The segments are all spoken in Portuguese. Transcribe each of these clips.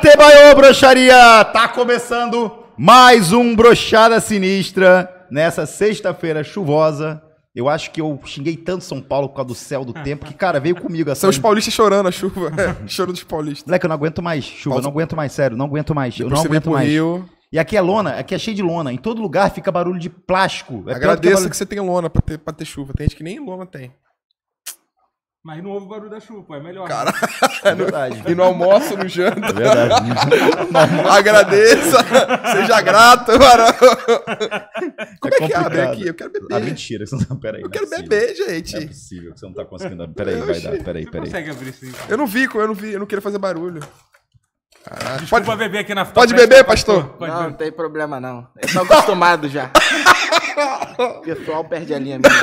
Alô, broxaria! Tá começando mais um Brochada Sinistra nessa sexta-feira chuvosa. Eu acho que eu xinguei tanto São Paulo por causa do céu, do tempo, que, cara, veio comigo essa. São os paulistas chorando a chuva. É, choro dos paulistas. Moleque, eu não aguento mais chuva, eu não aguento mais, sério, não aguento mais. Eu Depois não você vem aguento mais. Rio. E aqui é lona, aqui é cheio de lona. Em todo lugar fica barulho de plástico. É do que Agradeça barulho- que você tem lona pra ter, pra ter chuva. Tem gente que nem lona tem. Mas não ouve o barulho da chuva, é melhor. Cara, É verdade. e no almoço, no janta. É verdade. Agradeça. Seja grato, varão. Como é, que complicado. abre aqui? Eu quero beber. Ah, mentira. Você não, peraí. Eu quero beber, gente. Não é possível que você não tá conseguindo. abrir. Peraí, vai dar. Peraí, Você peraí. consegue abrir isso aí? Eu não vi, eu não vi, eu não queria fazer barulho. Caraca. Desculpa Pode, beber aqui na pode beber, pastor? Pode não, não tem problema não. Eu tô acostumado já. O pessoal perde a linha mesmo.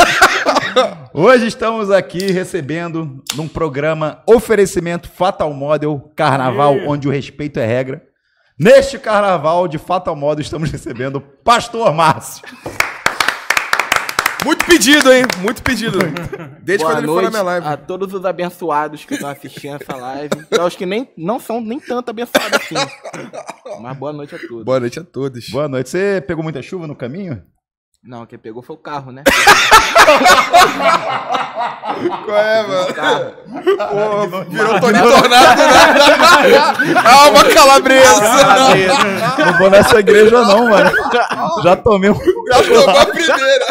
Hoje estamos aqui recebendo num programa oferecimento Fatal Model Carnaval, Ih. onde o respeito é regra. Neste carnaval de Fatal Model estamos recebendo Pastor Márcio. Muito pedido, hein? Muito pedido. Desde Boa quando ele foi na noite minha live. a todos os abençoados que estão assistindo essa live. E aos que nem, não são nem tanto abençoados assim. Mas boa noite a todos. Boa noite a todos. Boa noite. Você pegou muita chuva no caminho? Não, quem pegou foi o carro, né? Qual é, mano? Pô, virou Tony Tornado, né? Calma, calabresa. Não vou nessa igreja não, mano. Já tomei um... Já tomou a primeira.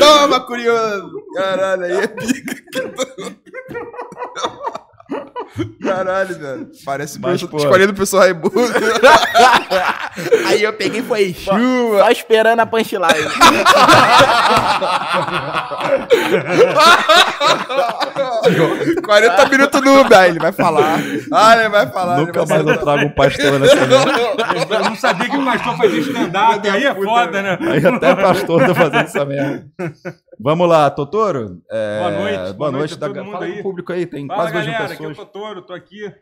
Toma, curioso. Caralho, aí é pica. Caralho, velho. Parece Mas, Mas, pô. escolhendo o pessoal Raimundo. Aí eu peguei e foi chuva. Só esperando a punchline. 40 minutos no Uber. Aí ele vai falar. Ah, ele vai falar. Nunca vai mais eu trago um pastor nessa merda. Eu não sabia que o pastor fazia stand-up, aí é foda, né? Aí até pastor tá fazendo essa merda. Vamos lá, Totoro. É, Boa noite, Boa, boa noite. noite da- todo mundo Fala aí. público aí, tem Fala quase duas mil galera, aqui é o pessoas. Totoro, tô aqui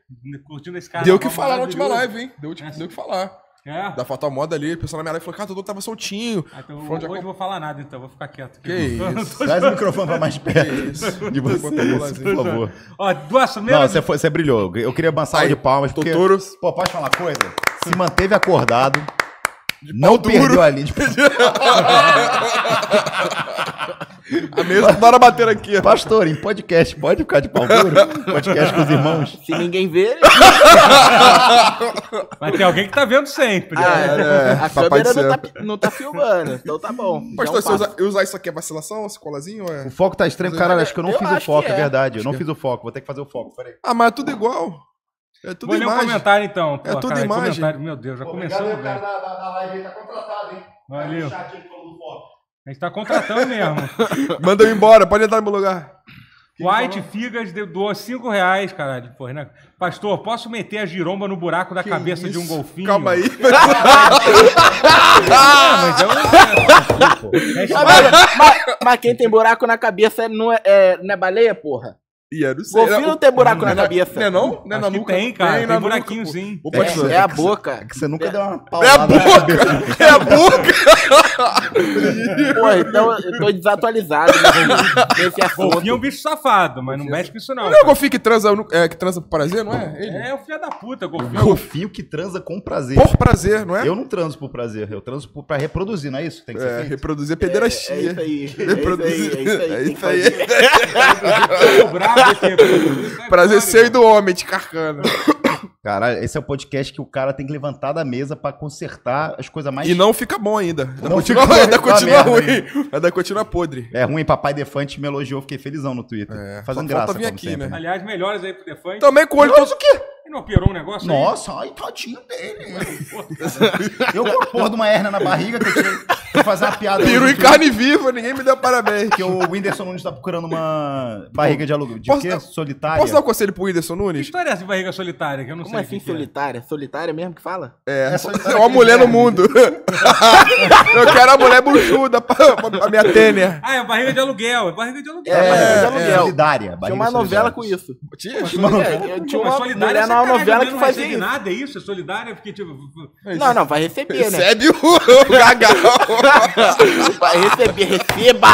curtindo esse cara. Deu o que falar na última live, hein? Deu o que- deu o que falar. É? Da Fatal Moda ali, o pessoal na minha live falou, cara, todo tava soltinho. Ah, então, hoje eu acon- vou falar nada, então, vou ficar quieto. aqui. Que isso. Traz o microfone pra mais perto de você, por favor. Ó, duas Não, primeiras... você, foi, você brilhou. Eu queria uma salva de palmas. Porque, Totoro. pô, pode falar uma coisa? Se manteve acordado. Não duro. perdeu a linha. A mesa toda hora batendo aqui. Pastor, em podcast, pode ficar de pau duro? Podcast com os irmãos. Se ninguém vê, Mas tem alguém que tá vendo sempre. ah, né? a papai câmera não tá, não tá filmando. Então tá bom. É um Pastor, você usa, usar isso aqui é vacilação, esse colazinho? É... O foco tá estranho. Caralho, acho que eu não Eu fiz o foco, é é. verdade. Eu não fiz o foco. Vou ter que fazer o foco. Peraí. Ah, mas é tudo igual. É tudo Vou ler um imagem. comentário então. Pô, É tudo cara, imagem. comentário- Meu Deus, já começamos bem. da, live aí tá contratado, hein? Valeu. Chat aí falando do foco. A gente tá contratando mesmo. Manda eu embora, pode entrar no meu lugar. White Figas deu- doou 5 reais, caralho. Porra, né? Pastor, posso meter a giromba no buraco da cabeça de um Isso. golfinho? Calma aí. Ah, mas é um... É mas, mas- mas quem tem buraco na cabeça não é, é- não é baleia, porra? Ih, eu não sei. Golfinho não tem buraco na Não é- cabeça. Não é não? Não é na nuca? tem, cara. Tem, nuca, buraquinho pô. sim. Ô, pastor. É, é a boca. É que você nunca deu uma É a paulada boca! É a boca! Porra, então eu tô desatualizado nesse, assunto. Golfinho é um bicho safado, mas não mexe com isso não. Não é o golfinho que transa, é, que transa por prazer, não é? Ele? É o filho da puta, golfinho. Golfinho que transa com prazer. Por prazer, não é? Eu não transo por prazer, eu transo por, pra reproduzir, não é isso? Tem que ser É, feito. reproduzir É pederastia. isso aí. É isso aí, Reproduzir. é isso aí. É tem isso aí. Tô bravo aqui. Prazer seu e do homem, de carcana. Caralho, esse é o podcast que o cara tem que levantar da mesa pra consertar as coisas mais. E não fica bom ainda. Ainda Não continua, bom, ainda continua ruim. Ainda continua podre. É ruim, papai Defante me elogiou, fiquei felizão no Twitter. É, Fazendo só graça, falta vir como aqui, sempre. né? Aliás, melhores aí pro Defante. Também com o olho todo... o quê? Ele não operou um negócio aí? Nossa, ai, tadinho dele. eu com a porra de uma hernia na barriga que eu tirei. Fazer uma piada. Hoje em que- carne viva, ninguém me deu parabéns. Que o Whindersson Nunes tá procurando uma barriga de aluguel. De Posso quê? dar- Solitária? Posso dar um conselho pro Whindersson Que Nunes? história é essa de barriga solitária? Que eu não Como sei. assim o que que é. solitária? Solitária mesmo que fala? É, É solitária é uma aquele mulher no mundo. eu quero a mulher buchuda pra, pra minha tênia. Ah, é barriga de aluguel. É barriga de aluguel. É, barriga de aluguel. solidária. Tinha uma novela com isso. Tia, É, eu tinha Mas uma solidária numa sacanagem, novela que não fazia recebe isso. nada, é isso? É solidária? Porque, tipo... Não, não, vai receber, né? recebe o, o gagal. Vai receber, receba!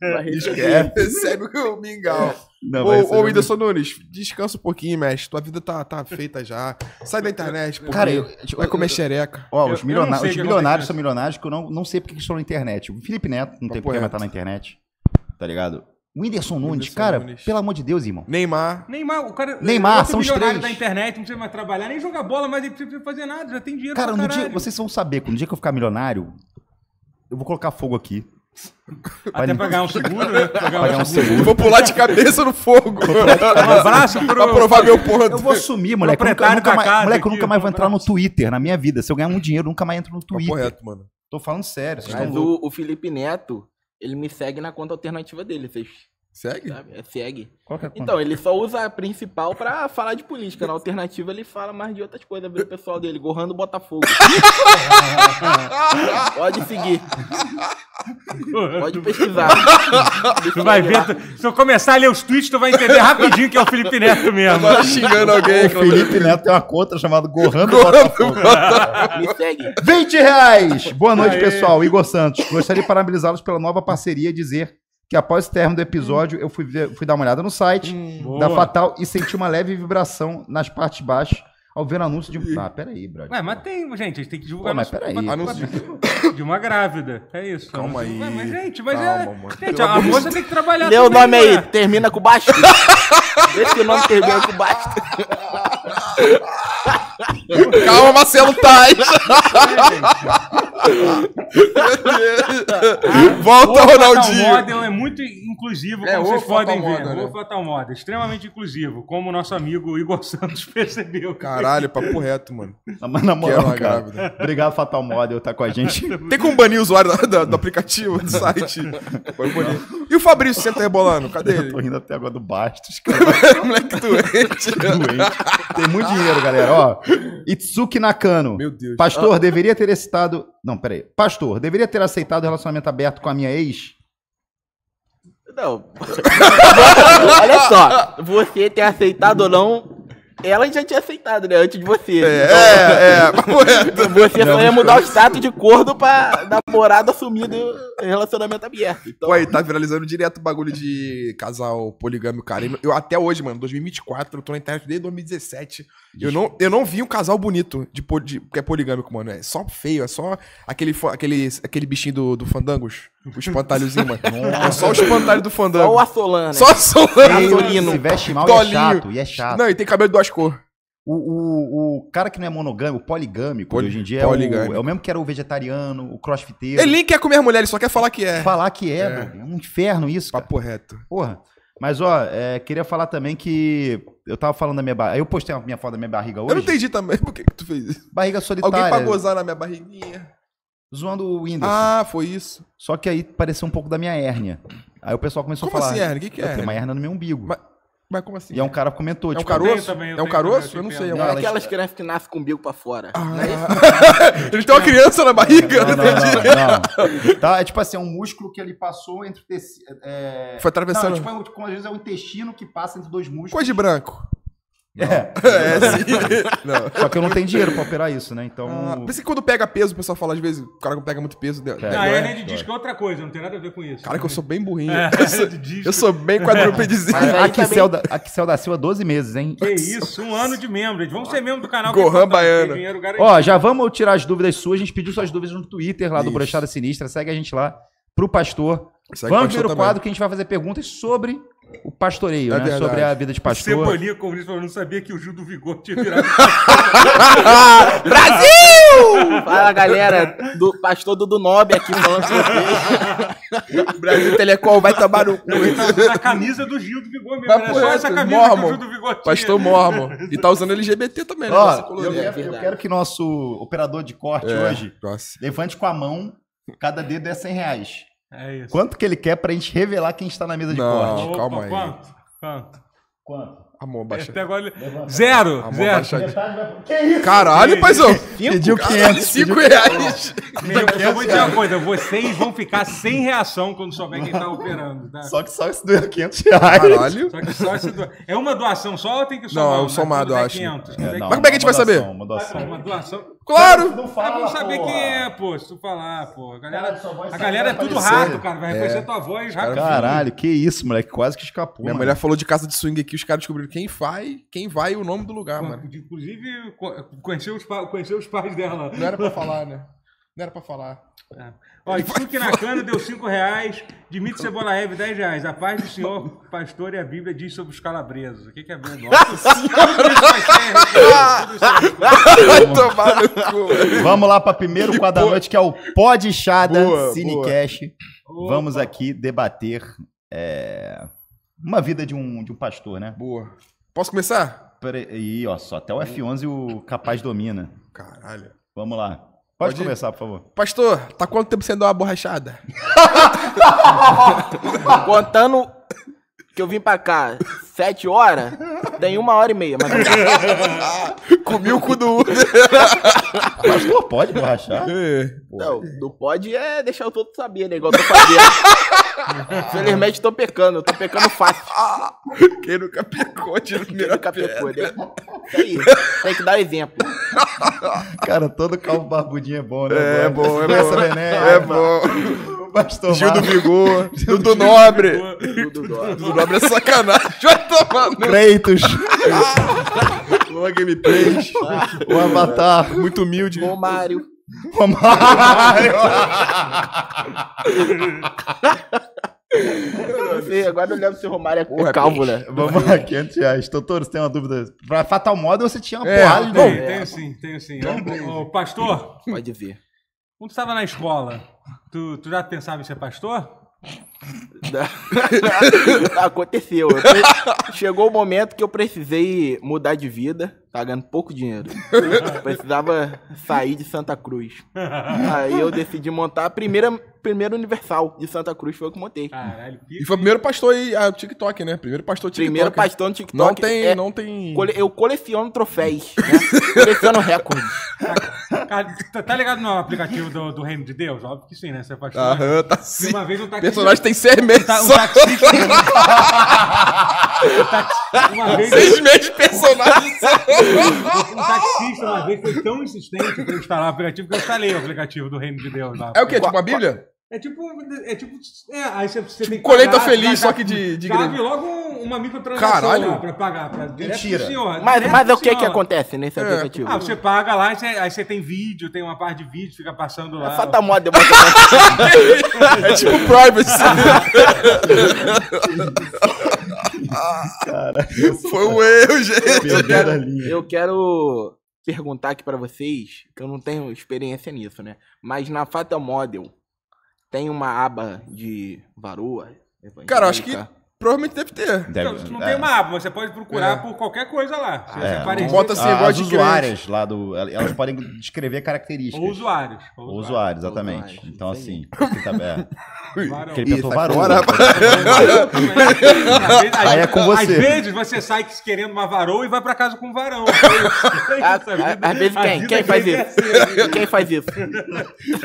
vai receber. recebe o mingau. Não, Ô, ô. Whindersson Nunes, descansa um pouquinho, mestre. Tua vida tá, tá feita já. Sai da internet, pô. Cara, eu- vai comer xereca. Ó, Eu- os, eu não sei os milionários são milionários que eu não, não sei porque que estão na internet. O Felipe Neto não tem Papo porque mais estar na internet. Tá ligado? O Whindersson Nunes, Whindersson cara, Nunes. pelo amor de Deus, irmão. Neymar. Neymar, o cara. Neymar, outro são os milionário três. da internet, não precisa mais trabalhar, nem jogar bola, mas ele precisa fazer nada, já tem dinheiro Cara, pra no caralho. dia, vocês vão saber, no dia que eu ficar milionário, eu vou colocar fogo aqui. Até pra ganhar um seguro, né? Pra ganhar Pagar um um seguro. seguro. Vou pular de cabeça no fogo. Um abraço pro. pra provar meu ponto. Eu vou sumir, moleque. Eu nunca, nunca mais, moleque, eu nunca mais vou um entrar no. Twitter na minha vida. Se eu ganhar um dinheiro, eu nunca mais entro no Papo Twitter. reto, mano. Tô falando sério, Mas o, o Felipe Neto, ele me segue na conta alternativa dele, vocês Segue? É segue. Qual que é a conta? Então, ele só usa a principal pra falar de política. Na alternativa, ele fala mais de outras coisas. Vê o pessoal dele, gorrando Botafogo. Pode seguir. Pode pesquisar. Tu vai ver, tu- se eu começar a ler os tweets, tu vai entender rapidinho que é o Felipe Neto mesmo. Tava xingando alguém. O Felipe Neto tem uma conta chamada Gorrando Botafogo. Me segue. 20 reais! Boa noite, Aê. pessoal. Igor Santos. Gostaria de parabenizá-los pela nova parceria e dizer que após o término do episódio, eu fui, ver- fui dar uma olhada no site Boa. da Fatal e senti uma leve vibração nas partes baixas ao ver o anúncio de um. Ah, peraí, brother. Ué, mas tem, gente, a gente tem que divulgar. Pô, mas peraí. Anúncio de uma grávida. É isso. Calma Anúncio- aí. Ué, mas, gente, mas Calma, é. mano. Gente, Pelo a amor de moça tem que trabalhar. Lê o nome aí, termina com baixo. Vê se o nome termina com baixo. Calma, Marcelo Tais. Volta, O Fatal Ronaldinho. Model é muito inclusivo, É, como o vocês podem Fatal ver. Model, né? O Fatal Model, extremamente inclusivo, como o nosso amigo Igor Santos percebeu. Caralho, papo reto, mano. Mas na moral, uma cara. grávida. Obrigado, Fatal Model, tá com a gente. Tem como banir o usuário da- da- do aplicativo, do site? Pode banir. E o Fabrício senta rebolando? Cadê Eu tô ele? rindo até agora do Bastos, cara. Moleque doente. doente. Tem muito dinheiro, galera. Ó, Itsuki Nakano. Meu Deus. Pastor, deveria ter excitado. Não, peraí. Pastor, deveria ter aceitado o relacionamento aberto com a minha ex? Não. Olha só, você ter aceitado ou não, ela já tinha aceitado, né? Antes de você. É, é, é, reto. Você só ia mudar o status de corno pra namorada assumir do relacionamento aberto. Então, aí tá viralizando direto o bagulho de casal poligâmico, cara. Eu até hoje, mano, 2024, eu tô na internet desde 2017. Eu não, eu não vi um casal bonito de, de- que é poligâmico, mano. É só feio, é só aquele, aquele, aquele bichinho do, do Fandangos. O espantalhozinho, mano. É só o espantalho do só Fandango. o Assolan, né? Só a Solano. Gasolino. Se veste mal e é chato. E é chato. Não, e tem cabelo de cores. O, o, o cara que não é monogâmico, o poligâmico, Poli- hoje em dia é o, é o mesmo que era o vegetariano, o crossfiteiro. Ele nem quer comer mulher, ele só quer falar que é. Falar que é, é. é um inferno isso, cara. Papo reto. Porra. Mas, ó, é, queria falar também que eu tava falando da minha barriga. Eu postei a minha foto da minha barriga hoje. Eu não entendi também por que, que tu fez isso. Barriga solitária. Alguém pra gozar na minha barriguinha. Zoando o Whindersson. Ah, foi isso. Só que aí pareceu um pouco da minha hérnia. Aí o pessoal começou Como a falar. assim, hérnia? O que que é Eu tenho uma hérnia? hérnia no meu umbigo. Mas- Mas como assim? E é um cara que comentou, É um tipo, Eu tenho caroço? também, eu é um caroço? também, Eu não eu sei. É um... É ela- aquelas crianças que nascem com o umbigo pra fora. Ele tem uma criança na barriga. Não, eu não, não não, não. Tá, é tipo assim, é um músculo que ele passou entre o teci- é... Foi atravessando. Não, tipo, é um- tipo, às vezes é o intestino que passa entre dois músculos. Coisa de branco. É. É, sim. Não. Só que eu não tenho dinheiro pra operar isso, né? Então. Ah, por isso que quando pega peso, o pessoal fala às vezes, o cara que pega muito peso. deu- É. deu- Não, a é. Hernia de disco é outra coisa, não tem nada a ver com isso. Cara, que eu sou bem burrinho. É, eu, sou, de disco. eu sou bem quadrupedizinho. Mas aí a Kissel da, a Kissel da Silva, 12 meses, hein? Que isso, um ano de membro. Vamos ser membro do canal. que Gohan é garantido. Ó, já vamos tirar as dúvidas suas. A gente pediu suas dúvidas no Twitter lá do Isso. Brochada Sinistra. Segue a gente lá pro pastor. Segue vamos o pastor ver o também. quadro que a gente vai fazer perguntas sobre o pastoreio, É né? verdade. Sobre a vida de pastor. Cebolinha comunista falou, não sabia que o Gil do Vigor tinha virado. Brasil! Fala, galera. Do pastor Dudu Nobre aqui falando com vocês. Brasil Telecom vai tomar no cu. Ele tá usando a camisa do Gil do Vigor mesmo. Papo Era só essa camisa que o Mormon. Gil do Vigor tinha. Pastor Mormon. E tá usando LGBT também, né? Ó, eu quero, eu quero que nosso operador de corte É, hoje Nossa. levante com a mão, cada dedo é 100 reais. É isso. Quanto que ele quer pra gente revelar quem está na mesa de Não. corte? Opa, calma aí. Quanto? Quanto? Quanto? Amor, baixa. Até agora ele... Zero! Amor, zero. baixa. Caralho, paizão. Pediu Caralho, 500. Cinco pediu- reais. Meu, eu vou dizer uma coisa, vocês vão ficar sem reação quando souber quem tá operando, tá? Só que só isso doeu 500 reais. Caralho. Só que só esse do... É uma doação só ou tem que somar? Não, é o né? somado, é acho. 500, É, não, Mas como é que a gente vai uma saber? doação, Uma doação. Uma doação. Claro! Não Ah, fala, vamos saber porra. quem é, pô, se tu falar, pô. A galera, Cara, a sabe galera é tudo aparecer. rato, cara. Vai reconhecer tua voz rápido. Caralho, que isso, moleque. Quase que escapou. Minha mano. mulher falou de casa de swing aqui, os caras descobriram quem vai, quem vai e o nome do lugar, mano. Inclusive, co- conheceu os, conheceu os pais dela. Não era pra falar, né? Não era pra falar. É. Ó, na cana deu 5 reais. Dimitri Cebola Heve, 10 reais. A paz do Senhor, pastor e a Bíblia diz sobre os calabresos. O que, que é Bíblia? Nossa Senhora! Vai tomar no cu. Vamos lá para primeiro quadro da noite, que é o Podchada Boa, Cinecast. Vamos aqui debater é, uma vida de um, de um pastor, né? Boa. Posso começar? Pera- E ó, só até o F11 o capaz domina. Caralho. Vamos lá. Pode, Pode começar, por favor. Pastor, tá quanto tempo você deu uma borrachada? Contando que eu vim pra cá sete horas, tem uma hora e meia, mas Comi o cu do Uber. Pastor, pode borrachar? É. não, não pode é deixar o todo saber, né? Igual eu tô fazendo. Infelizmente tô pecando, eu tô pecando fácil. Quem nunca picou, tira o Quem primeiro nunca pecou, né? Isso aí, tem que dar exemplo. Cara, todo calvo barbudinho é bom, né? É bom, é Essa bom. Vené, É bom. O pastor Gil do Vigor, Dudu Nobre. Dudu Nobre é sacanagem. Vai tomar Kratos, Boa gameplays. o Avatar, Muito humilde. Ô, Mário. o Mario. Você, agora eu lembro se o Romário é Porra, calvo, né? Vamos lá, 500 reais. Doutor, você tem uma dúvida? Pra Fatal Model você tinha uma É, porrada de bom. dúvida. Tenho, tenho sim, tenho sim. Ô, pastor, Pode ver. quando tu estava na escola, tu, tu já pensava em ser pastor? Aconteceu. Eu pre- Chegou o momento que eu precisei mudar de vida, pagando pouco dinheiro. Precisava sair de Santa Cruz. Aí eu decidi montar a primeira, primeira Universal de Santa Cruz, foi eu que montei. Caralho, E foi o primeiro pastor aí, ah, o TikTok, né? Primeiro pastor TikTok. Primeiro pastor no TikTok. Não tem, é- não tem... cole- Eu coleciono troféus, né? coleciono recordes. Cara, tá, tá ligado no aplicativo do, do Reino de Deus? Óbvio que sim, né? Você é pastor. Aham, tá sim. uma vez O taxista... personagem tem seis meses ta- um taxista... um taxi- uma vez... Seis meses de personagem. Um taxista uma vez foi tão insistente pra eu instalar o aplicativo que eu instalei o aplicativo do Reino de Deus lá. É o quê? Tipo uma bíblia? É tipo. É tipo. É, aí você, você tem que. Colheita pagar, feliz, pagar- só que de- de Cabe igreja. logo um- uma microtransação Caralho. lá pra pagar. Pra, Mentira. senhor, Mas, direto mas o que que acontece nesse aplicativo? Ah, você paga lá, aí você, aí você tem vídeo, tem uma parte de vídeo, fica passando lá. A Fata Moda bota- É tipo privacy. Cara, Foi um erro, gente. a linha. Eu quero perguntar aqui pra vocês, que eu não tenho experiência nisso, né? Mas na Fata Model tem uma aba de varoa? Cara, eu acho que? Provavelmente deve ter. Deve- Então, não é. tem uma aba, mas você pode procurar É. por qualquer coisa lá. Se É, você aparecer, bota assim, igual as de usuárias lá do. Elas podem descrever características. Ou usuários. Ou usuários, exatamente. Usuários, Então, assim. tá- é, pensou varão. fora, né? Às vezes- Aí é com você. Às vezes você sai querendo uma varoa e vai pra casa com um varão. Às vezes a quem? Quem faz isso? dessas. Quem faz isso?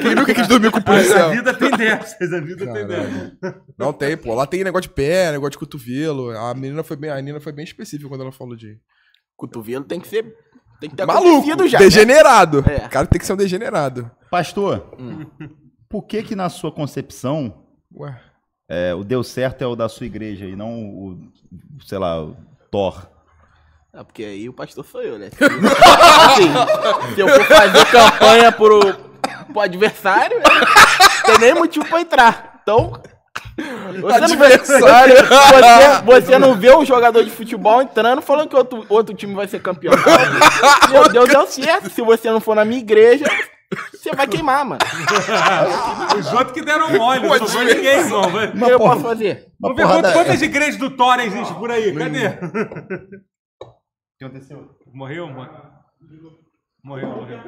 Quem nunca quis dormir com o A policial? vida tem dessas, a vida tem dessas. Não tem, pô. Lá tem negócio de pé, negócio de cotovelo. A menina foi bem, a Nina foi bem específica quando ela falou de. Cotovelo tem que ser. Tem que ter Maluco, já. né? degenerado. É. O cara tem que ser um degenerado. Pastor, Hum. por que que na sua concepção Ué. é, o deu certo é o da sua igreja e não o, sei lá, o Thor? Ah, porque aí o pastor sou eu, né? assim, se eu for fazer campanha pro, pro adversário, né, tem nem motivo pra entrar. Então. Você não, vê, Adversário. você, você não vê um jogador de futebol entrando falando que outro, outro time vai ser campeão. Meu Deus, deu certo. Se você não for na minha igreja, você vai queimar, mano. Os outros que deram mole, não sobrou ninguém, irmão. O Vamos que eu posso fazer? Uma ver quantas, quantas igrejas do Thor existem por aí? Cadê? O que aconteceu? Morreu, mano? Morreu, morreu.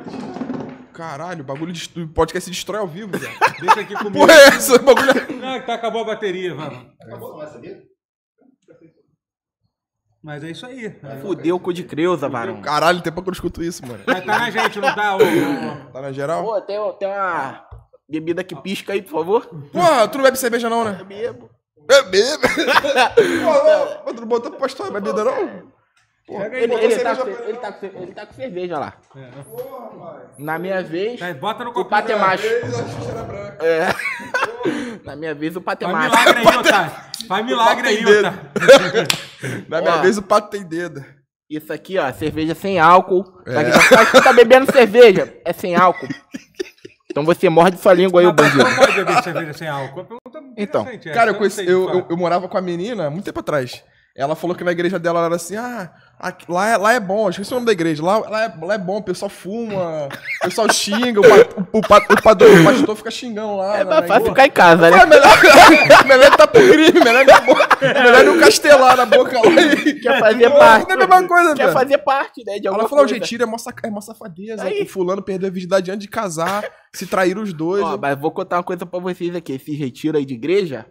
Caralho, o bagulho de o podcast se destrói ao vivo, velho. Deixa aqui comigo. Porra, é essa? O bagulho é- Não, que tá, acabou a bateria, vamos. Acabou, não vai saber? Mas é isso aí. Fudeu o cu de Creuza, varão. Caralho, tem pouco que eu não escuto isso, mano. Mas tá na gente, não tá? Ô, ô, ô. Tá na geral? Pô, tem, tem uma bebida que pisca aí, por favor. Porra, tu não bebe cerveja não, né? Eu bebo. Bebe. Pô, ô, tu não botou pro pastor bebida não? Aí, Ele, tá, com- ele, tá, com ele tá com cerveja lá. É. Na minha vez, Tá, Bota no o copo. pato é macho. É. Na minha vez, o pato é Faz macho. milagre aí, Otário. Faz milagre aí. Otário. Na minha Ó. vez o pato tem dedo. Isso aqui, ó, cerveja sem álcool. É. Que tá bebendo cerveja, é sem álcool. Então você morde sua língua aí, o Mas bandido. Não pode beber cerveja sem álcool. É Então, essa, Cara, eu, conheci, eu, eu, eu morava com a menina há muito tempo atrás. Ela falou que na igreja dela ela era assim: ah, aqui- lá, é, lá é bom, esqueci o nome da igreja. Lá, lá, é, lá é bom, o pessoal fuma, o pessoal xinga, o, o, o, pa- o, padrão- o pastor fica xingando lá. É na- mais fácil ficar em casa, né? Ah, melhor, melhor tá pro crime, melhor não, melhor não castelar na boca lá. E... Quer fazer parte. Não é a mesma coisa, Quer velho. fazer parte, né? De alguma Ela falou, gente, tira é mó, saca- é mó safadeza. Aí. O fulano perdeu a virgindade antes de casar, se traíram os dois. Ó, mas vou contar uma coisa pra vocês aqui. Esse retiro aí de igreja,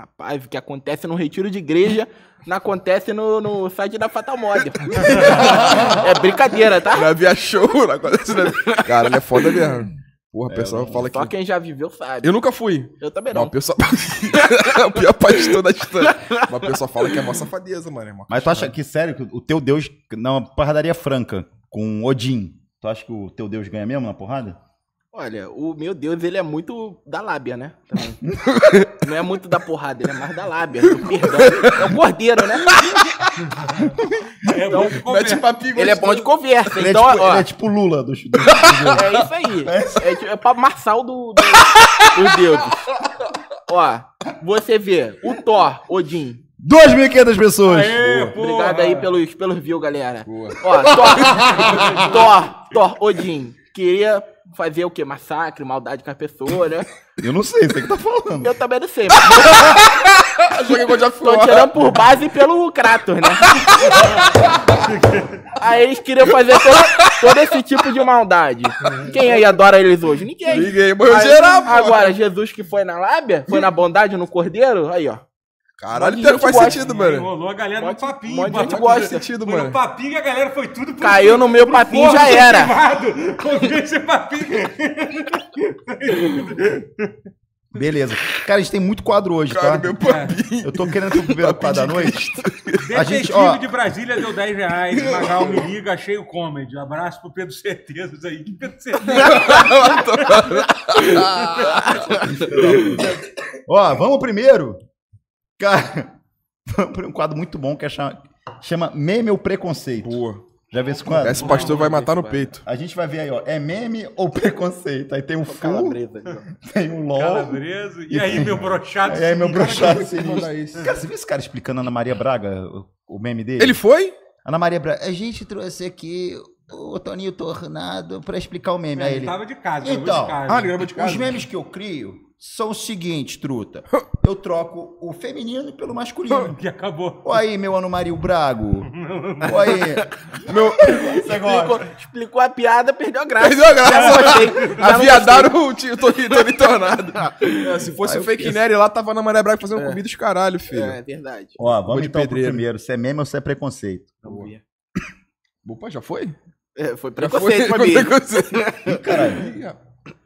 rapaz, o que acontece no retiro de igreja não acontece no, no site da Fatal Mod. é brincadeira, tá? Na via show, não acontece nada. Cara, ele é foda mesmo. Porra, o pessoal fala que. Só quem já viveu sabe. Eu nunca fui. Eu também Não, pessoal. é o pior pastor da história. Mas o pessoal fala que é mó safadeza, mano. É mó Mas tu acha que, sério, que o teu Deus, na porradaria franca, com Odin, tu acha que o teu Deus ganha mesmo na porrada? Olha, o meu Deus, ele é muito da lábia, né? Também. não é muito da porrada, ele é mais da lábia, do perdão. É o cordeiro, né? É de Mete conversa. papinho Ele é bom de conversa. Ele, Então, é, tipo, ó, ele é tipo Lula dos. dos- É isso aí. É, tipo- é pra marçal do, do, dos deuses. Ó, você vê o Thor, Odin. 2.500 pessoas! Aê. Obrigado aí pelos, pelos views, galera. Boa. Ó, Thor, Thor, Thor, Odin. Queria fazer o quê? Massacre, maldade com as pessoas, né? Eu não sei, você que tá falando. Eu também não sei, mas tô tirando por base pelo Kratos, né? Aí eles queriam fazer todo, todo esse tipo de maldade. Quem aí adora eles hoje? Ninguém. Ninguém, morreu geral. Agora, Jesus que foi na lábia, foi na bondade, no cordeiro, aí, ó. Caralho, de pior que faz gosta. sentido, mano. Rolou a galera no Monte- papinho. de mano. gente gosta. Faz sentido, Foi no mano. papinho a galera foi tudo pro Caiu no meu papinho forno já era. esse papinho. Beleza. Cara, a gente tem muito quadro hoje, Cara, tá? meu papinho. Eu tô querendo pro primeiro quadro da noite. A gente, ó, de Brasília deu 10 reais. Magal me liga, achei o comedy. Abraço pro Pedro Certezas aí. Que Pedro Certezas? ó, vamos primeiro. Cara, um quadro muito bom que é chama, chama Meme ou Preconceito. Boa. Já viu esse quadro? Esse pastor vai matar no peito. A gente vai ver aí, ó. É meme ou preconceito? Aí tem o Fu, Calabresa. tem o LOL. Calabresa. E aí, meu brochado? E aí, meu brochado Tem. Cara, você viu esse cara explicando a Ana Maria Braga, o, o meme dele? Ele foi? Ana Maria Braga, a gente trouxe aqui o Toninho Tornado pra explicar o meme. Aí Ele ele, tava de casa. gravou Então, de casa. Ah, ele gravou de os casa. memes que eu crio são o seguinte, truta. Eu troco o feminino pelo masculino. Que acabou. Olha aí, meu Ana Maria Brago. Olha aí. Meu... Explicou, explicou a piada, perdeu a graça. Perdeu a graça. Já. Já Aviadaram o tio Tony, Tony Tornado. É, se fosse Aí o eu Fake fiquei- Nery lá, tava na Maré Braga fazendo comida os caralho, filho. É, é verdade. Ó, Vou vamos de então pro pedreiro. primeiro. Se é meme ou se é preconceito. Opa, já foi? É, foi Já preconceito pra foi? mim. Preconceito. Ih, caralho.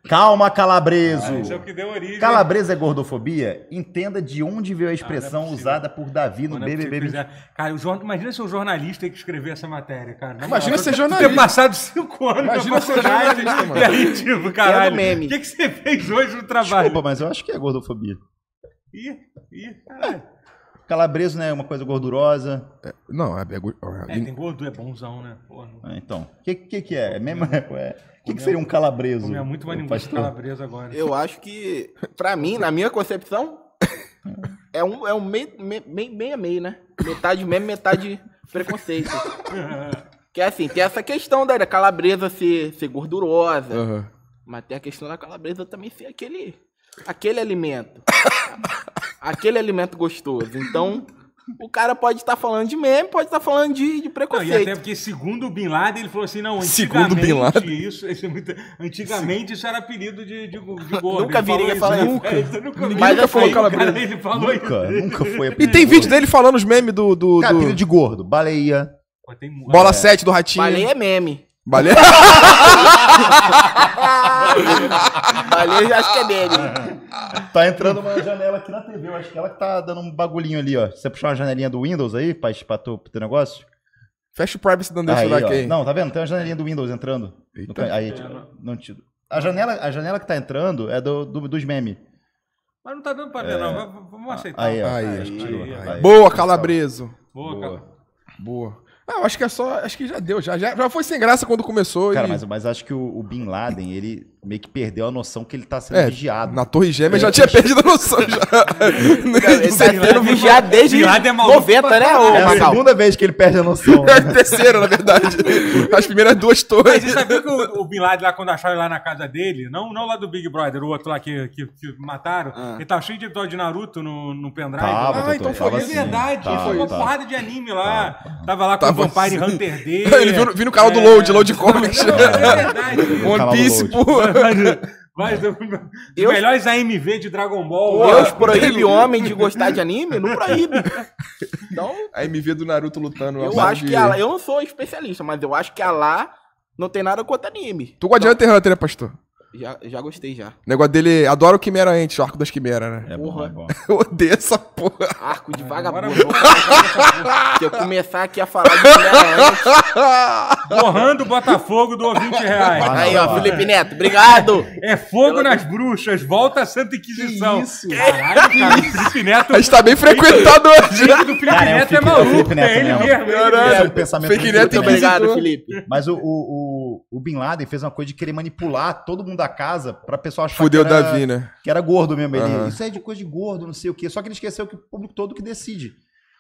Calma, Calabreso. Esse é o que deu origem. Calabresa é gordofobia? Entenda de onde veio a expressão não é usada por Davi no Não é possível BBB. Cara, o jornal, imagina ser um jornalista que escrever essa matéria, cara. Na Imagina ser ter jornalista. passado cinco anos Imagina na ser jornalista, mano. E aí, tipo, caralho, meme. o que, que você fez hoje no trabalho? Desculpa, mas eu acho que é gordofobia. Ih, ih, caralho. Calabreso, né? é Uma coisa gordurosa. Não, é... é, É, tem gordura, é bonzão, né? Porra, Ah, Então, o que, que, que é? É mesmo? É, o que, que seria um calabreso? comia muito mais linguiça calabresa agora. Eu acho que, pra mim, na minha concepção, é um, é um meio, meio, meio, meio a meio, né? Metade meme, metade preconceito. Que é assim, tem essa questão da da calabresa ser, ser gordurosa, Aham. mas tem a questão da calabresa também ser aquele, aquele alimento. aquele alimento gostoso. Então, o cara pode estar falando de meme, pode estar falando de, de Não, e preconceito. até porque, segundo o Bin Laden, ele falou assim: não, Segundo Bin Laden. isso, isso é muito, antigamente isso era apelido de, de, de gordo. Nunca Ele vi ninguém falou falar isso. É, nunca. Ninguém Mas nunca o calabresa. cara, ele falou Nunca, isso. nunca foi. E tem vídeo dele falando os memes do... do, Cara, do- apelido de gordo. Baleia. Bola 7 do Ratinho. Baleia é meme. Baleia. Baleia eu acho que é meme. Tá entrando uma janela aqui na TV. Eu acho que ela que tá dando um bagulhinho ali, ó. Você puxar uma janelinha do Windows aí pra, pra, tu, pro teu negócio? Fecha o privacy dando daqui aí. Não, tá vendo? Tem uma janelinha do Windows entrando. Eita. No aí, tipo, não tiro. A janela, a janela que tá entrando é do, do- dos memes. Mas não tá dando pra ver, não. Vai- Vamos aceitar. Aí, ó. Aí, Aí, aí. Aí. Boa, Calabreso. Boa, Boa. Boa. Ah, eu acho que é só. Acho que já deu. Já, já, já foi sem graça quando começou. Cara, e- mas, mas acho que o, o Bin Laden, ele meio que perdeu a noção que ele tá sendo É, vigiado. na Torre Gêmea já tinha perdido a noção. Já. Ele tá sendo vigiado desde é maluco 90, pra né, ô É a Macau? segunda vez que ele perde a noção. É a né? terceira, na verdade. As primeiras duas Mas torres. você sabia que o, o Bin Laden lá, quando acharam ele lá na casa dele, não, não lá do Big Brother, o outro lá que, que, que mataram, Ah. ele tava cheio de episódio de Naruto no, no pendrive. Tava. Ah, então foi tava É assim. verdade, Tava, foi uma tava. porrada de anime lá. Tava lá com Tava o Vampire assim. Hunter dele. Ele viu, viu no canal do Load, Load Comics. É verdade. One Piece, pô. Mas, melhores AMV de Dragon Ball. Deus proíbe homem de gostar de anime? Não proíbe. Então, A MV do Naruto lutando. eu acho de- que a, eu não sou especialista, mas eu acho que a lá não tem nada contra anime. Tu gosta de Hunter x Hunter, né, pastor? Já, já gostei já. O negócio dele. Adora o Quimera Ant, o arco das Quimeras, né? É bom, Porra. é bom. Eu odeio essa porra. Arco de Agora vagabundo. Se eu começar aqui a falar de mulher antes. Borrando o Botafogo do 20 reais. Ah, Aí, ó. Felipe Neto, obrigado. É fogo nas bruxas, volta a Santa Inquisição. isso? Caralho, cara, o Felipe Neto. A gente tá bem frequentado O hoje. do Felipe Cara, é o Neto é, Felipe- é o maluco. Felipe Neto é ele mesmo. é mesmo. um pensamento muito neto obrigado. Felipe. Mas o, o, o, o Bin Laden fez uma coisa de querer manipular todo mundo da casa pra pessoa achar Fudeu o que, era, Davi, né? que era gordo mesmo. Ele, Aham. Isso é de coisa de gordo, não sei o quê. Só que ele esqueceu que o público todo que decide.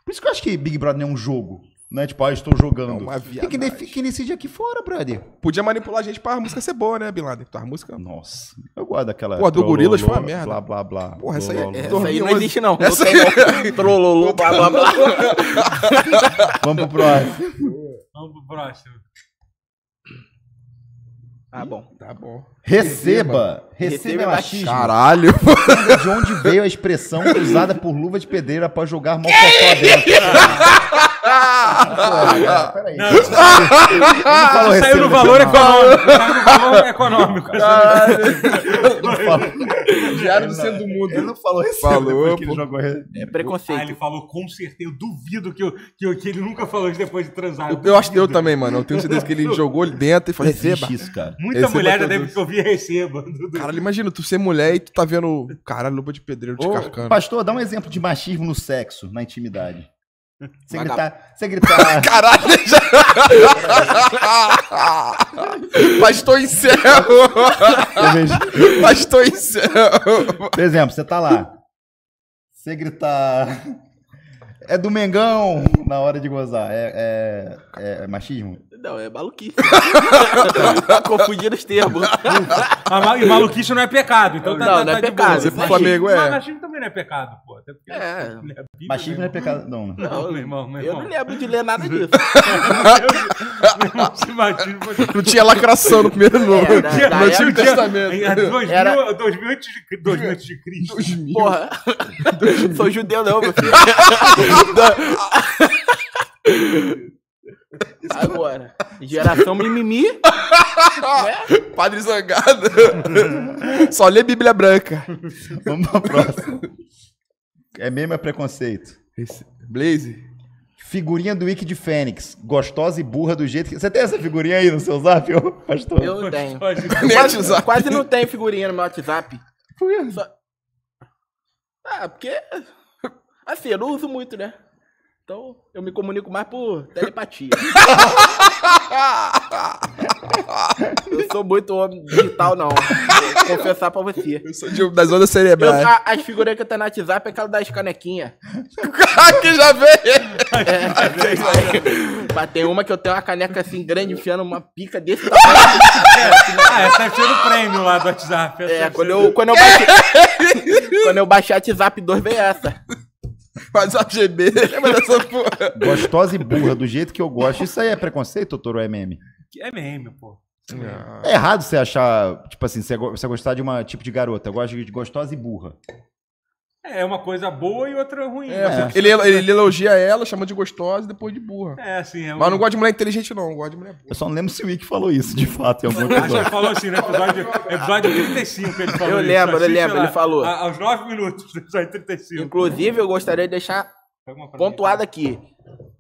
Por isso que eu acho que Big Brother não é um jogo. Não é tipo, ah, eu estou jogando. É Quem, que quem decide aqui fora, brother? Podia manipular a gente pra música ser boa, né, Bin Laden? Tua música. Nossa, eu gosto daquela. Pô, a do trololô, Gorilas foi uma merda. Blá, blá, blá. Porra, essa aí é- Essa aí não 2011. existe, não. Essa não tem, não. Trololô, blá, blá, blá. Vamos pro próximo. Vamos pro próximo. Ah, bom. Tá bom. Receba. Receba, Receba é machismo. machismo. Caralho. De onde veio a expressão usada por luva de pedreiro após jogar mocotó dentro? Ah, peraí. Não, não Saiu no valor não. econômico. Saiu no valor econômico. Diário do centro do mundo. Ele não falou receba Falou, que ele jogou. É Ah, preconceito. ele falou com certeza. Eu duvido que, eu, que, eu- que ele nunca falou isso depois de transar. Eu, eu acho que eu também, mano. Eu tenho certeza que ele jogou ali dentro e falou, receba. Isso, cara. Muita Receba mulher já deve ouvir receba. Caralho, imagina, tu ser mulher e tu tá vendo, caralho, luva de pedreiro te Ô, carcando. pastor, dá um exemplo de machismo no sexo, na intimidade. Você Vagabundo. gritar, você gritar, Caralho, já... Pastor em céu! Pastor em céu! por exemplo, você tá lá, você gritar, é do Mengão na hora de gozar, é, é, é machismo? Não, é maluquice. tá confundindo os termos. Ma- e maluquice não é pecado. Então tá, Não, tá, não é tá de pecado. boa. Você pro Machismo- Flamengo é. Mas machismo também não é pecado, pô. Até porque É. a Bíblia, Machismo não é pecado, não. né? irmão. Não, meu irmão, meu Eu irmão. não lembro de ler nada disso. Meu irmão, se machismo Não tinha lacração no primeiro nome. É, Tinha- da no Antigo época- Testamento. Em 2000, Era- 2000 antes de- 2000 antes de Cristo. Porra. Sou judeu não, meu filho. Agora, geração mimimi. né? Padre zangado. Só lê Bíblia branca. Vamos pra próxima. É mesmo é preconceito. Esse- Blaze. Figurinha do Wiki de Fênix. Gostosa e burra do jeito que. Você tem essa figurinha aí no seu zap, ô, pastor? Eu não tenho. Quase, quase não tem figurinha no meu WhatsApp. Por quê? Só- Ah, porque. Assim, eu não uso muito, né? Então, eu me comunico mais por telepatia. eu sou muito homem digital, não. Vou confessar pra você. Eu sou de- das ondas Eu, cerebrais. a- as figurinhas que tem no WhatsApp é aquela das canequinhas. que já veio. É, Mas tem uma que eu tenho uma caneca assim grande, enfiando uma pica desse tamanho. Ah, essa deve ser o prêmio lá do WhatsApp. É, quando eu, quando eu baixei. quando eu baixei WhatsApp 2, veio essa. WhatsApp GB. Lembra dessa porra? Gostosa e burra do jeito que eu gosto. Isso aí é preconceito, doutor, ou é meme? É meme, pô. É errado você achar, tipo assim, você gostar de uma tipo de garota. Eu gosto de gostosa e burra. É uma coisa boa e outra ruim. É, né? porque ele, ele elogia ela, chama de gostosa e depois de burra. É, assim. É Mas eu não gosto de mulher inteligente, não. Eu gosto de mulher burra. Eu só não lembro se o Wick falou isso, de fato, em algum Acho que ele episódio. falou assim no episódio, episódio 35 que ele falou Eu isso. lembro, eu lembro, lá, ele falou. a- Aos 9 minutos do episódio 35. Inclusive, eu gostaria de deixar pontuado aqui.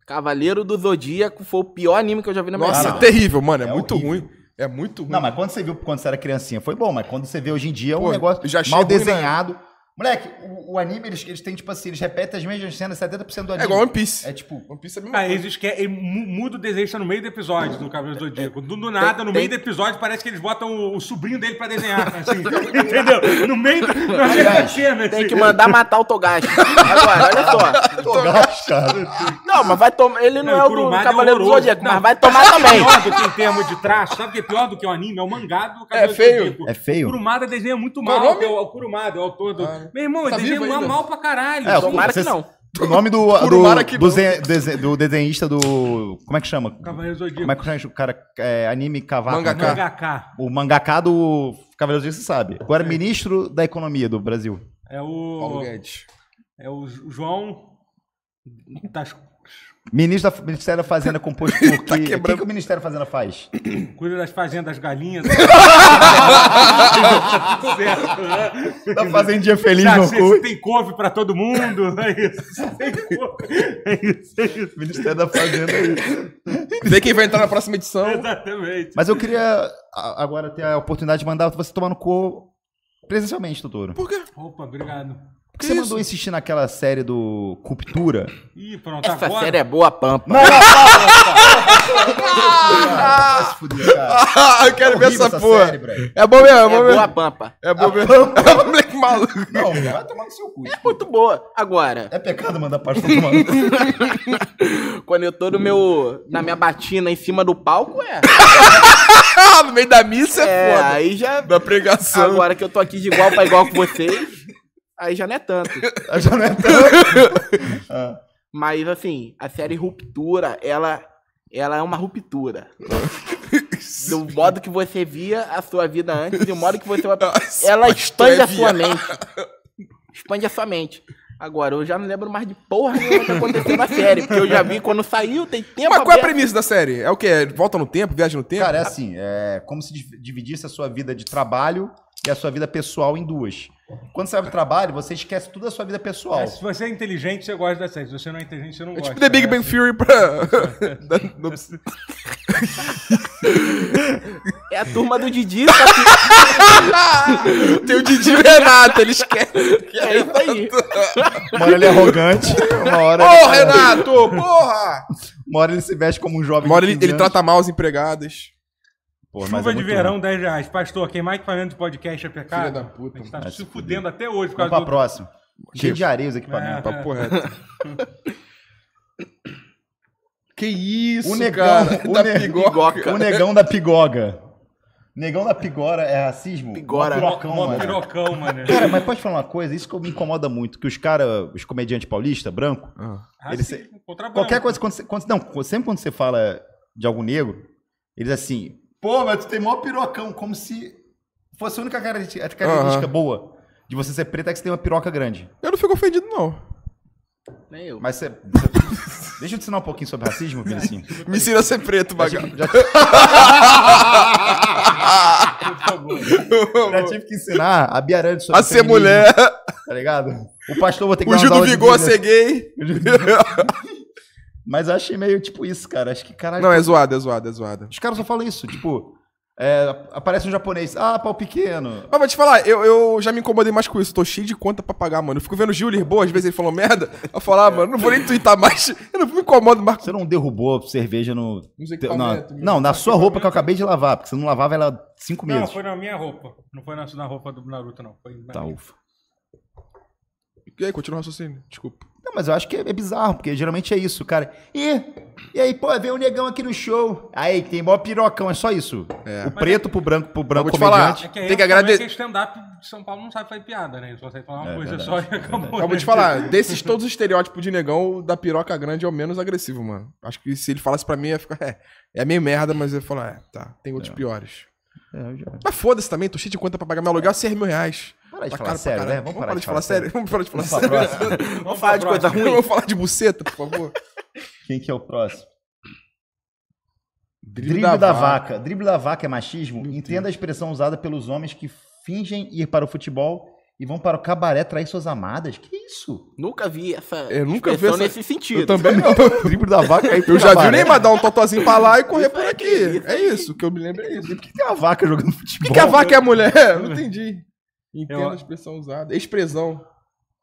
Cavaleiro do Zodíaco foi o pior anime que eu já vi na minha Nossa, Ah, não. é terrível, mano. É, É muito horrível. ruim. É muito ruim. Não, mas quando você viu quando você era criancinha, foi bom, mas quando você vê hoje em dia é um Pô, negócio já achei mal ruim, né? Moleque, o, o anime, eles, eles têm, tipo assim, eles repetem as mesmas cenas 70% do anime. É igual One Piece. É tipo. One Piece é a mesma Ah, coisa. eles querem. mu- Muda o desenho no meio do episódio do Cavaleiro do Zodíaco. Do, do nada, no meio do episódio, parece que eles botam o, o sobrinho dele pra desenhar. Assim, entendeu? No meio na mesma cena. Tem assim. que mandar matar o Togashi. Agora, olha só. Togashi, cara. Não, mas vai tomar. Ele não, Não, é o do Kurumada Cavaleiro do horroroso. Zodíaco, Não, mas vai tomar também. Pior do que em termos de traço, sabe o que é pior do que o anime? É o mangá do Cavaleiro do feio. Zodíaco. É feio? Kurumada desenha muito mal, o é o, o Kurumada, é o autor do... Meu irmão, tá desenha vivo mal, mal pra caralho. É, Tomara que não. O nome do, do, que do, não. zen- do desenhista do. Como é que chama? Cavaleiro Zodíaco. Como é que chama o cara? É, anime cavaco. Mangaká. O mangaká do Cavaleiro Zodíaco, você sabe. Agora, ministro da Economia do Brasil. É Paulo o... Guedes. É o João... Das... Ministro da Ministério da Fazenda composto por. Tá que, o que, quebrando. que o Ministério da Fazenda faz? Cuida das fazendas galinhas. Da Fazendinha Feliz Já no sei, cu. se tem couve pra todo mundo. É isso. Se tem couve. É isso, é isso. Ministério da Fazenda é isso. Vê quem vai entrar na próxima edição. Exatamente. Mas eu queria agora ter a oportunidade de mandar você tomar no cu presencialmente, doutor. Por quê? Opa, obrigado. Por que você mandou insistir naquela série do Cultura? Ih, pronto, Essa agora. série é boa, Pampa. Não, não, não, Vai se fuder, cara. Ah, eu quero ver essa porra. série. É bom mesmo, é É bom boa, mesmo. Pampa. É bom mesmo. É um moleque maluco. Não, vai tomar no seu cu. Muito boa. Agora, É pecado mandar pastor tomar no cu. quando eu tô no meu, na minha batina em cima do palco, é. Ah, no meio da missa é, É, foda. aí já. Da pregação. Agora que eu tô aqui de igual pra igual com vocês, aí já não é tanto. Já não é tão... Mas assim, a série Ruptura, ela, ela é uma ruptura. Do modo que você via a sua vida antes e o modo que você. Nossa, Ela expande é a sua mente. Expande a sua mente. Agora, eu já não lembro mais de porra nenhuma que aconteceu na série, porque eu já vi quando saiu, tem tempo Mas qual é a premissa da série? É o quê? Volta no tempo? Viagem no tempo? Cara, é assim, é como se div- dividisse a sua vida de trabalho e a sua vida pessoal em duas. Quando você vai pro trabalho, você esquece tudo da sua vida pessoal. É, se você é inteligente, você gosta da série. Se você não é inteligente, você não É gosta. tipo The Big É Bang assim. Theory pra... Não precisa- É a turma do Didi, só que Tem o Didi e o Renato, eles querem... é isso aí. Uma hora ele é arrogante, uma hora, Ô, ele, Renato, porra! uma hora ele se veste como um jovem. Uma hora ele, 15 ele trata mal as empregadas. Mas Chuva é de verão, ruim. 10 reais. Pastor, queimar equipamento de podcast é pecado? Filha da puta, A gente tá se fudendo até hoje por Vamos causa pra do... próxima. Cheio de areia os equipamentos. É. Papo reto. Que isso, O negão, cara. o da ne- pigoca. O negão da pigoga. Negão da pigora é racismo? Pigora. Pirocão, mano. pirocão, mano. Cara, mas pode falar uma coisa? Isso que me incomoda muito, que os caras, os comediantes paulistas, branco, eles se- Racismo qualquer branco. coisa, quando você, quando- não, sempre quando você fala de algum negro, eles assim, pô, mas tu tem mó pirocão, como se fosse a única característica, Aham. boa de você ser preto é que você tem uma piroca grande. Eu não fico ofendido, não. Nem eu. Mas você... Deixa eu te ensinar um pouquinho sobre racismo, Vinicinho. Me ensina a ser preto, bagaço. Já, já tive que ensinar a Biarante sobre A ser mulher. Tá ligado? O pastor vou ter que O Gil do Vigor a ser gay. Mas eu achei meio tipo isso, cara. Acho que caralho. Não, é zoado, é zoado, é zoado. Os caras só falam isso, tipo. é, aparece um japonês, ah, pau pequeno. Mas vou te falar, eu, eu já me incomodei mais com isso. Tô cheio de conta pra pagar, mano. Eu fico vendo o Gil Lisboa, às vezes ele falou merda. Eu falo, ah, mano, não vou nem twittar mais. Eu não me incomodo mais Você não derrubou cerveja no. Te- Não, meu. não, na sua roupa que eu acabei de lavar, porque você não lavava ela há cinco Não, meses. foi na minha roupa. Não foi na, na roupa do Naruto, não. Foi na Tá, minha. ufa. E aí, continua o raciocínio. Desculpa. Não, mas eu acho que é, é bizarro, porque geralmente é isso, cara. E, e aí, pô, vem um negão aqui no show. Aí, tem mó pirocão, é só isso. É. O preto pro branco, pro branco vou te falar. É que Tem que tem que agrade- que stand-up de São Paulo não sabe fazer piada, né? Só sabe falar uma É coisa verdade, só e acabou. Acabou de falar, desses todos os estereótipos de negão, o da piroca grande é o menos agressivo, mano. Acho que se ele falasse pra mim, ia ficar. É, é meio merda, mas eu ia falar, é, tá, tem outros piores. É, eu já- Mas foda-se também, tô cheio de conta pra pagar meu aluguel, 6 mil reais. Parar de Tá falar sério, né? Vamos parar de falar sério. Vamos parar de falar sério. Vamos falar de coisa ruim. Vamos falar de buceta, por favor. Quem que é o próximo? Drible da, vaca. Drible da vaca é machismo? Entenda a expressão usada pelos homens que fingem ir para o futebol e vão para o cabaré trair suas amadas? Que isso? Nunca vi essa Eu nunca vi expressão essa- nesse sentido. Eu também não. Drible da vaca aí Eu já vi o Neymar dar um totozinho pra lá e correr por aqui. É isso, o que eu me lembro é isso. Por que tem uma vaca jogando futebol? que, que a vaca é a mulher? Eu não entendi. Entendo Eu- a expressão usada. Expressão.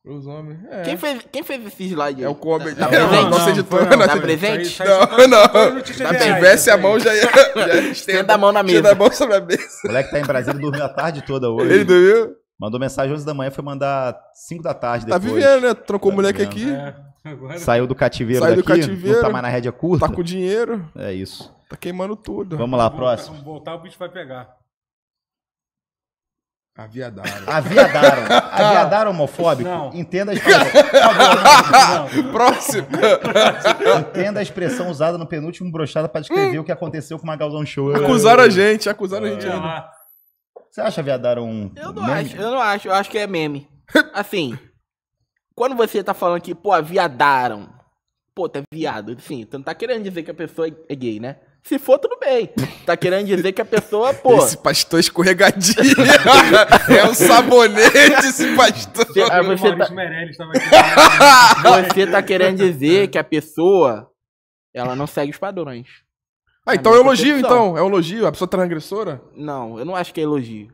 Os homens. É. Quem fez, quem fez esse slide aí? É o comedy. Tá presente? não, Não, editor. foi não. nosso Tá presente? Não, não. Se tivesse a mão, já ia. Já Estenda a mão na mesa. Estenda a mão sobre a mesa. O moleque tá em Brasília, dormiu a tarde toda hoje. Ele dormiu? Mandou mensagem 11 da manhã, foi mandar 5 da tarde Tá depois. vivendo, né? Trocou o Tá moleque vivendo. aqui. É, agora... Saiu do cativeiro Saiu do daqui, cativeiro. não tá mais na rédea curta. Tá com dinheiro. É isso. Tá queimando tudo. Vamos lá, Voltar- próximo. Voltar, o bicho vai pegar. Aviadaram. Aviadaram. Aviadaram homofóbico? Não. Entenda a expressão. Próximo. Entenda a expressão usada no penúltimo brochada para descrever o que aconteceu com o Magalzão Show. Acusaram a gente, acusaram a gente lá. Você acha aviadaram um. Eu não meme? acho, eu não acho, eu acho que é meme. Assim, quando você tá falando que, pô, viadaram, pô, tá viado, enfim, tu não tá querendo dizer que a pessoa é gay, né? Se for, tudo bem. Tá querendo dizer que a pessoa, pô, Esse pastor escorregadinho. é um sabonete esse pastor. você, O você, tá, você tá querendo dizer que a pessoa, ela não segue os padrões. Ah, então é elogio, então. É um elogio. A pessoa transgressora. Não, eu não acho que é elogio.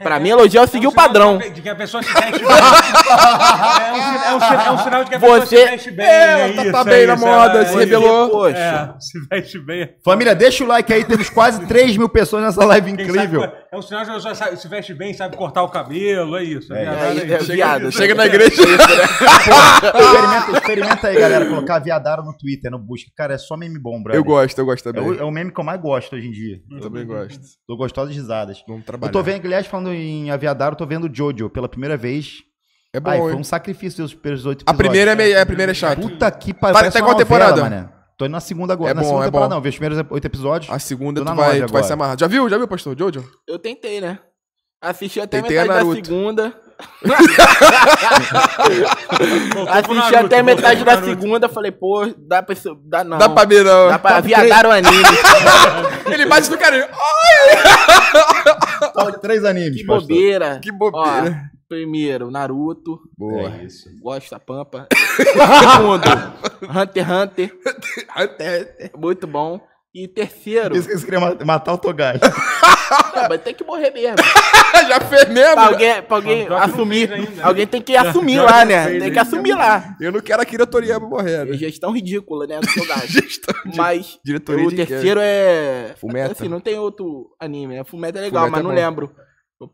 Pra mim, elogio é seguir um o padrão. De que a pessoa se veste bem. é, um, é um é um sinal de que a pessoa Você- se veste bem. É, é tá- isso, tá é bem na isso, moda, é, se é, rebelou. Poxa. É, se veste bem. Família, deixa o like aí, temos quase 3 mil pessoas nessa live incrível. sabe- é um sinal de que a pessoa sabe- se veste bem, sabe cortar o cabelo, é isso. É, É, é, é, viado. Chega na igreja. experimenta, experimenta aí, galera, colocar viadaram no Twitter, no busca. Cara, é só meme bom, brother. Eu gosto, eu gosto É também. o, é o meme que eu mais gosto hoje em dia. Eu também gosto. Tô gostosas risadas. Vamos Eu trabalhar. tô vendo, aliás, falando em Aviadaro, eu tô vendo Jojo pela primeira vez. É bom, Ai, foi um sacrifício dos primeiros oito A episódios. primeira é, meio, é, a primeira é chata. Puta que pariu. Tá- parece tá uma qual temporada? mané. Tô indo na segunda agora. É na bom, segunda é temporada bom. não, vi os primeiros oito episódios. A segunda tu na vai, tu vai agora. se amarrar. Já viu? Já viu, pastor? Jojo? Eu tentei, né? Assisti até Tentei a metade da segunda. Assisti até metade da segunda. Falei, pô, dá pra. isso- Dá não. Dá pra ver, não. Dá pra viadar o anime. Ele bate no cara. De três animes, que pastor. bobeira. Que bobeira. Ó, primeiro, Naruto. Boa. É isso. Gosto da Pampa. Segundo, Hunter x Hunter. Até. Muito bom. E terceiro, Isso que eles queriam ma- matar o Togai. não, mas tem que morrer mesmo. Já fez mesmo? Pra alguém, pra alguém assumir. ainda. Alguém tem que assumir lá, né? fez Tem que assumir lá. Eu não quero a diretoria morrer, né? Gestão ridícula, né? Gestão Mas diretoria o terceiro é. Fullmetal. Assim, não tem outro anime, né? Fullmetal é legal, Fullmetal mas é não lembro.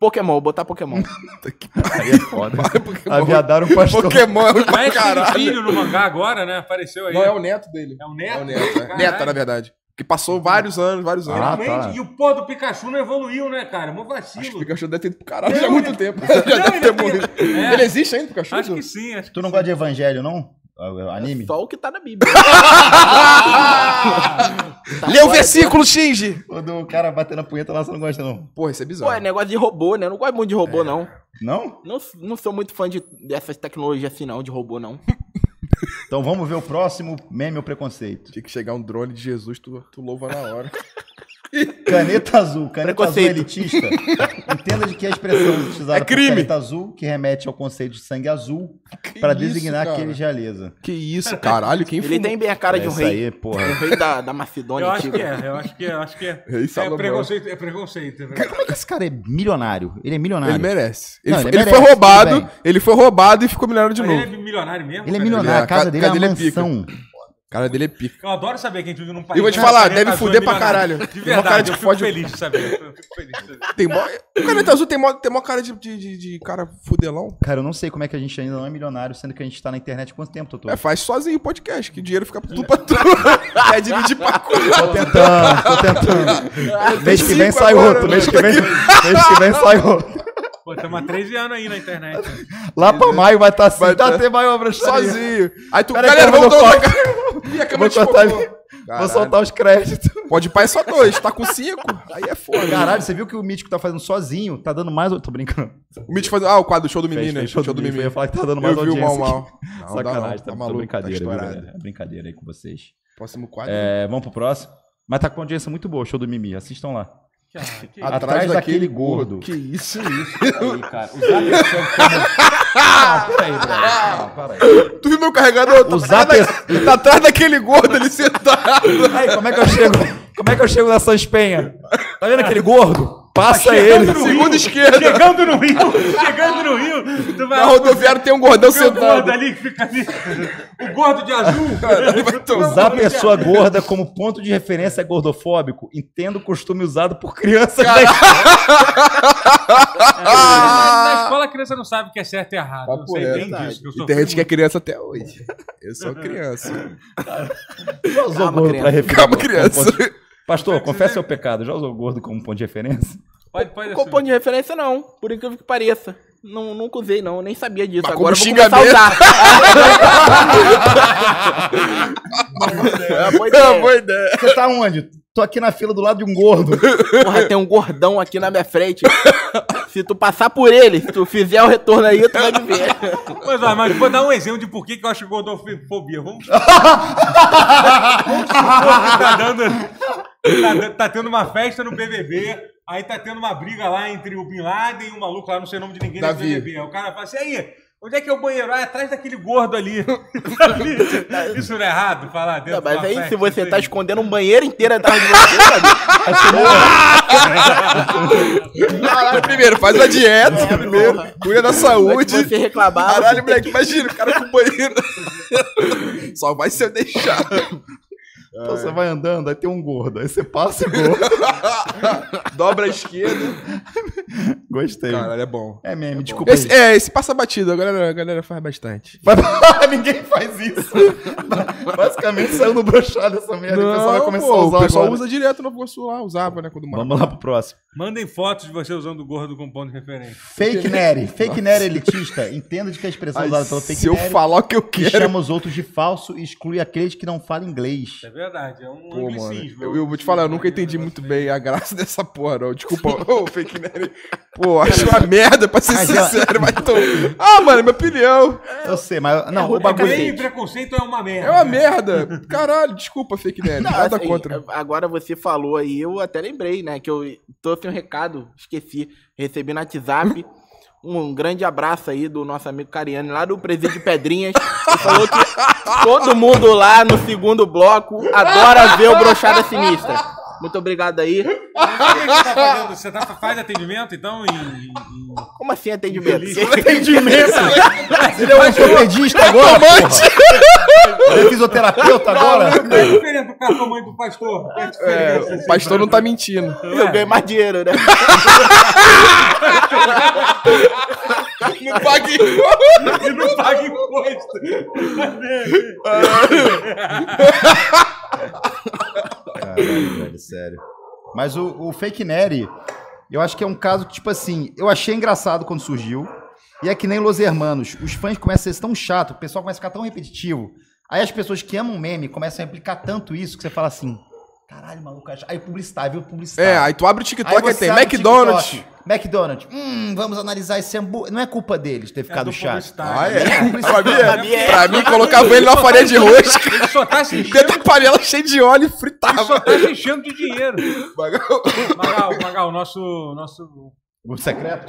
Pokémon, vou botar Pokémon. Puta que Aí é foda. Pokémon. Aviadaram o pastor. Pokémon é ruim pra caralho. filho no mangá agora, né? Apareceu aí. Não, é o neto dele. É o neto? É o neto, é. Neta, na verdade. Que passou vários anos, vários anos. Ah, Realmente, tá. E o pô do Pikachu não evoluiu, né, cara? Mó O vacilo. Pikachu deve ter ido pro caralho já há muito tempo. Já deve ele ter tem- morrido. É. Ele existe ainda, Pikachu? Acho que sim, acho que Tu não sim. gosta de Evangelho, não? O Anime? Só o que tá na Bíblia. Tá Lê o versículo, Shinji! O do cara batendo a punheta lá, você não gosta, não. Porra, isso é Pô, bizarro. é negócio de robô, né? Eu não gosto muito de robô, não. Não? não. Não sou muito fã de, dessas tecnologias assim, não, de robô, não. Então vamos ver o próximo meme ou preconceito. Tinha que chegar um drone de Jesus, tu, tu louva na hora. Caneta azul. Caneta azul elitista. Entenda de que a expressão utilizada É crime. por caneta azul, que remete ao conceito de sangue azul, para designar cara? aquele realeza. Que isso, caralho, quem Ele tem bem a cara de um rei. aí, porra. Um rei da, da Macedônia Eu acho que é, eu acho que é, eu acho que é. Rei É preconceito, é preconceito. é Cara, como é que esse cara é milionário? Ele é milionário. Ele merece. Ele, Não, foi, ele ele merece, foi roubado, ele foi roubado e ficou milionário de Mas novo. ele é milionário mesmo? Ele é milionário, é, a casa ca- dele é uma é pica. Cara dele é pica. Eu adoro saber que a gente vive num país. E vou te falar, deve azul fuder pra caralho. De Tem uma verdade, cara de eu fico fode- feliz de saber. Eu fico feliz de saber. Tem mó... O caneta azul tem mó, tem mó cara de, de, de- de cara fudelão. Cara, eu não sei como é que a gente ainda não é milionário, sendo que a gente tá na internet há quanto tempo, Totô? É, faz sozinho o podcast, que dinheiro fica tudo pra tu. é dividir pra Tô quatro. tentando, tô tentando. mês que vem sai agora, outro, né? mês que vem, mês que vem sai outro. Pô, estamos há 13 anos aí na internet. Lá pra maio vai estar assim, Vai tá tá- até maio brocharia. Sozinho. Aí tu, Pera galera, eu vamos vou Ih, a Vou câmera cortar. Vou Caralho. soltar os créditos. Pode ir pra é só dois, tá com cinco. Aí é foda. Caralho, você viu que o Mítico tá fazendo sozinho? Tá dando mais. Tô brincando. O Mitch faz. Ah, o quadro, show do Fez- Mimi, né? fez Show, show do do Mimi. Eu ia falar que tá dando mais Eu vi o mal, audiência mal. aqui. Não, Sacanagem, não, tá, tá maluco, brincadeira, tá galera? É brincadeira aí com vocês. Próximo quadro. É, vamos pro próximo. Mas tá com audiência muito boa, show do Mimi. Assistam lá. Ah, que- Atrás, daquele gordo. Que isso? Aí, cara. Usar a pessoa como... Ah, peraí, brother. Não, peraí. Tu viu meu carregador? Tá Usar atrás, pe- da- ele tá atrás daquele gordo ali sentado. Aí, como é que eu chego? Como é que eu chego na Sanspenha? Tá vendo aquele gordo? Passa ele. Chegando no Segunda Rio, esquerda. Chegando no Rio, chegando no Rio, tu vai Na rodoviária tem um gordão Tem o gordo sentado. ali que fica ali. O gordo de azul. Usar a pessoa gorda como ponto de referência é gordofóbico. Entendo o costume usado por crianças da Na escola a criança não sabe o que é certo e errado. Eu Papo sei bem reto. disso. que eu E tem gente que é criança até hoje. Eu sou criança. Já usou Calma, criança. Calma, criança. Pastor, confessa seu pecado. Já usou gordo como ponto de referência? Pode, pode Com assumir. ponto de referência, não. Por incrível que pareça. Não, nunca usei, não. Eu nem sabia disso. Mas Agora eu como vou começar a usar. é, boa É ideia. uma boa ideia. Você tá onde? Tô aqui na fila do lado de um gordo. Porra, tem um gordão aqui na minha frente. Se tu passar por ele, se tu fizer o retorno aí, tu vai me ver. Mas, ó, mas vou dar um exemplo de por que, que eu acho gordofobia. Vamos. Vamos supor que tá dando. Tá, tá tendo uma festa no BBB. Aí tá tendo uma briga lá entre o Bin Laden e o maluco lá, não sei o nome de ninguém Davi. no BBB. Aí o cara fala assim: aí, onde é que é o banheiro? Ah, é atrás daquele gordo ali. Isso não é errado? Falar dentro Não, mas aí, festa, se você tá aí. escondendo um banheiro inteiro atrás de você, sabe? Caralho, primeiro, faz a dieta. É, primeiro, porra. cuida da saúde. de você reclamar, Caralho, moleque, imagina o cara com banheiro. Só vai se eu deixar. Então você vai andando, aí tem um gordo. Aí você passa o gordo. Dobra a esquerda. Gostei. Caralho, é bom. É meme, desculpa Esse, aí. é, esse passa batido, a galera, a galera faz bastante. Mas- Ninguém faz isso. Basicamente saiu no brochado essa merda. o pessoal vai começar a usar O pessoal agora. usa direto no Poço lá, usava, né, quando Vamos lá pro próximo. Mandem fotos de você usando o gordo como ponto de referência. Fake Nery. Fake Nery elitista. Entendo de que a expressão Ai, usada pelo Fake Se eu Nery falar o que eu que quero. chama os outros de falso e exclui aqueles que não falam inglês. É verdade, é um Pô, mano, anglicismo. eu, eu vou te falar, eu nunca entendi muito bem a graça dessa porra, não. Desculpa, ô, fake nerd. Pô, acho uma merda, pra ser Mas sincero, mas tô... Ah, mano, é minha opinião. Eu sei, mas. Não, o É bagulho. que nem preconceito é uma merda. É uma merda. Caralho, desculpa, fake nerd. Não, Nada assim, contra. Agora você falou aí, eu até lembrei, né? Que eu trouxe um recado, esqueci. Recebi no WhatsApp. Um grande abraço aí do nosso amigo Cariano, lá do Presídio Pedrinhas. Ele falou que todo mundo lá no segundo bloco adora ver o Brochada Sinistra. Muito obrigado aí. O que você tá fazendo? Você tá- faz atendimento, então? Em, em- em- Como assim atendimento? Atendimento! Ele é um ortopedista agora! Ele é fisioterapeuta agora? Qual é a diferença do cartomante do pastor? É É, o pastor não tá mentindo. Eu ganho mais dinheiro, né? Não pague. E não paga imposto. Caralho, velho, sério. Mas o, o Fake Nery, eu acho que é um caso que, tipo assim, eu achei engraçado quando surgiu. E é que nem Los Hermanos. Os fãs começam a ser tão chato, o pessoal começa a ficar tão repetitivo. Aí as pessoas que amam meme começam a replicar tanto isso que você fala assim: caralho, maluco. Aí publicitário, viu? Publicitário. É, aí tu abre o TikTok e tem McDonald's. TikTok, McDonald's. Hum, vamos analisar esse hambúrguer. Não é culpa deles ter ficado do chato. publicitário. Ah, é? publicitário. Pra mim, mim é. pra mim, colocava ele na farinha de rosca, Ele só tá se enchendo, dentro da panela cheia de óleo e ele só fritava. tá se enchendo de dinheiro. Magal. Magal, Magal, nosso, nosso O secreto?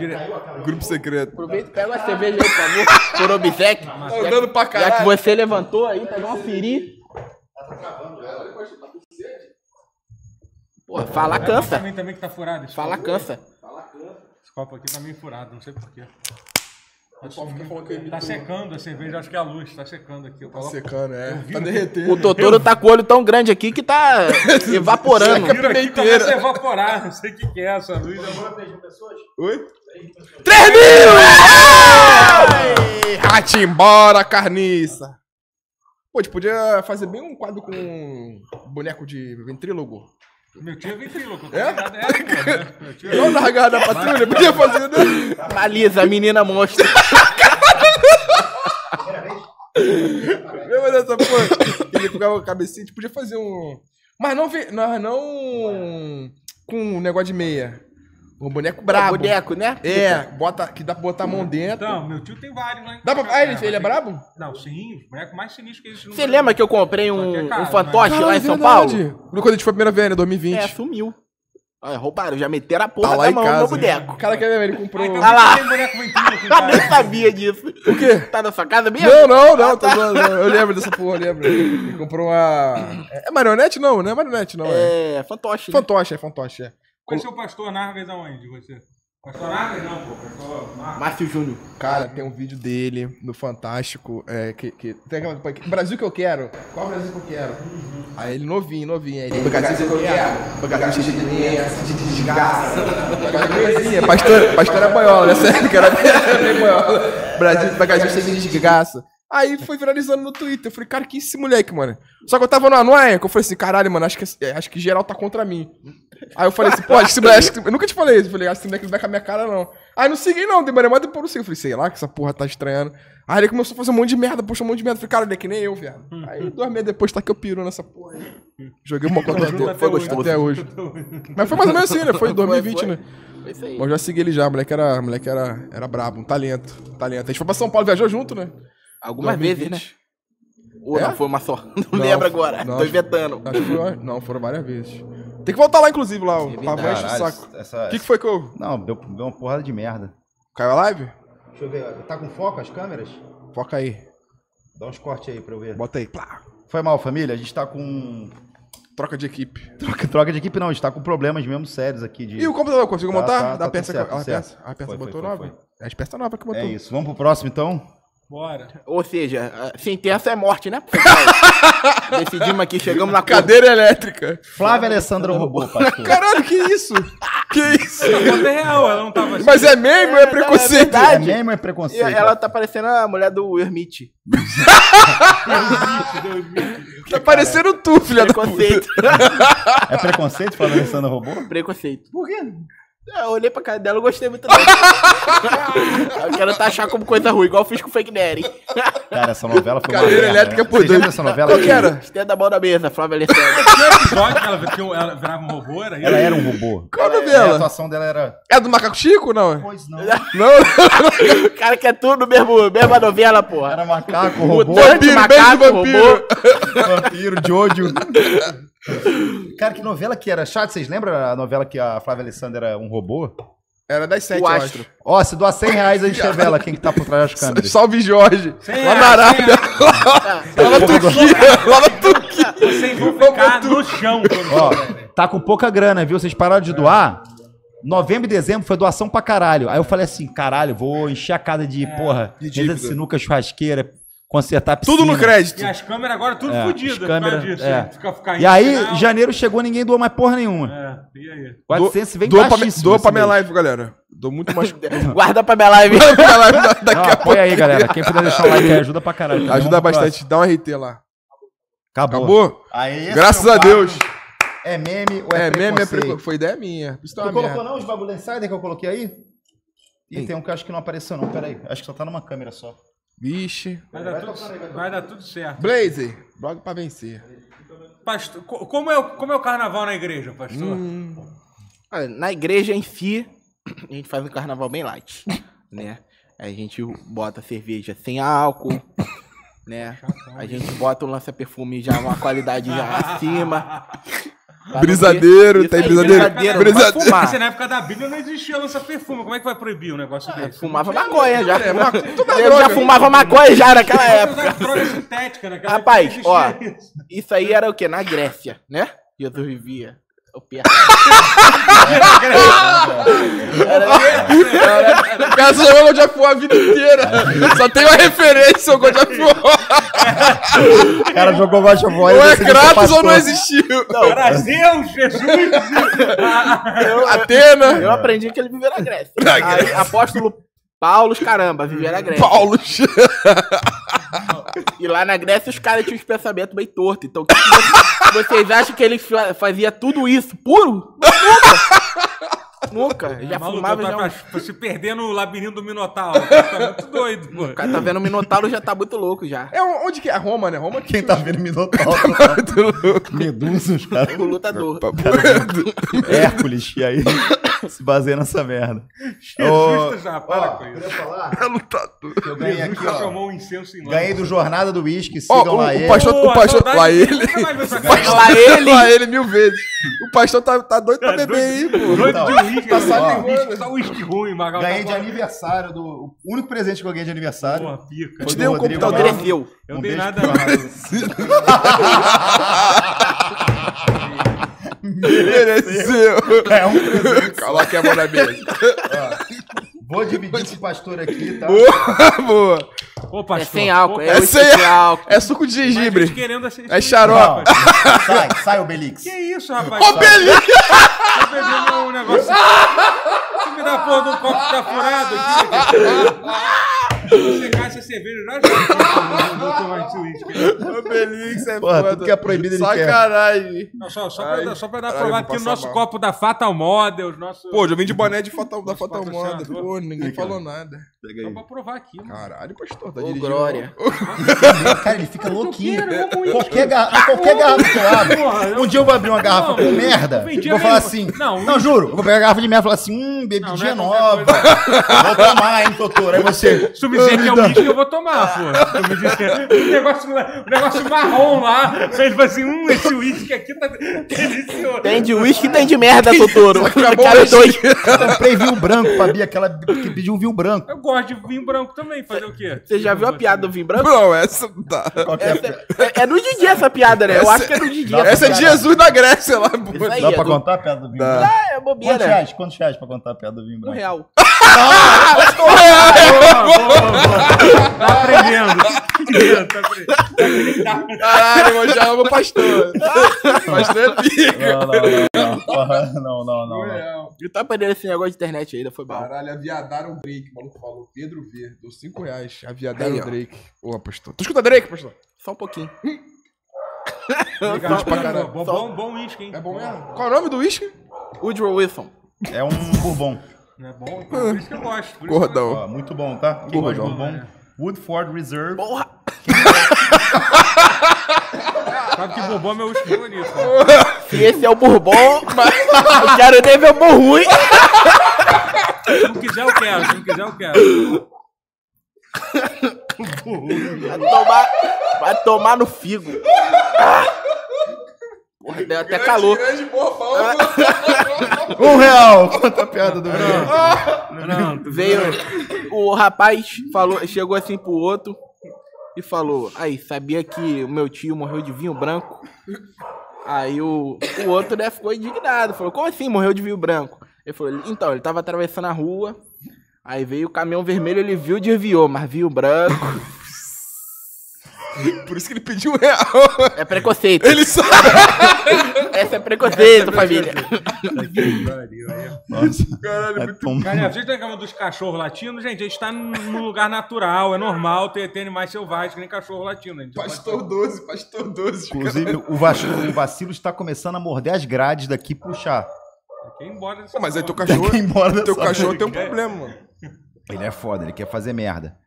Grupo secreto. Aproveita e pega uma cerveja aí, por favor, por obséquio. Tá andando pra Já que caralho. você levantou aí, pegou uma feri. Pô, fala cansa. também, também que tá furado. Esse Fala copo- cansa. Esse copo aqui tá meio furado, não sei porquê. Tá secando a cerveja, acho que é a luz, tá secando aqui. Tá secando, é. Tá o- derretendo. O Totoro tá com o olho tão grande aqui que tá evaporando. Tiro aqui pimenteira. começa a evaporar, não sei o que, que é essa luz. Eu vou- Oi? 3 mil! Rate embora, carniça. Pô, a gente podia fazer bem um quadro com um boneco de ventrílogo. Meu tio é ventríloco. É? É, né? Meu tio é Não largar da patrulha, podia fazer, né? Malisa, a menina monstro. Lembra dessa porra? Ele ficava com a cabecinha, a gente podia fazer um. Mas não, mas não com um negócio de meia. Um boneco brabo. Boneco, né? É, bota, que dá pra botar a mão dentro. Então, meu tio tem vários lá em Dá pra. Ah, ele, ele é mas brabo? Não, sim, os bonecos mais sinistros que existe no Você mundo. lembra que eu comprei um, Só que é caro, um fantoche Caralho, lá em São verdade. Paulo? Quando a gente foi a primeira vez, né? 2020. É, sumiu. Olha, roubaram, já meteram a porra Tá lá da em mão casa. no boneco. O cara quer ver, ele comprou. Ah, então Ah lá. boneco Eu nem sabia disso. O quê? Tá na sua casa mesmo? Não, não, não, Ah, tô tá. não. Eu lembro dessa porra, eu lembro. Ele comprou uma. É marionete? Não, não é marionete, não. É, É, fantoche. né? fantoche, é fantoche, é. Conheceu o pastor Nargas aonde, você? Pastor Nargas não, pô. Pastor Nargas. Márcio Júnior. Cara, tem um vídeo dele no Fantástico. É, que, que, tem aquela, Brasil que eu quero. Qual Brasil que eu quero? Aí ele novinho, novinho. Aí ele, Brasil que eu quero. Brasil cheio de dinheiro, de desgraça. Brasil, pastor, pastor é boiola, né? Sério, que era bem boiola. Brasil, Brasil cheio de desgraça. Aí foi viralizando no Twitter. Eu falei, cara, que esse moleque, mano? Só que eu tava no Anuaia, que eu falei assim, caralho, mano, acho que, é, acho que geral tá contra mim. Aí eu falei assim, pô, acho que esse moleque. acho que- Eu nunca te falei isso. Eu falei, acho que esse moleque não vai com a minha cara, não. Aí não segui, não, demorei mais depois não segui. Eu falei, sei lá, que essa porra tá estranhando. Aí ele começou a fazer um monte de merda, puxou um monte de merda. Eu falei, cara, ele é que nem eu, viado. Aí dois meses depois tá que eu piro nessa porra aí. Joguei uma conta até, foi hoje. gostoso. Até hoje. Mas foi mais ou menos assim, né? Foi em 2020, foi. né? É isso aí. Mas eu já segui ele já, o moleque era, moleque era, era brabo, um talento. um talento. A gente foi pra São Paulo, viajou junto, né? Algumas vezes, né? Ou É? não, foi uma só. Não, Não, lembro agora. não, Tô acho- inventando. Acho que foi, não, foram várias vezes. Tem que voltar lá, inclusive, lá, enche o Caralho, saco. essa- O que, que foi que eu. Não, deu, deu uma porrada de merda. Caiu a live? Deixa eu ver, tá com foco as câmeras? Foca aí. Dá uns cortes aí pra eu ver. Bota aí. Plá. Foi mal, família. A gente tá com. Troca de equipe. Troca, troca de equipe, não. A gente tá com problemas mesmo sérios aqui de. E o computador, conseguiu Tá, montar? tá, da tá peça, tudo certo, a peça, a peça Foi, botou foi, nova? foi, É as peças novas que botou. É isso. Vamos pro próximo então? Bora. Ou seja, a sentença é morte, né? Decidimos aqui, chegamos na. Cadeira elétrica. Flávia Alessandra roubou, pastor. Caralho, que isso? Que isso? É real, ela não tava assim. Mas é meme ou é É, é preconceito? É verdade. mesmo ou é E preconceito? ela tá parecendo a mulher do Smith. Tá parecendo tu, filha da puta. Preconceito. É preconceito Flávia Alessandra roubou? Preconceito. Por quê? É, Eu olhei pra cara dela e gostei muito dela. eu quero taxar como coisa ruim, igual eu fiz com o Fake Daddy. Cara, essa novela foi uma Cadeira merda, elétrica né? por Vocês dois. lembram dessa novela? Qual que era? Estenda a mão na mesa, Flávia Alessandra. Tinha episódio que ela, que ela virava um robô, era isso? Ela era um robô. Qual a É, a novela? atuação dela era... É do Macaco Chico, não? Pois não. Não, o cara quer tudo mesmo, mesma novela, porra. Era macaco, robô, Mutante, Vampiro, macaco, vampiro. robô. vampiro, Jojo. Cara, que novela que era? Chat, vocês lembram a novela que a Flávia Alessandra era um robô? Era das sete, O eu Astro. acho. Ó, se doar 100 reais a gente revela quem que tá por trás das câmeras. Salve Jorge. Lá na Arábia. Lá na Turquia. Lá na Turquia. Vocês vão ficar no chão. Ó, tá com pouca grana, viu? Vocês pararam de doar. Novembro e dezembro foi doação pra caralho. Aí eu falei assim, caralho, vou encher a casa de, porra, de mesa de sinuca, churrasqueira, consertar a piscina. Tudo no crédito. E as câmeras agora tudo É, fodidas as por causa câmeras, disso. é. Fica, fica E aí, rindo, janeiro chegou, ninguém doou mais porra nenhuma. É, e aí? 400 vem Doa pra, doa pra minha live, galera. Dou muito mais. Guarda pra minha live. Doa pra minha live da- daqui Não, a pouco. apoia aí, galera. Quem puder deixar um like aí ajuda pra caralho. Ajuda bastante. Dá um RT lá. Acabou. Acabou? Aí, Graças é o a. Deus. É meme ou é, É, mesmo é. Foi ideia minha. Isso tá Tu uma colocou merda. não os bagulho insider que eu coloquei aí? Ih, Sim. tem um que eu acho que não apareceu não, peraí. Acho que só tá numa câmera só. Vixe. Vai dar, tudo, vai dar tudo certo. Blazer. Blog pra vencer. Pastor, co- como é, o, como é o carnaval na igreja, pastor? Hum. Olha, Na igreja em si, a gente faz um carnaval bem light, né? A gente bota cerveja sem álcool, né? A gente bota o lança-perfume já uma qualidade já acima. Pra não Brisadeiro, ter- tem aí, brisadeiro. brisadeiro, Brisadeiro. fumar. Porque na época da Bíblia não existia lança-perfume. Como é que vai proibir um negócio desse? Fumava maconha já. É, ma- tudo é Eu já droga. fumava maconha já naquela época. droga sintética naquela Rapaz, época não ó, isso aí era o quê? Na Grécia, né? Jesus vivia. O pé. O cara só jogou God of War a vida inteira. Só tem uma referência ao God of War. O cara jogou God of War e Ou é Kratos ou não existiu. Era Zeus, Jesus. Atena. Eu aprendi que ele vivia na Grécia. Aí, apóstolo Paulo, caramba, vivia na Grécia. Paulo. E lá na Grécia os caras tinham uns pensamentos bem tortos. Então, o que que vocês- vocês acham que ele fa- fazia tudo isso puro? Nunca! Nunca. Já Maluco, fumava tá já. pra, pra se perder no labirinto do Minotauro. Cara Tá muito doido, pô. O cara tá vendo o Minotauro já tá muito louco já. É onde que é? Roma, né? Roma que Quem tá vendo Minotauro? Medusa, os caras. O lutador. Hércules, e aí? Se baseia nessa merda. Jesus já, para ó, com isso. falar Ela tá doido. que eu ganhei Jesus aqui, já ó. um incenso em Ganhei do Jornada do Whisky, sigam o, lá o ele. pastor, o Pô, pastor, saudade lá ele. O pastor- Lá ele. Lá ele mil vezes. O pastor tá, tá doido pra Tá beber aí, pô. Doido Então, de uísque, tá só só uísque ruim, Magal. Ganhei tá de aniversário do. O único presente que eu ganhei de aniversário. Porra, pica. foi te do dei um computador. Eu Um tenho beijo nada. Mereceu. É um presente. Coloque a mão na mesa. Vou dividir com o pastor aqui, tá? Boa, boa. Ô, É pastor. sem álcool, é, É sem- sem álcool. É suco de gengibre. querendo É xarope. rapaz. Sai, sai, Obelix. Que isso, rapaz? Ô, Belinha! Tá bebendo um negócio. Você me dá a porra do copo que tá furado aqui. Você gasta cerveja já já. Não vou tomar esse uísque. Ô, Belix, é Porra, foda. tudo que é proibido ele quer. Sacanagem. Não, só, só, pra, Ai, só pra dar caralho, provar eu vou aqui o passar nosso mal. copo da Fatal Models, nosso. Pô, já vim de boné de Fatal, da Fatal Moda. patrocinador. Pô, ninguém falou nada. Pega Só aí. pra provar aqui, mano. Caralho, pastor, tá Ô, dirigindo. Glória. Cara, ele fica louquinho. quero, Qualquer, garra- qualquer garrafa que eu abro. Porra, eu- Um dia eu vou abrir uma garrafa Não, com merda. eu vendi vou falar mesma. assim. Não, Não, juro. Eu vou pegar a garrafa de merda e falar assim: hum, bebidinha Não, não é nova. qualquer Vou tomar, hein, doutor. Aí você. Se me dizer que é um uísque, eu vou tomar, pô. Se me dizer que é negócio, um negócio marrom lá. Ele fala assim, hum, esse uísque aqui tá delicioso. Tem de uísque e tem de merda, Totoro. O dois. Comprei vinho branco pra Bia, aquela que pediu um vinho branco. Eu gosto de vinho branco também, fazer o quê? Você já viu a piada do vinho branco? Não, essa não tá. Qualquer... É, é do Didi essa piada, né? Eu acho que é do Didi. Dá Essa é de Jesus da Grécia lá, Dá é pra do- contar a piada do vinho Dá. branco? Ah, é Quantos bobeira. reais? Quantos reais pra contar a piada do vinho Um branco? real. Boa. Tá aprendendo. Tá aprendendo, tá aprendendo. Caralho, eu já amo o pastor. pastor é pica. Não, não, não, não. Não, não. Eu tô aprendendo esse negócio de internet ainda, foi bom. Caralho, aviadaram o Drake, o maluco falou. Pedro V, deu 5 reais. Aviadaram o. Drake. Ô, pastor. Tu escuta Drake, pastor? Só um pouquinho. Obrigado, pra bom, caralho. bom, bom, bom uísque, hein? É bom mesmo? Qual é o nome do uísque? Woodrow Wilson. É um bourbon. É bom, por isso que eu gosto. Gordão. Muito bom, tá? Quem gosta de bourbon? Woodford Reserve. Porra! Sabe que bobão é meu uísque favorito. Se esse é o Bourbon, eu quero nem ver o bom ruim. Se não quiser, eu quero. Se não quiser, eu quero. Vai tomar, vai tomar no figo. Ah! Porra, deu até calor. Grande bobão. Um real! Conta a piada do tu Veio. O rapaz falou, chegou assim pro outro e falou: Aí, sabia que o meu tio morreu de vinho branco? Aí o, o outro, né, ficou indignado. Falou: Como assim morreu de vinho branco? Ele falou: Então, ele tava atravessando a rua. Aí veio o caminhão vermelho, ele viu, desviou, mas vinho branco. Por isso que ele pediu um real. É preconceito. Ele sabe. Essa é preconceito, família. Nossa. Caralho, Vai muito. Cara, vocês estão reclamando dos cachorros latinos? Gente, a gente tá num lugar natural, é normal ter, ter animais selvagens que nem cachorro latino. Pastor 12, pastor 12. Inclusive, o vacilo, o vacilo está começando a morder as grades daqui e puxar. Quer ir embora Pô, mas aí teu cachorro. Teu cachorro tem um problema, mano. Ele é foda, ele quer fazer merda.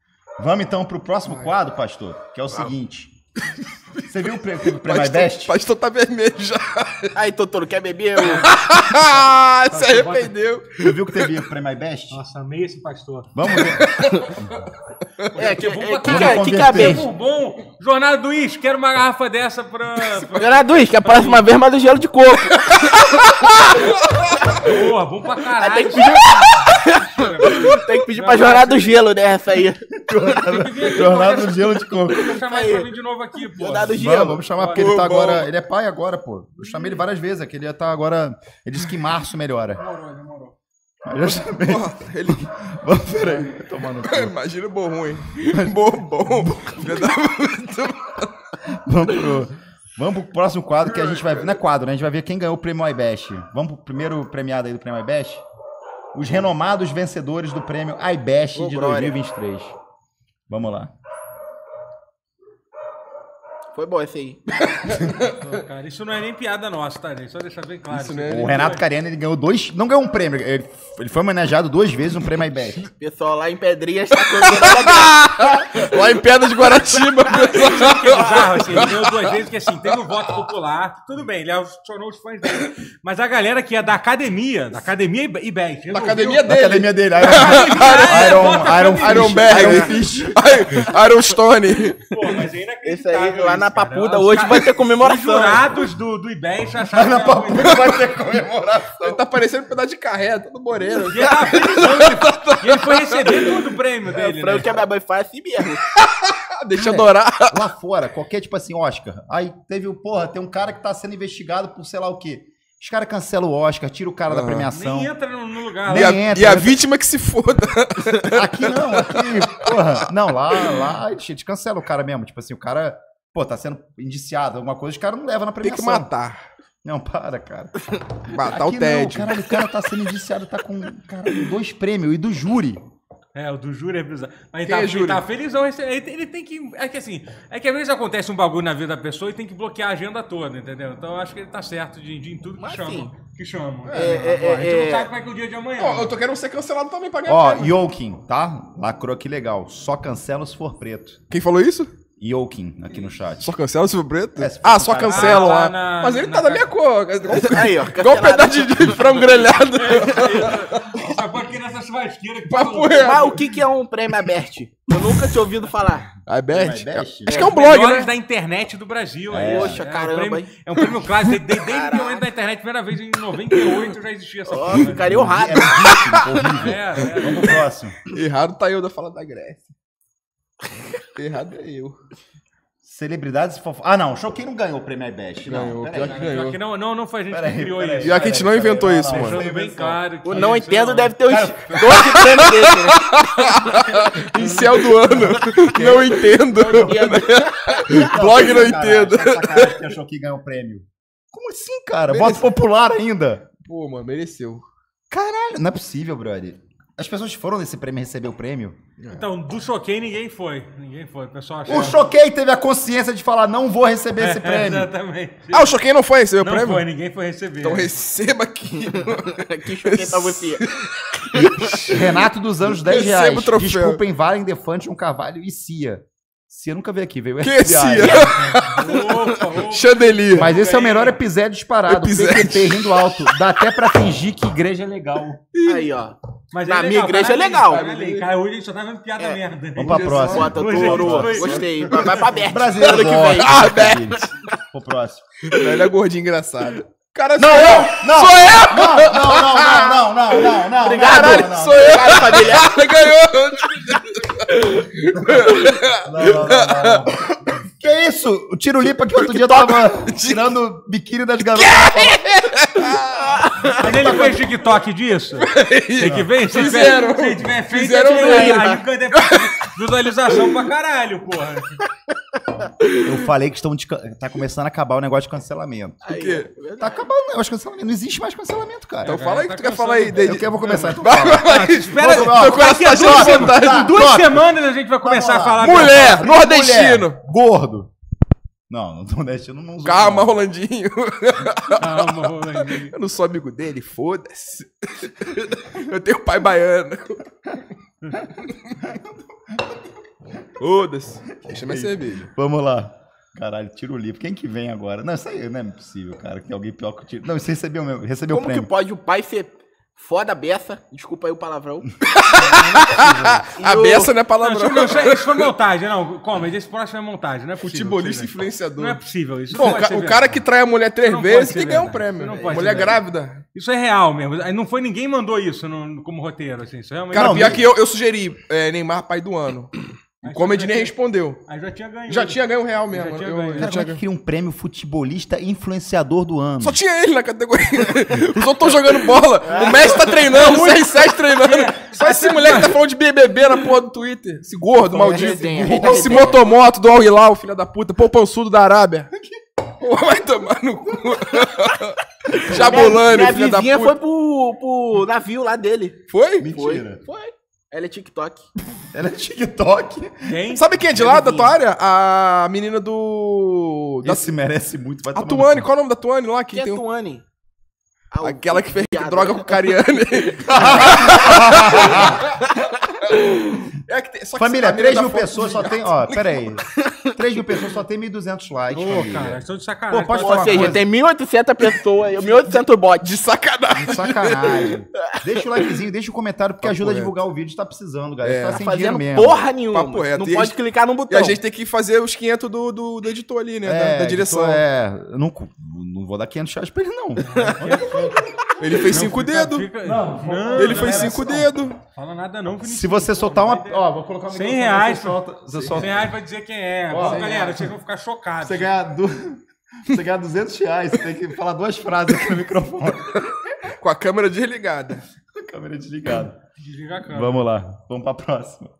Vamos então pro próximo quadro, pastor, que é o seguinte. Você viu o prêmio, o prêmio My Pastor, Best? pastor tá vermelho já. Aí, Totoro, quer beber? Eu... Se arrependeu. Você viu que teve o prêmio Best? Nossa, amei esse pastor. Vamos ver. É, que, é, Vamos que, pra que, que, é a Converter. beijo? Bom. Jornada do Is, quero uma garrafa dessa pra. pra... Granaduz, que a próxima vez manda gelo de coco. Porra, bom pra caralho. tem que pedir, tem que pedir pra jornada do gelo, né? Essa aí. Jornada do gelo de coco. Vou chamar ele pra vir de novo aqui, pô. Do Vamos, gelo. vamos chamar, porque ele tá agora. Ele é pai agora, pô. Eu chamei ele várias vezes, que ele ia tá agora. Ele disse que em março melhora. Demorou, demorou. Eu já chamei. Porra, ele. Vamos, peraí. Cu. Imagina o bom ruim. Bom, bom. Vamos pro, vamos pro próximo quadro que a gente vai ver. Não é quadro, né? A gente vai ver quem ganhou o prêmio iBest. Vamos pro primeiro premiado aí do prêmio iBest? Os renomados vencedores do prêmio iBest de glória. 2023. Vamos lá. Foi bom esse aí. Cara, isso não é nem piada nossa, tá, gente? Só deixar bem claro. Isso não é O Renato Cariani, ele ganhou dois. Não ganhou um prêmio. Ele, ele foi homenageado duas vezes no prêmio IBEST. Pessoal lá em Pedrinhas tá Lá em Pedra de Guaratiba, pessoal. que é bizarro, assim, ele ganhou duas vezes, que assim, teve o voto popular, tudo bem, ele acionou os fãs dele. Mas a galera que é da academia, da academia e Ibet. Da academia dele. academia dele. Iron, Iron, Iron. Iron, Iron Iron Berg. Fish. Iron Stone. Pô, mas é Esse aí lá isso, na cara. Papuda Os hoje vai ter Os comemoração. jurados do, do Ibet acharam Na que era papuda vai ter comemoração. Ele tá parecendo um pedaço de carreta, todo moreno. E ele, ele foi receber todo o prêmio É, dele, o frango né? que a minha mãe faz assim mesmo. Deixa eu adorar. Lá fora, qualquer tipo assim, Oscar. Aí teve o, porra, tem um cara que tá sendo investigado por sei lá o quê. Os caras cancelam o Oscar, tira o cara da Aham. premiação. Nem entra no, lugar Nem E lá. a, entra, e a vítima que se foda. Aqui não, aqui, porra. Não, lá, lá, eles cancelam o cara mesmo. Tipo assim, o cara, pô, tá sendo indiciado, alguma coisa, os caras não levam na Tem premiação. que matar. Não, para, cara. Matar Aqui o Ted. Não, caralho, o cara tá sendo indiciado, tá com caralho, dois prêmios e do júri. É, o do júri é bizarro. Mas ele tá, é ele tá felizão. Ele, tem que. É que assim, é que às vezes acontece um bagulho na vida da pessoa e tem que bloquear a agenda toda, entendeu? Então eu acho que ele tá certo de, de em tudo que Mas chamam. Que chamam. É, é, Agora, a gente é, não é. sabe como é que é o dia de amanhã. Ó, eu tô querendo ser cancelado também pra ganhar Ó. Yokin, tá? Lacrou aqui legal. Só cancela se for preto. Quem falou isso? Yokin, aqui no chat. Só cancela se for preto? É, ah, só cancela Ah, lá na- Mas ele na tá da ca- minha cor. Igual, Aí, ó. igual um pedaço de, de frango grelhado. Aqui nessa churrasqueira que Papo reto. Mas o que, que é um prêmio aberto? Eu nunca tinha ouvido falar. A Bert? Bert? Acho que é um Os blog, melhores né? da internet do Brasil. É. É, Poxa, é caramba, Um prêmio, é um prêmio clássico. Desde, desde entro na internet, primeira vez em 98 já existia essa Ó, porra. ficaria honrado. É. É, é. Vamos pro próximo. Errado tá eu da fala da Grécia. Errado é eu. Celebridades fofo... Ah, não, Choquei não ganhou o prêmio IBEST. Não, Ganhou, pior que ganhou. Pior que não, não, não foi a gente Peraí, que criou peraí. isso. Pior que a gente não inventou isso, não, mano. Deixando bem claro. O não entendo não- deve ter uns 12 prêmios dele, né? Incel do ano. Não entendo. Blog não entendo. Que achou que ganhou o prêmio. Como assim, cara? Voto popular ainda. Pô, mano, mereceu. Caralho, não é possível, brother. As pessoas foram nesse prêmio receber o prêmio. Então, do Choquei ninguém foi. Ninguém foi. O pessoal achou. O Choquei teve a consciência de falar, não vou receber esse prêmio. Exatamente. Ah, o Choquei não foi receber o não prêmio? foi, ninguém foi receber. Então receba aqui. que choquei pra você. Renato dos anos 10 Receba reais. o troféu. Desculpem, Valen, Defante, um Carvalho e Cia. Cia nunca veio aqui, veio o Que FBI. esse? Opa, opa. Chandelier. Mas esse é o melhor episódio disparado. Episódio. PQP rindo alto. Dá até pra fingir que igreja é legal. Aí, ó. Mas Na é minha legal, igreja é legal. Cara, hoje a gente só tá vendo piada É. merda. Vamos pra próxima. Bota touro. foi- Gostei. Vai pra aberto. Brasileiro que vem. Ah, Vamos Pro próximo. Ele é gordinho engraçado. Cara, Não, sou eu! Não! Sou eu! Não, não, não, não, não, não, não. Obrigado. Caralho, não, não, sou eu! Obrigado, família. Ganhou! Não, não, não, não, não. Que isso? O Tiro Lipa que outro dia tava tirando o biquíni das garotas. Mas ele fez TikTok disso? Tem que ver? Se Fizeram. tiver- Se tiver feito, Fizeram aí, visualização pra caralho, porra. Eu falei que estão de tá começando a acabar o negócio de cancelamento. Aí, quê? é. Tá acabando o negócio de cancelamento. Não existe mais cancelamento, cara. Então fala aí o tá que tu quer falar aí. Eu, que eu vou começar. Então Vai, fala. vai, vai. Espera, coração tá cheio de sema- vontade. Tá. duas semanas a gente vai começar a falar. Mulher, nordestino. Mulher, gordo. Não, no nordestino não uso. Calma, não. Rolandinho. Calma, Rolandinho. Eu não sou amigo dele, foda-se. Eu tenho pai baiano. Foda-se. Deixa minha cerveja. Vamos lá. Caralho, tiro livre. Quem que vem agora? Não, isso aí não é possível, cara. Que alguém pior que o tiro. Não, isso recebeu mesmo. Recebeu o Como que prêmio. pode o pai ser foda beça? Desculpa aí o palavrão. A o- beça não é palavrão. isso, não, isso é- isso foi montagem, não. Como? Mas esse próximo é montagem, não é possível. Futebolista isso aí. influenciador. Não é possível isso. Bom, não o, cara que trai a mulher três Não vezes tem que ganhar um prêmio. Mulher grávida. Isso é real mesmo. Aí Não foi ninguém mandou isso no- como roteiro, assim. Isso realmente. Cara, Não, pior que eu, eu sugeri é, Neymar pai do ano. O Comedy já nem respondeu. Aí já tinha ganho. Já tinha ganho real mesmo. Já tinha eu- ganho. Cara, tinha como é que cria um prêmio futebolista influenciador do ano? Só tinha ele na categoria. Os outros estão jogando bola. O Messi tá treinando, o CR7 treinando. Só esse moleque tá falando de BBB na porra do Twitter. Esse gordo, maldito. Esse motomoto do Al Hilal, filho da puta. Poupançudo da Arábia. Pô, vai tomar no cu. Jabulani, minha filho da vizinha puta. foi pro, pro navio lá dele. Foi? Mentira. Foi. Ela é TikTok. Ela é TikTok. Quem? Sabe quem é de lá da tua área? A menina do. Da... Esse merece muito. Vai A Tuane, qual é o nome da Tuane lá? Que Quem é tem um- Tuane? Ah, Aquela que fez droga com o Cariani. é que tem... só que Família, a menina 3 da mil pessoas só tem. Ó, pera aí. 3 mil pessoas só tem 1.200 likes. Ô, família. cara, estão de sacanagem. Pô, pode Ou falar uma seja, coisa. tem 1.800 pessoas, 1.800 bots. De sacanagem. Sacanagem. Deixa o likezinho, deixa o comentário, porque Papo ajuda a reto. divulgar o vídeo. Tá precisando, galera. É. Tá Tá sem fazendo dinheiro mesmo. porra nenhuma. Papo reto. Não E a pode gente- clicar no E botão. a gente tem que fazer os 500 do, do, do editor ali, né? da, da direção. editor, É, eu não, não vou dar 500 reais pra ele, não. Ele fez Não, cinco dedos. fica- Não, Ele não, fez não, cinco não. dedos. Fala nada não, Vinícius. Se você soltar não uma. vai Ó, vou colocar um 100 microfone, reais. Você solta. Você, 100 solta, reais pra dizer quem é. Ó, Pô, 100 galera, vocês vão ficar chocados. você ganhar, du... você ganhar 200 reais, você tem que falar duas frases aqui no microfone. Com a câmera desligada. Câmera desligada. Desliga a câmera. Vamos lá, vamos pra próxima.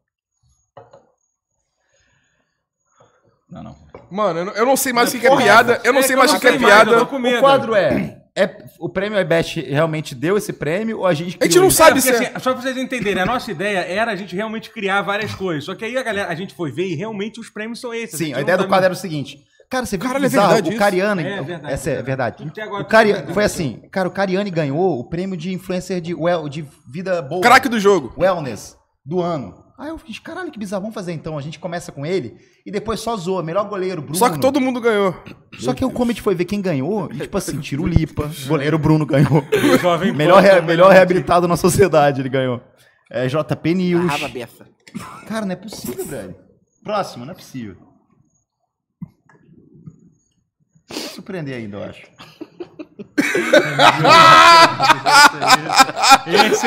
Não, não. Mano, eu não, não sei mais o que, que é piada. Eu não é sei mais o que, é não piada. com medo. O quadro é, é. O prêmio iBest realmente deu esse prêmio ou a gente A gente criou não isso? sabe É, se porque, é... assim, só pra vocês entenderem, a nossa ideia era a gente realmente criar várias coisas. Só que aí a galera, a gente foi ver e realmente os prêmios são esses. Sim, gente a não ideia do quadro era o seguinte. Cara, você viu Caralho, que é bizarro, verdade o isso? Cariani... É verdade, Essa é é verdade. O Cari... é verdade. Foi assim, cara, o Cariani ganhou o prêmio de influencer de, well, de vida boa. Craque do jogo. Wellness do ano. Aí eu fiz, caralho, que bizarro, vamos fazer então. A gente começa com ele e depois só zoa. Melhor goleiro, Bruno. Só que todo mundo ganhou. Só que o Comedy foi ver quem ganhou e, tipo assim, tiro Lipa, goleiro Bruno ganhou. Jovem melhor, re- melhor reabilitado na sociedade, ele ganhou. É, JP News. Cara, não é possível, velho. Próximo, não é possível. Vai surpreender ainda, eu acho. Esse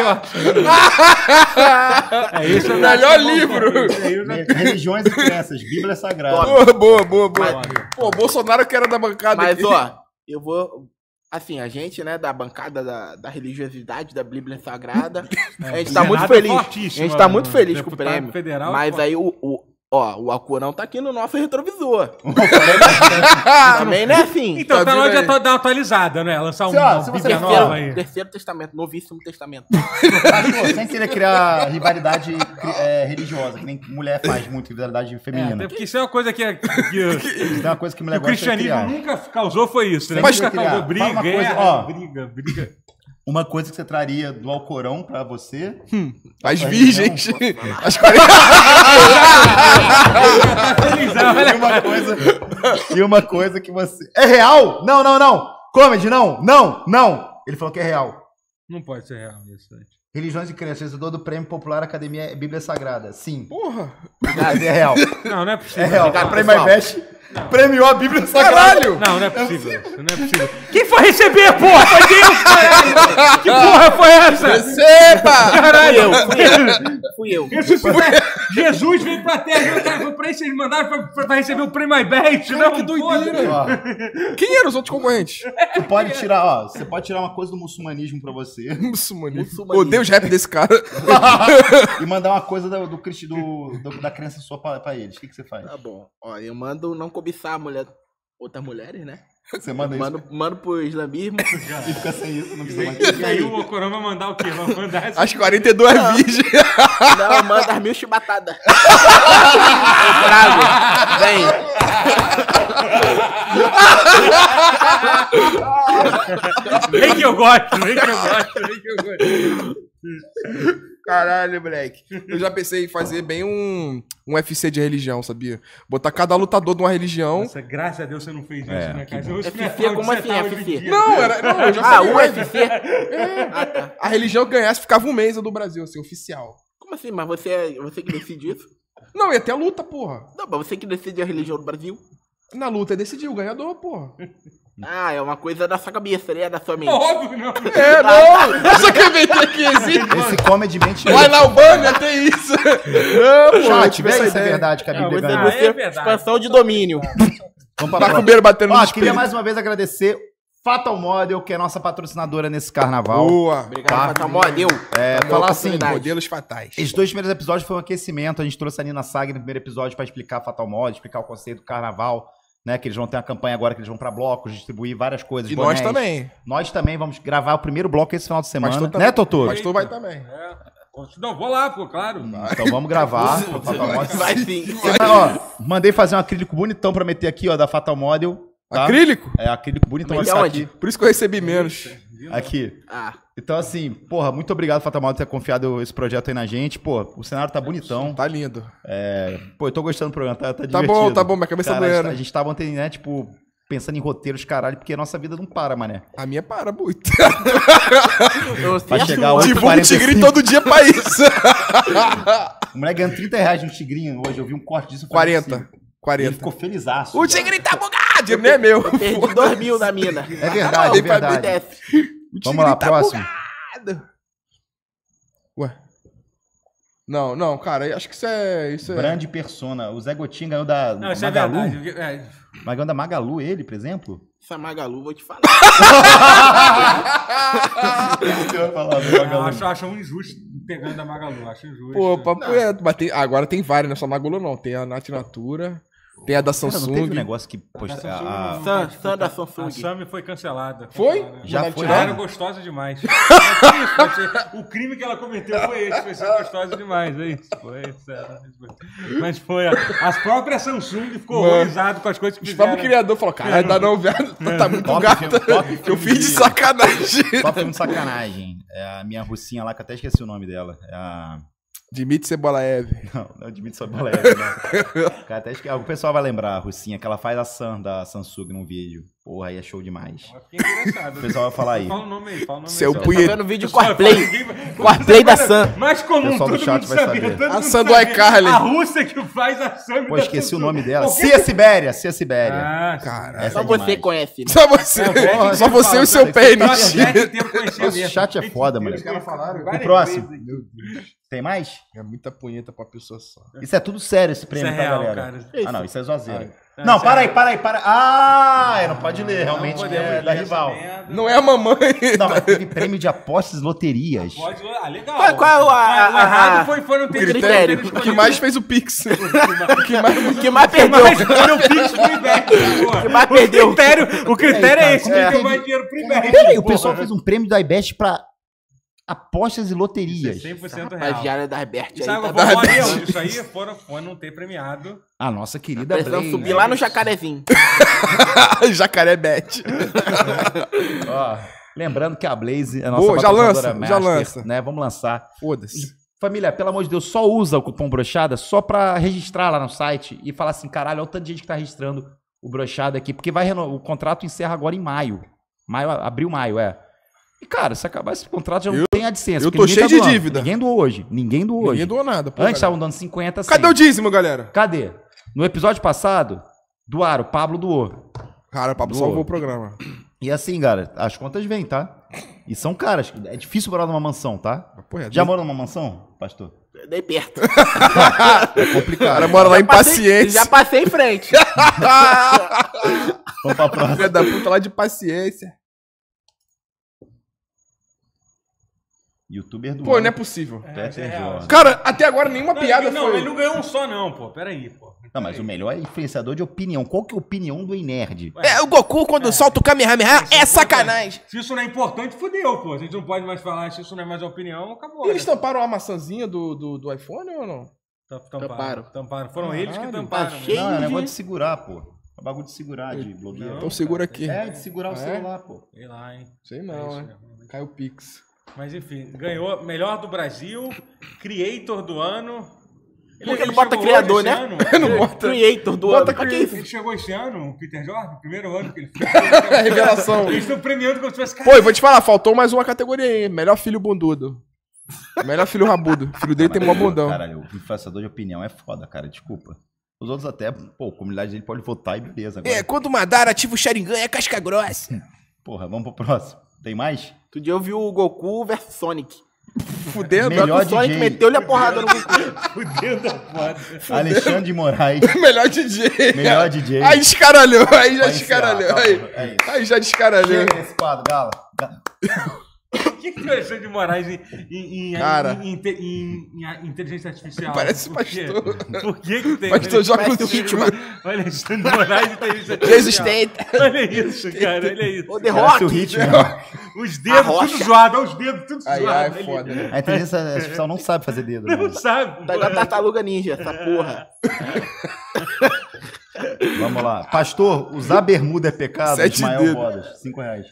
É esse eu Melhor acho que é livro. já- Re- Religiões e crenças, Bíblia Sagrada. Boa, boa, boa, boa. Top. Pô, Bolsonaro que era da bancada Mas, aqui. ó, eu vou. Assim, a gente, né, da bancada da, da religiosidade, da Bíblia Sagrada, a gente tá Senado muito é feliz. A gente tá muito feliz com o prêmio. federal, Mas pô. aí o, o, ó, o Alcorão tá aqui no nosso retrovisor. Também não é assim. Então, Tá tá na hora de dar uma atualizada, né? Lançar um, ó, uma Bíblia nova aí. Terceiro testamento, novíssimo testamento. Achou, sem querer criar rivalidade é, religiosa, que nem mulher faz muito, rivalidade É, feminina. até porque isso é uma coisa que, que, que Isso é uma coisa que mulher o gosta de cristianismo nunca causou, foi isso. Né? Mas- nunca causou briga, Fala uma coisa, guerra, ó. briga, briga. Uma coisa que você traria do Alcorão pra você. As Não, virgens. As 40... Felizão, E uma coisa. e uma coisa que você. É real? Não, não, não! Comedy, não! Não! Não! Ele falou que é real. Não pode ser real isso. né? Religiões e crenças, vencedor do Prêmio Popular Academia Bíblia Sagrada. Sim. Porra. Mas é real. Não, não é possível. É real. Obrigado, O Prêmio pessoal. Premiou a Bíblia Sagrada. Caralho! Não, não é possível. Não é possível. Quem foi receber, porra? Foi Deus, caralho! Que porra foi essa? Receba! Caralho! Fui eu. Jesus, Jesus veio pra terra, o cara foi pra isso, eles mandaram pra, pra- pra receber o prêmio iBest, não? que doideira. Ó, Quem eram os outros concorrentes? tu pode tirar, ó, você pode tirar uma coisa do muçulmanismo pra você Muçulmanismo. Muçulmanismo. Odeio os rap desse cara. e mandar uma coisa do, do, do- do- da crença sua pra, pra eles. O que, que você faz? Tá bom. Ó, eu mando não cobiçar a mulher, outras mulheres, né? Você manda isso Mando, mando pro islamismo. e fica sem isso, não precisa mais. E aí o Corão vai mandar o quê? Vai mandar essa... As 42 virgens. Não, manda as mil chibatadas. Trago. Vem. Nem que eu gosto, nem que eu gosto, nem que eu gosto. Caralho, moleque. Eu já pensei em fazer bem um, um UFC de religião, sabia? Botar cada lutador de uma religião. Nossa, graças a Deus você não fez isso, É, né, cara? é UFC, como assim, UFC? Não, era. Não, eu já Ah. UFC? Ah, tá. A religião que ganhasse ficava um mês do Brasil, assim, oficial. Como assim? Mas você, é- você que decide isso? Não, ia ter a luta, porra. Não, mas você que decide a religião do Brasil. Na luta decidiu o ganhador, porra. Ah, é uma coisa da sua cabeça, né? Da sua mente. Óbvio, não. É, não! Eu só que existe. Esse comedy mente. Vai lá o banner, tem isso. Não, Chat, vê se é verdade que a Bíblia. Ah, Você, é verdade. expansão de domínio. Vamos pra Tá com o próxima. beiro batendo no Ó, queria mais uma vez agradecer Fatal Model, que é nossa patrocinadora nesse carnaval. Boa. Obrigado, Tá. Fatal Model. É, falar assim. Modelos fatais. Esses dois primeiros episódios foi um aquecimento. A gente trouxe a Nina Sag no primeiro episódio pra explicar Fatal Model, explicar o conceito do carnaval, né? Que eles vão ter uma campanha agora que eles vão pra blocos, distribuir várias coisas. E bonés. nós também. Nós também vamos gravar o primeiro bloco esse final de semana. Pastor né. Totoro? Pastor vai também. Não, vou lá, pô, claro. Então vamos gravar. pro Fatal Model. Vai sim. Semana, ó, mandei fazer um acrílico bonitão pra meter aqui, ó, da Fatal Model. tá? Acrílico? É, acrílico bonitão. Vai é ficar aqui. Por isso que eu recebi menos. Aqui. Ah, Então, assim, porra, muito obrigado, Fatal Model, por ter confiado esse projeto aí na gente. Pô, o cenário tá bonitão. Tá lindo. É, pô, eu tô gostando do programa, tá, tá Tá divertido. bom, tá bom, minha cabeça Cara, doendo. tá- A gente tava ontem, né, tipo, pensando em roteiros, caralho, porque a nossa vida não para, mané. A minha para muito. eu Vai chegar hoje. Divulgo 45. tigre todo dia pra isso. O moleque ganhando 30 reais de um tigrinho hoje, eu vi um corte disso. eu falei 40. assim, Ele 40. ficou felizaço. O tigre tá bugado, dinheiro não é meu. Perdi dois mil na mina. É verdade, é verdade. Vamos lá, tigre tá próximo. bugado. Ué. Não, não, cara, acho que isso é. Isso é... Brand Persona. O Zé Gotinha ganhou da Não, isso é Magalu. verdade. É, Mas ganhou da Magalu, ele, por exemplo? Essa Magalu, vou te falar. eu acho, acho um injusto pegando a Magalu, acho injusto. Pô, papo é. Mas tem, agora tem várias, não é só Magolo, não. Tem a Nath Natura, tem a da Cara, não teve um Samsung. negócio que... Samsung a- não. Sam, Sam da A Samsung. Sammy foi cancelada. Foi? Já foi? Ela era gostosa demais. É isso, o crime que ela cometeu foi esse, foi ser gostosa demais, é isso. Foi, sério. Mas foi. a- As próprias Samsung ficou Mano, horrorizado com as coisas que Os fizeram. próprios criadores falaram, caralho, dá não, viado. Tá muito Top gata. filme, top filme Eu fiz de sacanagem. Só filme de sacanagem. É a minha russinha lá, que eu até esqueci o nome dela. É a... Dimitri Cebolaev. Não, não bola leve, né? Cara, até esque... O pessoal vai lembrar a russinha, que ela faz a Sam da Samsung num vídeo. Porra, aí é show demais. Eu fiquei interessado. O pessoal vai falar aí. Fala o nome aí, fala o nome Seu aí. Tá punheta. vendo vídeo Quarplay. Quarplay da Sam. Mais comum, Pessoal do chat mundo vai saber. todo A Sam do iCarly. A Rússia que faz a Sam Pô, esqueci o nome dela. Qualquer- Cia Sibéria, Cia Sibéria. Ah, Cara, Essa Só é você conhece, né? só você. É, só você e o seu pênis. O chat o é foda, falaram O próximo. Tem mais? É muita punheta pra pessoa só. Isso é tudo sério, esse prêmio, Isso é tá, real, galera? cara. Ah, não, isso é zoazeira. Ah, Não, isso para é- aí, para aí, para aí. Ah, não pode ler, realmente é da essa rival. merda. Não é a mamãe. Não, mas teve prêmio de apostas e loterias. Pode, ah, legal. Qual- qual a- a- o errado a- foi, foi não O ter critério. O que mais fez o Pix. O que mais O que mais perdeu? O Pix pro IBET, pô. que mais O perdeu? critério, o critério é cara, esse, é que- mais dinheiro pro. Peraí, o pessoal fez um prêmio da IBEST pra apostas e Isso loterias. é 100% real. Rapaziada da Bert aí. Sabe, Tá mesmo, isso aí foram, foi não ter premiado. A nossa querida Blaze. subir lá no jacarezinho. Jacaré Bet. Ó, lembrando que a Blaze é a nossa Boa, já lança, já lança. né? Vamos lançar. Foda-se. Família, pelo amor de Deus, só usa o cupom brochada só pra registrar lá no site e falar assim, caralho, olha o tanto de gente que tá registrando o brochada aqui, porque vai reno... o contrato encerra agora em maio. Maio, abril, maio, é. E, cara, se acabar esse contrato, já não Eu- tem AdSense. eu porque tô ninguém cheio de doando. dívida. Ninguém doou hoje. Ninguém doou hoje. Ninguém doou nada. pô, Antes estavam dando 50, 100. Cadê o dízimo, galera? Cadê? No episódio passado, doaram, o Pablo doou. Cara, o Pablo Boa. salvou o programa. E assim, cara, as contas vêm, tá? E são caras. É difícil morar numa mansão, tá? Porra, Já morou numa mansão, pastor? Dei perto. É O complicado. cara mora lá em paciência. Já passei em frente. Vamos pra próxima. Filha da puta lá de paciência. Youtuber do Pô, ano. não é possível. Peter isso é real. Jorge. Cara, até agora nenhuma piada não, foi. ele não ganhou um só não, pô. Peraí, pô. Não, mas o melhor é influenciador de opinião. Qual que é a opinião do Nerd? É, o Goku, quando solta o Kamehameha, é sacanagem. Se isso não é importante, fudeu, pô. A gente não pode mais falar, se isso não é mais opinião, acabou. E eles né? tamparam a maçãzinha do, do, do iPhone ou não? Tam- Tamparam. Tamparam. Tamparam. Foram eles que Caralho, tamparam. tá cheio. Não, é de- negócio de segurar, pô. É bagulho de segurar, de blogueiro. Então segura aqui. É, de segurar o É? celular, pô. Sei lá, hein. Sei É não, isso hein? mesmo. Caiu o Pix. Mas enfim, ganhou melhor do Brasil, Creator do ano. Por que não bota criador, né? ano? Não bota. Creator do Bota ano. Creator. Ele chegou esse ano, o Peter Jordan, primeiro ano que ele fez. Revelação. Eles estão premiando como se fosse Pô, e vou te falar, faltou mais uma categoria aí. Melhor filho bundudo. Melhor filho rabudo. Filho dele tem um bundão. Caralho, o influenciador de opinião é foda, cara. Desculpa. Os outros até, pô, a comunidade dele pode votar e beleza. Agora, É, quando o Madara ativa o Sharingan é casca grossa. porra, vamos pro próximo. Tem mais? Outro dia eu vi o Goku versus Sonic. Fudendo. Melhor o Sonic meteu-lhe a porrada no Goku. Fudendo a foda. Alexandre de Moraes. Melhor DJ. Melhor DJ. Aí descaralhou. Aí já Vai descaralhou. encerrar, Aí, tá é aí já descaralhou. Chega nesse quadro, Gala. Que, que tem o Alexandre de Moraes em, em, em, Cara. em, em, em- em inteligência artificial? Parece Por quê? pastor. Por que, que tem? Pastor joga Parece o o Hitman. Olha, Alexandre de Moraes em inteligência Jesus artificial. State. Olha isso, cara, olha isso. O The Parece o ritmo. Os dedos rocha. tudo zoado, olha os dedos tudo zoado. ali. foda. né? A inteligência artificial não sabe fazer dedo. Não sabe. Tá igual a tartaruga ninja, essa porra. Vamos lá. Pastor, usar bermuda é pecado? Sete Ismael dedos. Bodas, 5 reais.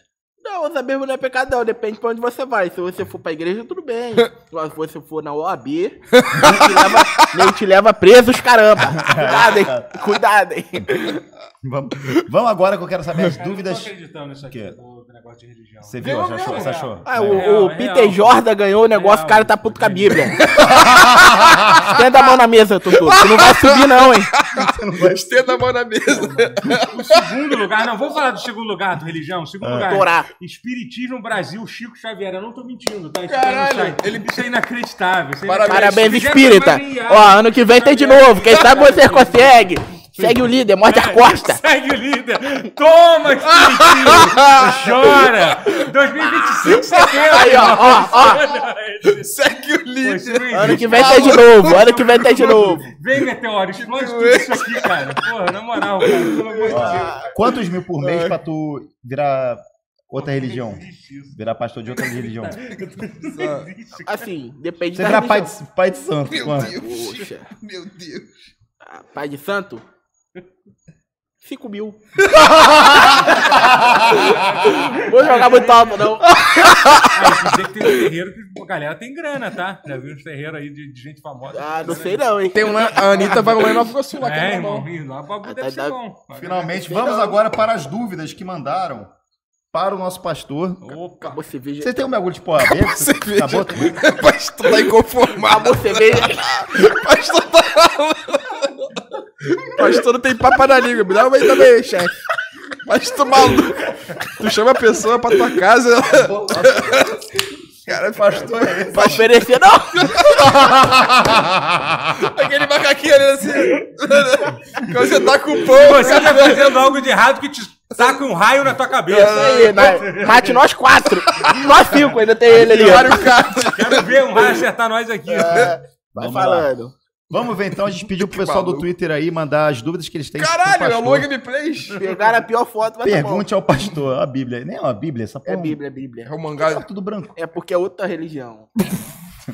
Não, usar bermuda não é pecado, não. Depende pra onde você vai. Se você for pra igreja, tudo bem. Se você for na OAB, nem te leva, nem te leva preso os caramba. Cuidado, hein? Cuidado, hein? Vamos, vamos agora que eu quero saber as Cara, eu dúvidas. Não tô acreditando nisso aqui, do negócio de religião. Você viu? Você achou? Você achou? Ah, o, real, o Peter real. Jordan ganhou o negócio, Real. o cara tá puto com a Bíblia. Estenda a mão na mesa, Tutu. Tu não vai subir, não, hein? Estenda a mão na mesa. O segundo lugar, não, vamos falar do segundo lugar do religião. O segundo lugar. Torá. Espiritismo Brasil, Chico Xavier. Eu não tô mentindo, tá? Isso Caralho, ele- Isso é inacreditável. Isso é Parabéns. Parabéns, inacreditável. espírita. Ó, ano que vem tem de novo. Quem sabe você consegue. Segue o líder, morde a costa. Segue o líder. Toma, Espiritismo. Chora. 2025, setembro. Aí, ó, ó, ó. Segue o Pô, líder. isso não Ano que vem tem de novo. Ano que vem tem de novo. Vem, meteoro, explode tudo isso aqui, cara. Porra, na moral, cara, pelo amor de Deus. Quantos mil por mês pra tu virar outra religião? Virar pastor de outra religião. Existe. Assim, depende Você da virar pai de, pai de santo. Meu quanto? Deus. Poxa. Meu Deus. Ah, Pai de santo? 5 mil. Vou jogar muito alto, não. Ah, dizer que tem um terreiro que a galera tem grana, tá? Já viu uns terreiros aí de, de gente famosa. Ah, não sei não, hein. Tem um lá, a Anitta vai lá em Nova Iguaçu, lá, É, quebra a irmão, mão. ih, lá o bagulho Até deve ser dá- bom. Finalmente, vamos agora para as dúvidas que mandaram para o nosso pastor. Opa. Acabou cerveja. Vocês têm um bagulho de porra aberta? Você veja. Acabou? Pastor tá inconformado. Acabou cerveja. Pastor tá... Pastor não tem papo na língua. Me dá uma aí também, chefe. Pastor maluco. Tu chama a pessoa pra tua casa. ela- Cara, pastor é esse. Vai oferecer, não. Aquele macaquinho ali assim. Quando você tá com pão. Você tá fazendo algo de errado que te taca um raio na tua cabeça. Aí, na- mate nós quatro. Nós cinco, ainda tem ele ali. Quero ver um raio acertar nós aqui. Vai Vamos lá. falando. Vamos ver então, a gente pediu pro pessoal do. Twitter aí mandar as dúvidas que eles têm. pro Caralho, é alô gameplays. Pegaram a pior foto, vai tá bom. Pergunte ao pastor. A Bíblia. Nem é uma Bíblia, essa porra. É Bíblia, é Bíblia. É o É mangá. tudo branco. É porque é outra religião.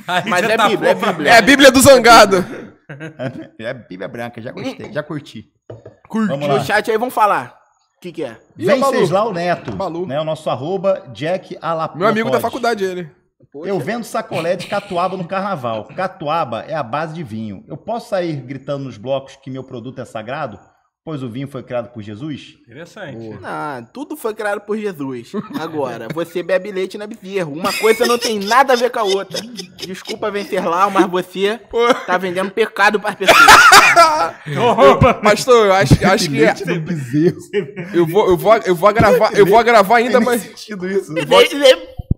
Aí Mas é tá Bíblia, é porra. Bíblia. É a Bíblia do Zangado. É Bíblia branca, já gostei, já curti. Curti. No lá. chat aí vão falar. O que que é? É Balu. Venceslau Neto. Balu. Né, o nosso arroba Jack Alapod. Meu amigo da faculdade, ele. Poxa. Eu vendo sacolé de catuaba no carnaval. Catuaba é a base de vinho. Eu posso sair gritando nos blocos que meu produto é sagrado, pois o vinho foi criado por Jesus? Interessante. Não, tudo foi criado por Jesus. Agora, você bebe leite na bezerro. Uma coisa não tem nada a ver com a outra. Desculpa vencer lá, mas você tá vendendo pecado para pessoas. Pastor, eu acho, acho que é. no bezerro. Eu vou, eu vou, eu vou gravar, eu vou gravar ainda, mas sentido isso. Leite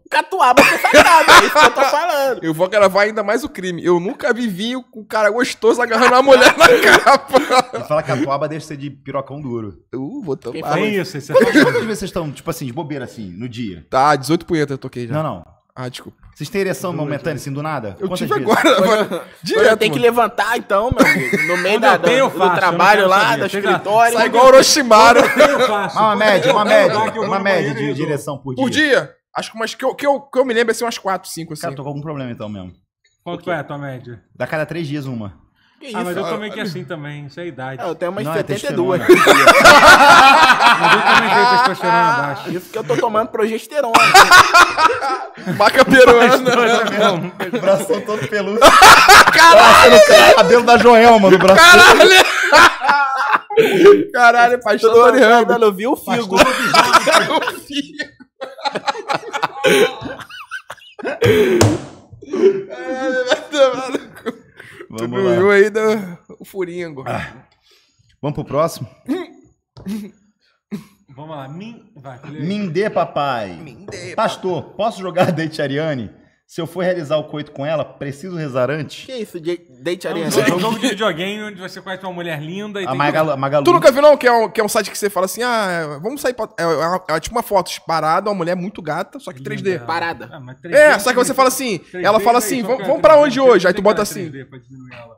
Catuaba é sagrado, é isso que eu tô falando. eu vou gravar ainda mais o crime. Eu nunca vi vinho com um cara gostoso agarrando uma mulher na capa. Ele fala que catuaba deve ser de pirocão duro. Uh, vou tomar. Quem É isso, esse Quantas vezes vocês estão, tipo assim, de bobeira assim, no dia? Tá, 18 punheta eu toquei já. Não, não. Ah, desculpa. Vocês têm ereção momentânea assim do nada? Eu Quantas tive vezes? agora. direto. tem que mano. levantar, então, meu amigo. No meio da, eu tenho, eu do, faço, do eu trabalho lá, do Chega- escritório. Sai igual o Orochimaru. Eu uma média, uma média. que eu Uma média e de, ereção por dia. Por dia? Acho que umas que eu, que eu, que eu me lembro assim, umas 4, 5, assim. Cara, tô com algum problema então mesmo. Quanto é a tua média? Dá cada três dias uma. Que Ah, mas isso? eu também que assim também, isso é idade. Ah, eu tenho umas Não, é 72. testosterona. Mas eu também tenho testosterona baixa. Isso que eu tô tomando progesterona. Maca peruana. O bração todo peludo. Caralho! Cabelo da Joelma no braço. Caralho! Caralho, pastor Oriano. mandando ouvir o figo. Tu Vamos lá. viu aí do, o furingo. Vamos pro próximo? Vamos lá, min... Vai. Mindê, papai. Pastor, posso jogar Date Ariane? Se eu for realizar o coito com ela, preciso rezar antes? Que isso, de- date É um arena? jogo, é um jogo de videogame onde você conhece uma mulher linda e A tem Magalu, a Magalu. Tu nunca viu, não? Que é, um, que é um site que você fala assim, ah, vamos sair pra... É, é- é tipo uma foto disparada, uma mulher muito gata, só que 3D. Parada. Ah, mas 3D É, só que você fala assim, 3D, ela fala aí, assim, vamos, que é pra 3D, onde hoje? Aí que tu bota assim. 3D pra diminuir ela.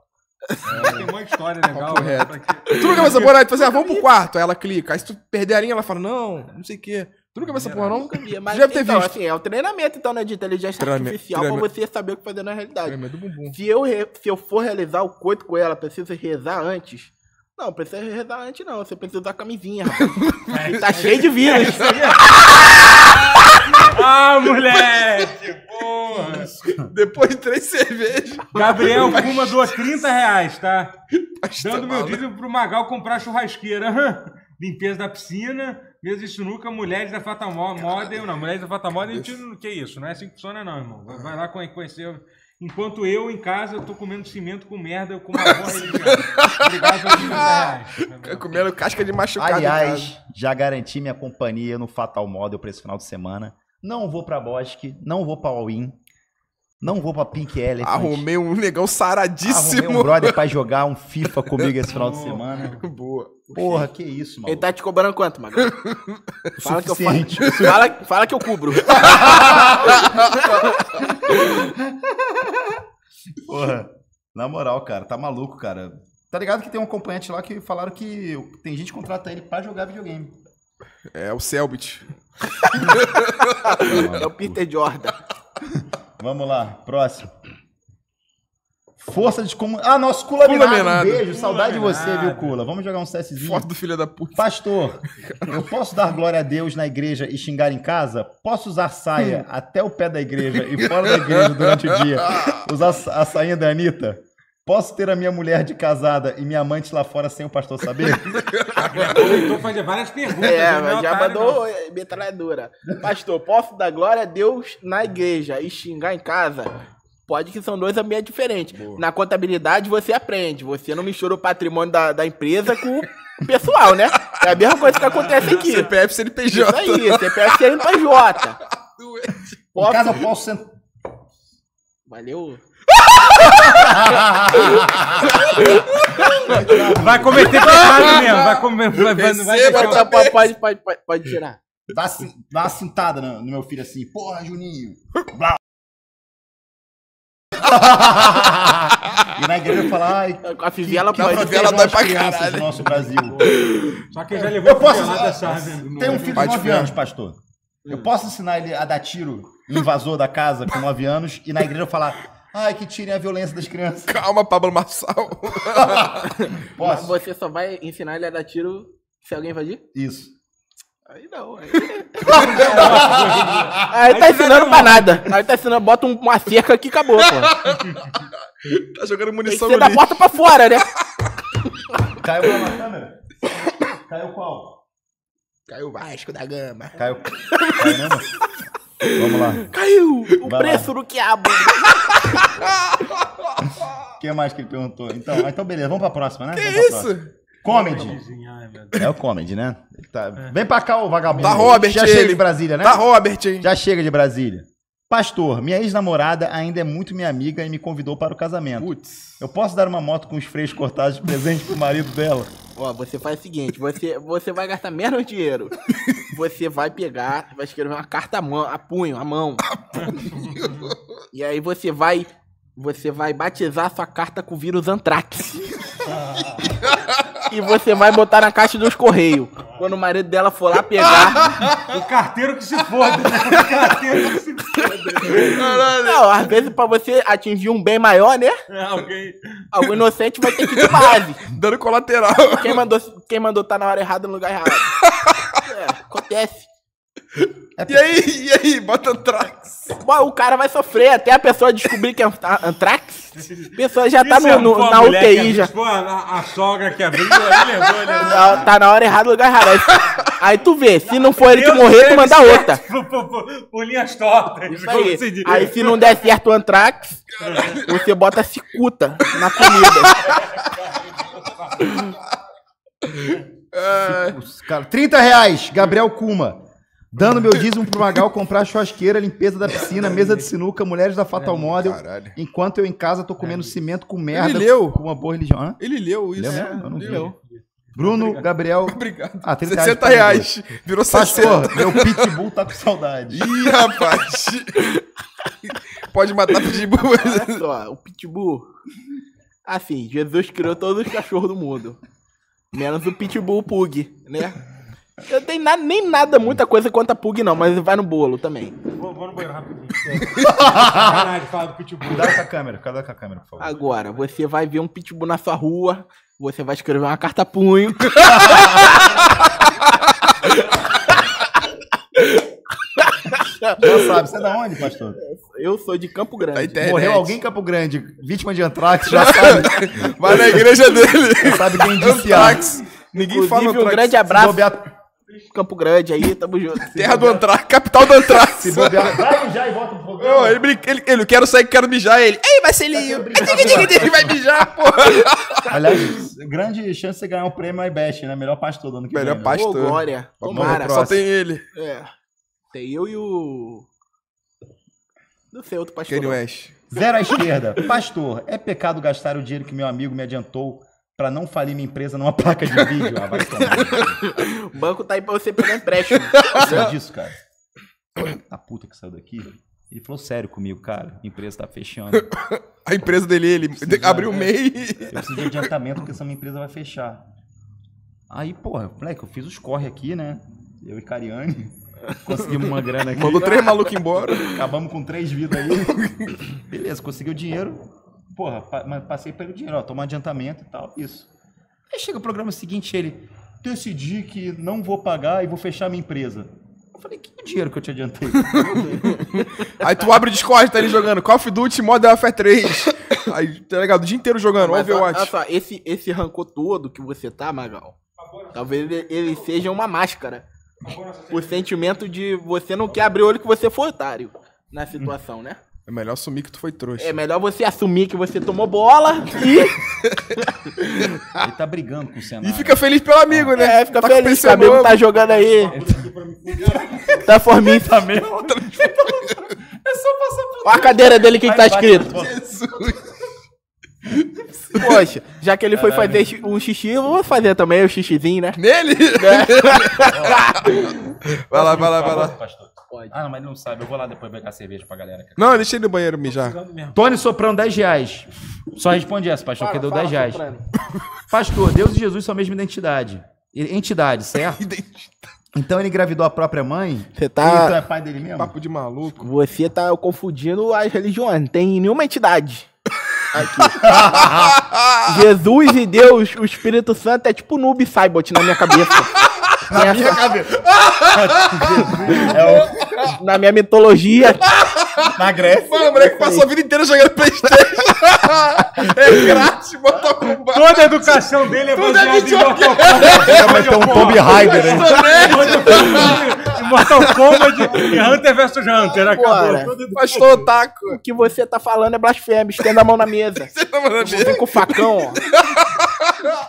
É, tem uma história legal. Papo reto. pra que- Tu nunca viu essa porra? Tu fala assim, ah, vamos pro quarto. Aí ela clica. Aí se tu perder a linha, ela fala, não, não sei o quê. Tu nunca viu essa porra, não? Nunca vi, mas Deve ter então, visto. assim, é o treinamento, então, né, de inteligência Treinamento, artificial treinamento. pra você saber o que fazer na realidade. É, mas do bumbum. Se eu, re- se eu for realizar o coito com ela, preciso rezar antes? Não, precisa rezar antes não, você precisa usar camisinha, rapaz. E tá cheio de vírus. Ah, moleque! Porra! Depois de três cervejas. Gabriel Kuma doa 30 reais, tá? Pastor Dando meu dízimo pro Magal comprar churrasqueira. Limpeza da piscina, mesa de sinuca, mulheres da Fata Mo- Model. Não, mulheres da Fata Model, a gente não. Que isso? Não é assim que funciona, não, irmão. Vai, vai lá conhe- conhecer. Enquanto eu, em casa, eu tô comendo cimento com merda com uma boa religião. Obrigado pelos 30 reais. Fica comendo casca de machucado. Aliás, já garanti minha companhia no Fatal Model pra esse final de semana. Não vou pra Bosque, não vou pra All-In, não vou pra Pink. Elephant. Arrumei um negão Arrumei saradíssimo. um brother pra jogar um FIFA comigo esse final de semana. Boa. Porra, que isso, Ele mano. tá te cobrando quanto, Magal? Fala que eu faço. Suficiente. Fala, fala que eu cubro. Porra, na moral, cara, tá maluco, cara. Tá ligado que tem um acompanhante lá que falaram que tem gente que contrata ele pra jogar videogame. É o Selbit. É o Peter Jordan. Vamos lá, próximo. Força de comunicação. Ah, nosso Cula Minado, um beijo. Saudade de você, viu, Cula? Vamos jogar um CSzinho. Foto do filho da puta. Pastor, eu posso dar glória a Deus na igreja e xingar em casa? Posso usar saia até o pé da igreja e fora da igreja durante o dia? Usar a sainha da Anitta? Posso ter a minha mulher de casada e minha amante lá fora sem o pastor saber? Aproveitou fazer várias perguntas. É, não mas já otário, mandou metralhadora. Pastor, posso dar glória a Deus na igreja e xingar em casa? Pode que são dois ambientes diferentes. Na contabilidade você aprende. Você não mistura o patrimônio da, da empresa com o pessoal, né? É a mesma coisa que acontece aqui. CPF Isso CNPJ. aí, CPF CNPJ. Em Posso... casa eu posso sentar. Valeu. Vai cometer pecado mesmo. Vai comer. Vai, vai, não vai Receba, deixar- Pode, pode, pode, pode, pode tirar. Dá, dá uma cintada no, no meu filho assim. Porra, Juninho. Blá. e na igreja eu falar, ai, A fivela que pode. favela protejam dói as pra caralho. do nosso Brasil. Só que já levou Eu posso. pelada, sabe? Tem um filho de Pode 9 ver. anos, pastor. Eu posso ensinar ele a dar tiro em invasor da casa com 9 anos e na igreja eu falar, ai, que tirem a violência das crianças. Calma, Pablo Marçal. Posso? Você só vai ensinar ele a dar tiro se alguém invadir? Isso. Aí não, aí. aí tá ensinando pra nada. Aí tá ensinando, bota um- uma cerca aqui e acabou, pô. tá jogando Tem que munição ser no da lixo. porta pra fora, né? Caiu na câmera? Caiu qual? Caiu o Vasco da Gama. Caiu. Caiu mesmo? Vamos lá. Caiu o Vai preço do quiabo. O que mais que ele perguntou? Então, ah, então beleza, vamos pra próxima, né? Que Vamos pra próxima. isso? Comedy. É o comedy, né? Tá- Vem pra cá, ô vagabundo. Tá Robert, Já chega ele. de Brasília, né? Tá Robert, hein? Já chega de Brasília. Pastor, minha ex-namorada ainda é muito minha amiga e me convidou para o casamento. Putz. Eu posso dar uma moto com os freios cortados de presente pro marido dela? Ó, você faz o seguinte, você, você vai gastar menos dinheiro. Você vai pegar, vai escrever uma carta a, mão, a punho, a mão. E aí você vai, você vai batizar sua carta com o vírus Antrax. E você vai botar na caixa dos correios. Quando o marido dela for lá pegar. O carteiro que se foda. né? O carteiro que se foda. Não, às vezes pra você atingir um bem maior, né? É, alguém. Algum inocente vai ter que ir de base. Dando colateral. Quem mandou, quem mandou tá na hora errada no lugar errado. É, acontece. E aí, e aí? Bota Antrax. Bom, o cara vai sofrer até a pessoa descobrir que é Antrax. A pessoa já tá Isso é no, no- pô, na mulher que UTI abriu, já. Pô, a, a sogra que abriu, aí levou, levou. Tá- Tá na hora errada no lugar errado. Aí, aí tu vê, se não for ele que morrer, tu manda outra. Por, por, por, por linhas tortas. Isso como aí. diz. Aí se não der certo o Antrax, você bota cicuta na comida. Os cara, 30 reais, Gabriel Kuma. Dando meu dízimo pro Magal comprar churrasqueira, limpeza da piscina, mesa de sinuca, mulheres da Fatal Model. Caralho. Enquanto eu em casa tô comendo cimento com merda. Ele leu. Com uma boa religião. Hã? Ele leu isso. Leu mesmo? Eu não vi. Leu. Bruno, Gabriel. Obrigado. Ah, 30 60 reais. reais. Virou 60. Pastor, meu pitbull tá com saudade. Ih, rapaz. Pode matar pitbull. Olha só, o Pitbull. Assim, Jesus criou todos os cachorros do mundo. Menos o Pitbull Pug, né? Eu tenho nada, nem nada, muita coisa contra Pug, não, mas vai no bolo também. Vou, vou no banheiro rapidinho. Caralho, fala do pitbull. Cuidado com a câmera, cuidado com a câmera, por favor. Agora, você vai ver um Pitbull na sua rua, você vai escrever uma carta punho. Já sabe, você é da onde, pastor? Eu sou de Campo Grande. Morreu alguém em Campo Grande, vítima de antrax, já sabe, Vai na igreja dele. já sabe quem indiciar. Antrax. Ninguém fala Inclusive, um Antrax. grande abraço, Campo Grande aí, tamo junto. Terra do Antrax. Capital do Antrax. se bobear, vai já e volta pro Não, programa. ele, brinca- ele, ele, eu quero sair, quero mijar ele. Ei, Marcelinho. Ele vai mijar, porra. Aliás, grande chance de você ganhar o prêmio iBest, né? Melhor pastor do ano que Melhor vem. né? pastor. Ô, Glória. Tomara. Só tem ele. É. Tem eu e o. Não sei, outro pastor. Kanye não. West. Zero à esquerda. Pastor, é pecado gastar o dinheiro que meu amigo me adiantou pra não falir minha empresa numa placa de vídeo? Ah, vai tomar. O banco tá aí pra você pegar empréstimo. Sabe disso, cara? A puta que saiu daqui, velho. Ele falou sério comigo, cara. A empresa tá fechando. Eu A empresa dele, ele abriu o é. MEI. preciso de adiantamento porque essa minha empresa vai fechar. Aí, porra, moleque, eu fiz os corre aqui, né? Eu e Cariane. Conseguimos uma grana aqui. Mandou três malucos embora. Acabamos com três vidas aí. Beleza, conseguiu o dinheiro. Porra, passei pelo dinheiro, ó, toma adiantamento e tal, isso. Aí chega o programa seguinte, ele decidi que não vou pagar e vou fechar minha empresa. Eu falei, que dinheiro que eu te adiantei? Aí tu abre o Discord, tá ele jogando Call of Duty Modern Warfare 3. Aí, tá ligado? O dia inteiro jogando Mas, olha Overwatch. só, esse, esse rancor todo que você tá, Magal, talvez ele, ele seja uma máscara. O sentimento de você não quer abrir o olho que você foi otário na situação, né? É melhor assumir que tu foi trouxa. É melhor você assumir que você tomou bola e. Ele tá brigando com o cenário. E fica feliz pelo amigo, né? É, fica Tá feliz, o amigo tá jogando aí. Tá forminho. Tá mesmo? É só passar por... Olha a cadeira dele, que, que tá escrito. Poxa, já que ele foi fazer um xixi, eu vou fazer também o xixizinho, né? Nele? vai lá, vai lá, vai lá. Pastor. Pode. Ah, não, mas ele não sabe. Eu vou lá depois pegar cerveja pra galera. cara. Não, deixa ele no banheiro mijar. Tony Soprão, 10 reais. Só responde essa, pastor, porque deu Fala, 10 reais. Soprano. Pastor, Deus e Jesus são a mesma identidade. Ele- Entidade, certo? Então ele engravidou a própria mãe? Você Então tá. é pai dele mesmo? Papo de maluco. Você tá confundindo as religiões. Não tem nenhuma entidade. Aqui. Jesus e Deus, o Espírito Santo é tipo Noob Saibot na minha cabeça. Na minha cabeça. É Na minha mitologia. Na Grécia. Mano, o moleque passou a vida inteira jogando Playstation. é grátis, Mortal Kombat. Toda a educação dele é é baseada em. Mortal Kombat. Vai ter um Tomb Raider, hein? Em Mortal Kombat e Hunter vs Hunter. Acabou. Pastor Otaku. O que você tá falando é blasfêmia. Estenda a mão na mesa. Você tá mandando Vem com o facão, ó.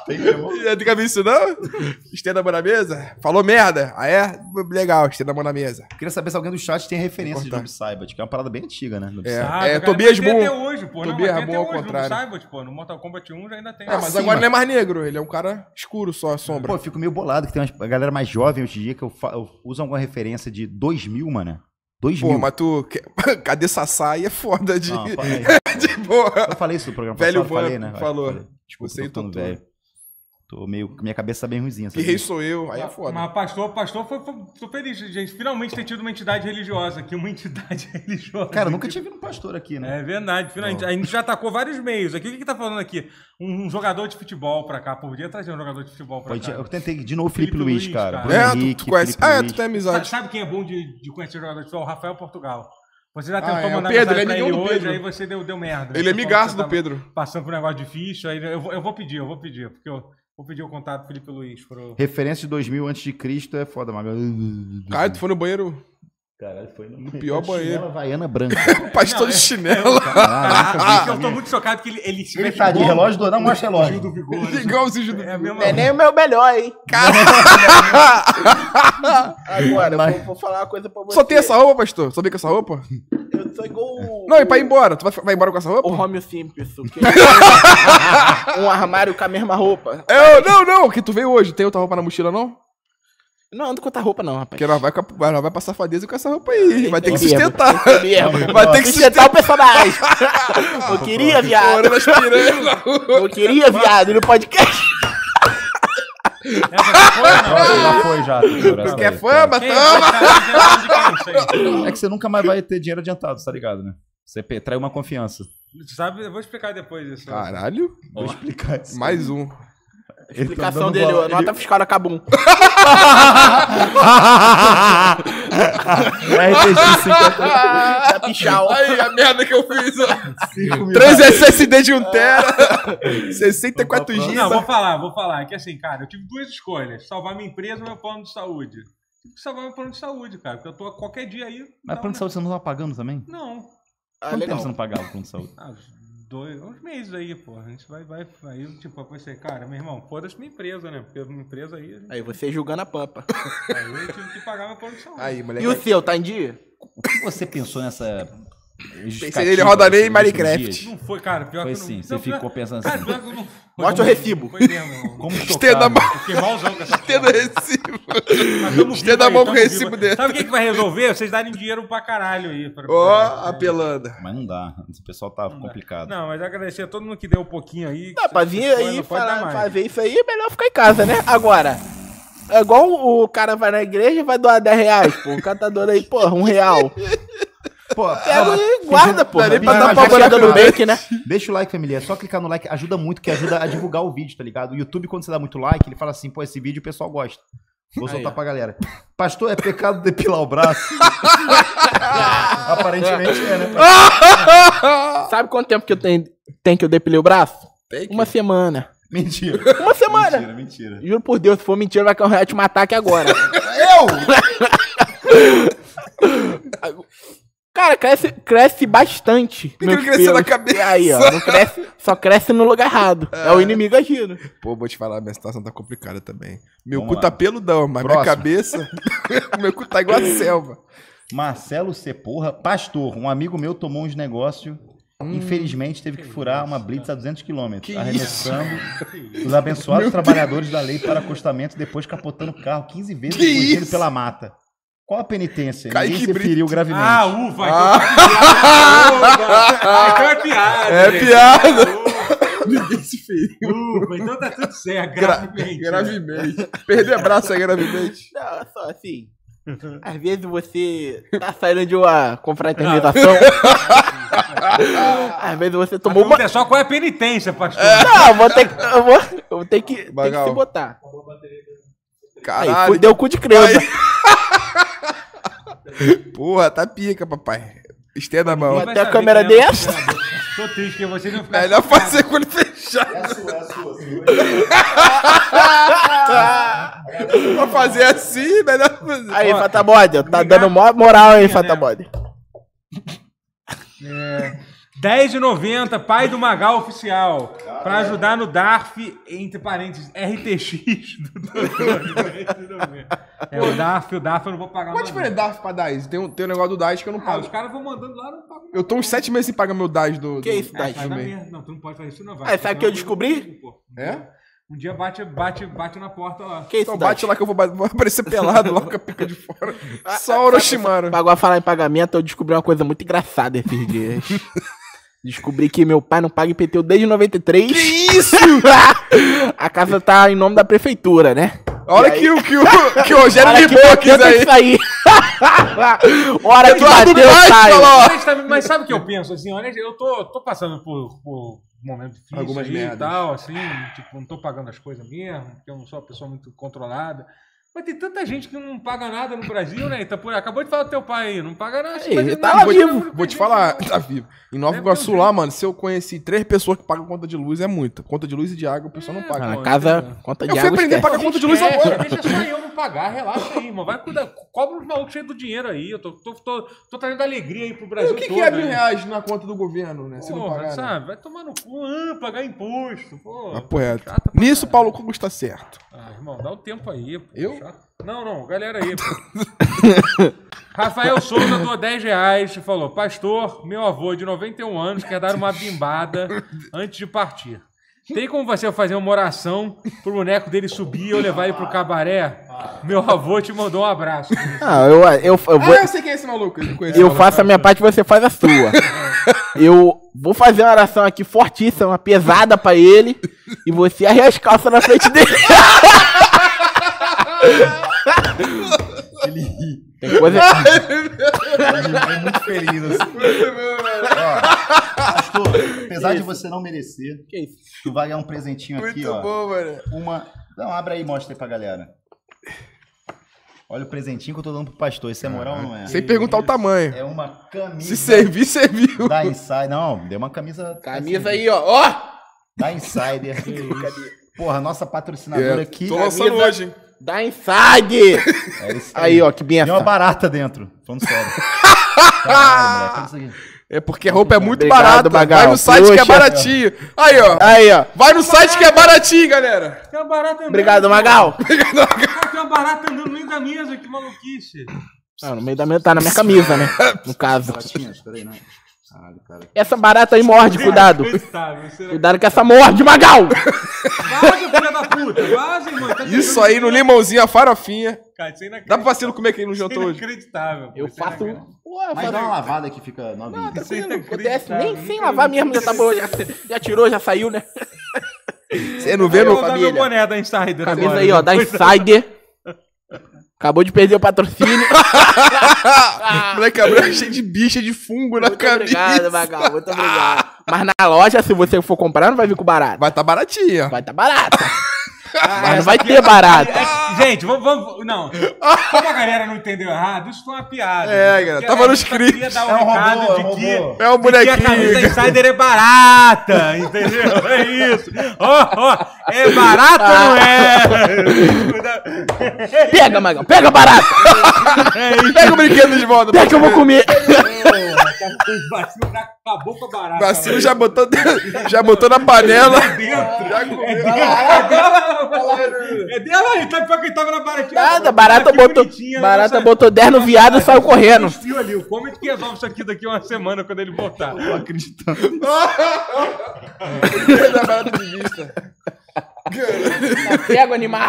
Tem que isso não? Estenda a mão na mesa? Falou merda? Ah, é? Legal, estenda a mão na mesa. Queria saber se alguém do chat tem referência de. Noob Saibot, que é uma parada bem antiga, né? Noob É. Saibot. Ah, cara, Tobias mas tem Moon. até hoje, pô. Não, Tobias tem Moon até ao contrário. No Cybot, pô. No Mortal Kombat 1 já ainda tem. É, mas Sim, agora mano. ele não é mais negro, ele é um cara escuro só, a sombra. Pô, eu fico meio bolado que tem umas, a galera mais jovem hoje em dia que eu, eu uso alguma referência de 2000, mano. 2000. Pô, mas tu. Cadê Sassá? Aí é foda de. Não, de porra. Eu falei isso no programa Velho passado, falei, né? falou. Falei. Desculpa, Você tô velho. Tô meio... Minha cabeça tá bem ruimzinha. Que sabe? rei sou eu, aí é foda. Mas pastor, pastor, foi, foi, tô feliz, gente. Finalmente ter tido uma entidade religiosa aqui, uma entidade religiosa. Cara, eu nunca tinha visto um pastor aqui, né? É verdade, finalmente. A gente já atacou vários meios. Aqui, o que, que tá falando aqui? Um, um jogador de futebol pra cá. Podia trazer um jogador de futebol pra cá. Eu tentei de novo o Felipe, Felipe Luiz, Luiz, cara. cara. É, tu, Henrique, tu conhece. Felipe Ah, é, tu tem Sabe, amizade. sabe quem é bom de, de conhecer jogador de futebol? Rafael Portugal. Você já Ah, tentou é, o mandar Pedro, mensagem ele é pra ele do hoje, Pedro. aí você deu, deu merda. Ele é migaço do Pedro. Passando por um negócio difícil, aí eu vou, eu vou pedir, eu vou pedir, porque eu vou pedir o contato do Felipe Luiz pro... Referência de 2000 antes de Cristo é foda, Magal. Cara, tu foi no banheiro. Caralho, foi no, pior banheiro. Havaiana branca. O pastor de chinelo. Caraca, eu tô muito chocado que ele, ele tá igual relógio do... Não, mostra relógio. Gil do Vigor. Igual o Gil do É mesma Não é nem o meu melhor, hein? Agora, eu vou, vou falar uma coisa pra você. Só tem essa roupa, pastor? Só vem com essa roupa? Eu sou igual o... Não, e pra ir embora? Tu vai, vai embora com essa O roupa? O quê? um armário com a mesma roupa. Eu, não, não, que tu veio hoje. Tem outra roupa na mochila, não? Não ando com outra roupa, não, rapaz. Porque ela vai, ela vai pra safadeza com essa roupa aí. Vai ter que sustentar. Vai ter que Sustentar o personagem. Eu queria, viado. Eu queria, viado, no podcast. Já foi, já foi, já. Tesouro, essa Quer fama? Quem é Toma! é que você nunca mais vai ter dinheiro adiantado, tá ligado, né? Você trai uma confiança. Tu sabe? Eu vou explicar depois isso. Caralho. Vou explicar isso. Mais um. Ele tá Explicação dele, bola- ó, nota fiscal da Cabum. RTX 50 Da Pichal. Aí, a merda que eu fiz, ó. 5 mil. 3 SSD de 1 tera. 64 Não, GB. Não, vou falar, vou falar. Que assim, cara, eu tive duas escolhas: salvar minha empresa ou meu plano de saúde. Tive que salvar meu plano de saúde, cara. Porque eu tô qualquer dia aí. Mas plano de um- saúde você não tá pagando também? Não. Ah, Quanto tempo legal. você não pagava o plano de saúde? Ah, dois, uns meses aí, pô. A gente vai, vai. Aí, tipo, eu pensei, cara, meu irmão, foda-se minha empresa, né? Porque minha empresa aí. gente- Aí você julgando a pampa. Aí eu tive que pagar meu plano de saúde. Aí, E moleque. o seu, tá em dia? O que você pensou nessa. Pensei nele roda nem em Minecraft. Não foi, cara, pior Foi que eu não. sim, você não, ficou pensando Cara, assim. pior que não. Mostra o recibo. Foi mesmo. Como Estenda a mão. Fiquei malzão com essa porra. Tendo recibo. Estenda a mão com o recibo dele. Sabe o que, que vai resolver? Vocês darem dinheiro pra caralho aí. Pra, Ó, pra- apelando. Mas não dá. O pessoal tá complicado. Não, mas agradecer a todo mundo que deu um pouquinho aí. Não, pra vir aí não falar, fazer isso aí, é melhor ficar em casa, né? Agora, é igual o cara vai na igreja e vai doar 10 reais, pô. O cara tá doando aí, porra, um real. Pô, Pega e guarda, pô. Nem Pra dar uma bolada no. Nubank, né? Deixa o like, família. É só clicar no like. Ajuda muito, que ajuda a divulgar o vídeo, tá ligado? O YouTube, quando você dá muito like, ele fala assim, pô, esse vídeo o pessoal gosta. Vou Aí, soltar ó. pra galera. Pastor, é pecado depilar o braço? Aparentemente é, né? Sabe quanto tempo que eu tenho, tem que eu depilei o braço? Tem que- Uma semana. Mentira. Uma semana. Mentira, mentira. Juro por Deus, se for mentira, vai um real te matar aqui agora. Eu? Cara, cresce, cresce bastante. que meus crescer na cabeça? Aí, ó. Não cresce, só cresce no lugar errado. É, o inimigo agindo. Pô, vou te falar, minha situação tá complicada também. Meu Vamos cu lá. tá peludão, mas minha Próximo. cabeça. meu cu tá igual a selva. Marcelo Ceporra, pastor, um amigo meu tomou uns negócios. Infelizmente teve que furar uma blitz a 200 km, Que arremessando os abençoados trabalhadores da lei para acostamento, depois capotando o carro 15 vezes e fugindo isso? pela mata. Qual a penitência? Kaique Ninguém se Brito. feriu gravemente. Ah, uva! Ah. Então é piada! É piada. Ninguém se feriu. Uva, então tá tudo certo, Gra gravemente. gravemente. Perder braço é gravemente. Não, só assim. Às vezes você tá saindo de uma confraternização. Às vezes você tomou uma. É só qual é a penitência, pastor. Não, eu vou ter que. Eu vou, eu vou ter que, ter que se botar. Aí, Caralho. fudeu o cu de criança. Porra, tá pica, papai. Estenda a mão. Ter a câmera é dessa? Tô triste que vocês não ficaram. Melhor fazer com ele fechado. Pra fazer assim, melhor fazer. Aí, Fatabode, tá dando mó moral aí, Fatabode. 10,90, pai do Magal Oficial. Pra ajudar no DARF, entre parênteses, RTX do doutor. É o DARF, o DARF eu não vou pagar Qual a mais. diferença DAF pra DAS? Tem um, tem um negócio do DAS que eu não Ah, os pago. caras vão mandando lá, não pago. Eu tô uns sete meses sem pagar meu DAS do. Que do- isso, É, Dai? vai dar também. merda. Não, tu não pode fazer isso não, vai. Ah, sabe o que eu descobri? pô. É? Um dia bate, bate, bate na porta lá. Que isso, Então bate lá que eu vou, ba- vou aparecer pelado lá com a pica de fora. Só Orochimaru. Pra agora falar em pagamento, eu descobri uma coisa muito engraçada esses dias. Descobri que meu pai não paga IPTU desde 93. Que isso? A casa tá em nome da prefeitura, né? Olha que, o- que, o- que o Rogério que Libou quis aí. que sair. Hora que bateu, sai. falou. Mas, sabe- o que eu penso, assim, olha, eu tô, tô passando por, por um momento difícil Algumas aí e tal, assim, tipo, não tô pagando as coisas mesmo, porque eu não sou uma pessoa muito controlada. Mas tem tanta gente que não paga nada no Brasil, né? Itapura, acabou de falar do teu pai aí, não paga nada. Ei, mas ele tá não- Vou, vivo. te, vou te falar, tá vivo. Em Nova Deve Iguaçu um lá, mano, se eu conheci três pessoas que pagam conta de luz, é muito. Conta de luz e de água, o pessoal não paga. Mano. na casa, conta de Eu fui água aprender a pagar conta de luz agora. Deixa só eu não pagar, relaxa aí, irmão. Vai cuidar. Cobra os malucos cheios do dinheiro aí. Eu tô, tô, tô, tô trazendo alegria aí pro E Brasil o que, todo. que é mil reais na conta do governo, né? Se não Porra, pagar. né? sabe? Vai tomar no cu, ah, pagar imposto. Pô, Ah, porra, Nisso. Paulo Cogos tá certo. Ah, irmão, dá o tempo aí. Pô, Eu? Não, não, galera aí. Rafael Souza doou 10 reais e falou: Pastor, meu avô de 91 anos quer dar uma bimbada antes de partir. Tem como você fazer uma oração pro boneco dele subir e eu levar ele pro cabaré? Meu avô te mandou um abraço. Ah, eu, eu, eu, vou, Ah, eu sei quem é esse maluco. Eu, eu faço a minha parte, você faz a sua. Eu vou fazer uma oração aqui fortíssima, pesada pra ele, e você arreia as calças na frente dele. Ele ri. Tem coisa... Ele é muito feliz. Assim. Ó, pastor, apesar de você não merecer, Que isso? tu vai ganhar um presentinho aqui, Muito ó. bom, mano. Uma. Não, abre aí e mostra aí pra galera. Olha o presentinho que eu tô dando pro pastor. Isso é moral ou não é? Sem perguntar o tamanho. É uma camisa. Se servir, serviu. Da Inside. Não, deu uma camisa. Camisa aí, ó. Ó! Da Insider. Porra, nossa patrocinadora É, aqui. tô lançando Camisa- hoje, hein? Da Inside! É isso Aí, ó, que Tem uma barata dentro. Falando sério. Caralho, moleque, olha isso aqui. É porque a roupa é muito Obrigado, barata. Bagal. Vai no site que é baratinho. Aí, ó. Aí, ó. Vai no site que é baratinho, galera. Tem uma barata andando. Obrigado, Magal. Pô, Tem uma barata andando no meio da mesa, que maluquice. Ah, no meio da minha, tá na minha camisa, né? No caso. Baratinhas, peraí, não. Caralho, cara. Essa barata aí morde, cuidado. Inacreditável, você- Cuidado que essa morde, Magal! Vaza, filha da puta. Vaza, irmão. Tá Isso aí no limãozinho, a farofinha. Cara, isso é Dá pra vacilo comer quem não é jantou hoje. inacreditável. Eu Isso é faço. inacreditável. Pô, eu Mas faço- dá uma lavada que fica novinha. Não, é tranquilo. Acontece. inacreditável. Nem sem lavar mesmo, já tá bom. Já, já tirou, já saiu, né? Você não vê Eu no. vou usar meu família. boné da Insider Camisa agora, aí, ó, da depois- Insider. Acabou de perder o patrocínio. Moleque abriu cheio de bicha, de fungo na Muito camisa. obrigado, Magal. Muito obrigado. Mas na loja, se você for comprar, não vai vir com barato. Vai tá baratinha. Vai tá barato. Ah, Mas não vai ter barato. É, Gente, vamos, vamos. Não. Como a galera não entendeu errado, isso foi uma piada. É, galera, tava no script. dar É um um robô, é um de que. robô. É o de que a camisa bonequinho. Insider é barata, entendeu? É isso. Ó, ó, é barato ou não é? Pega, Magal. Pega barato. É isso. Pega o brinquedo de volta. Pega que eu vou comer. O vacilo já acabou com a barata. Vacilo já botou, já botou na panela. É dentro. Já É comeu. dela, é dela. É dela aí, tá pior que tava na baratinha. Nada, barata botou, bonitinha, barata nossa- botou 10 no viado e saiu correndo. Ali, o Comet que resolve isso aqui daqui a uma semana quando ele voltar. Tô acreditando. Da barata de vista. Pega o animal.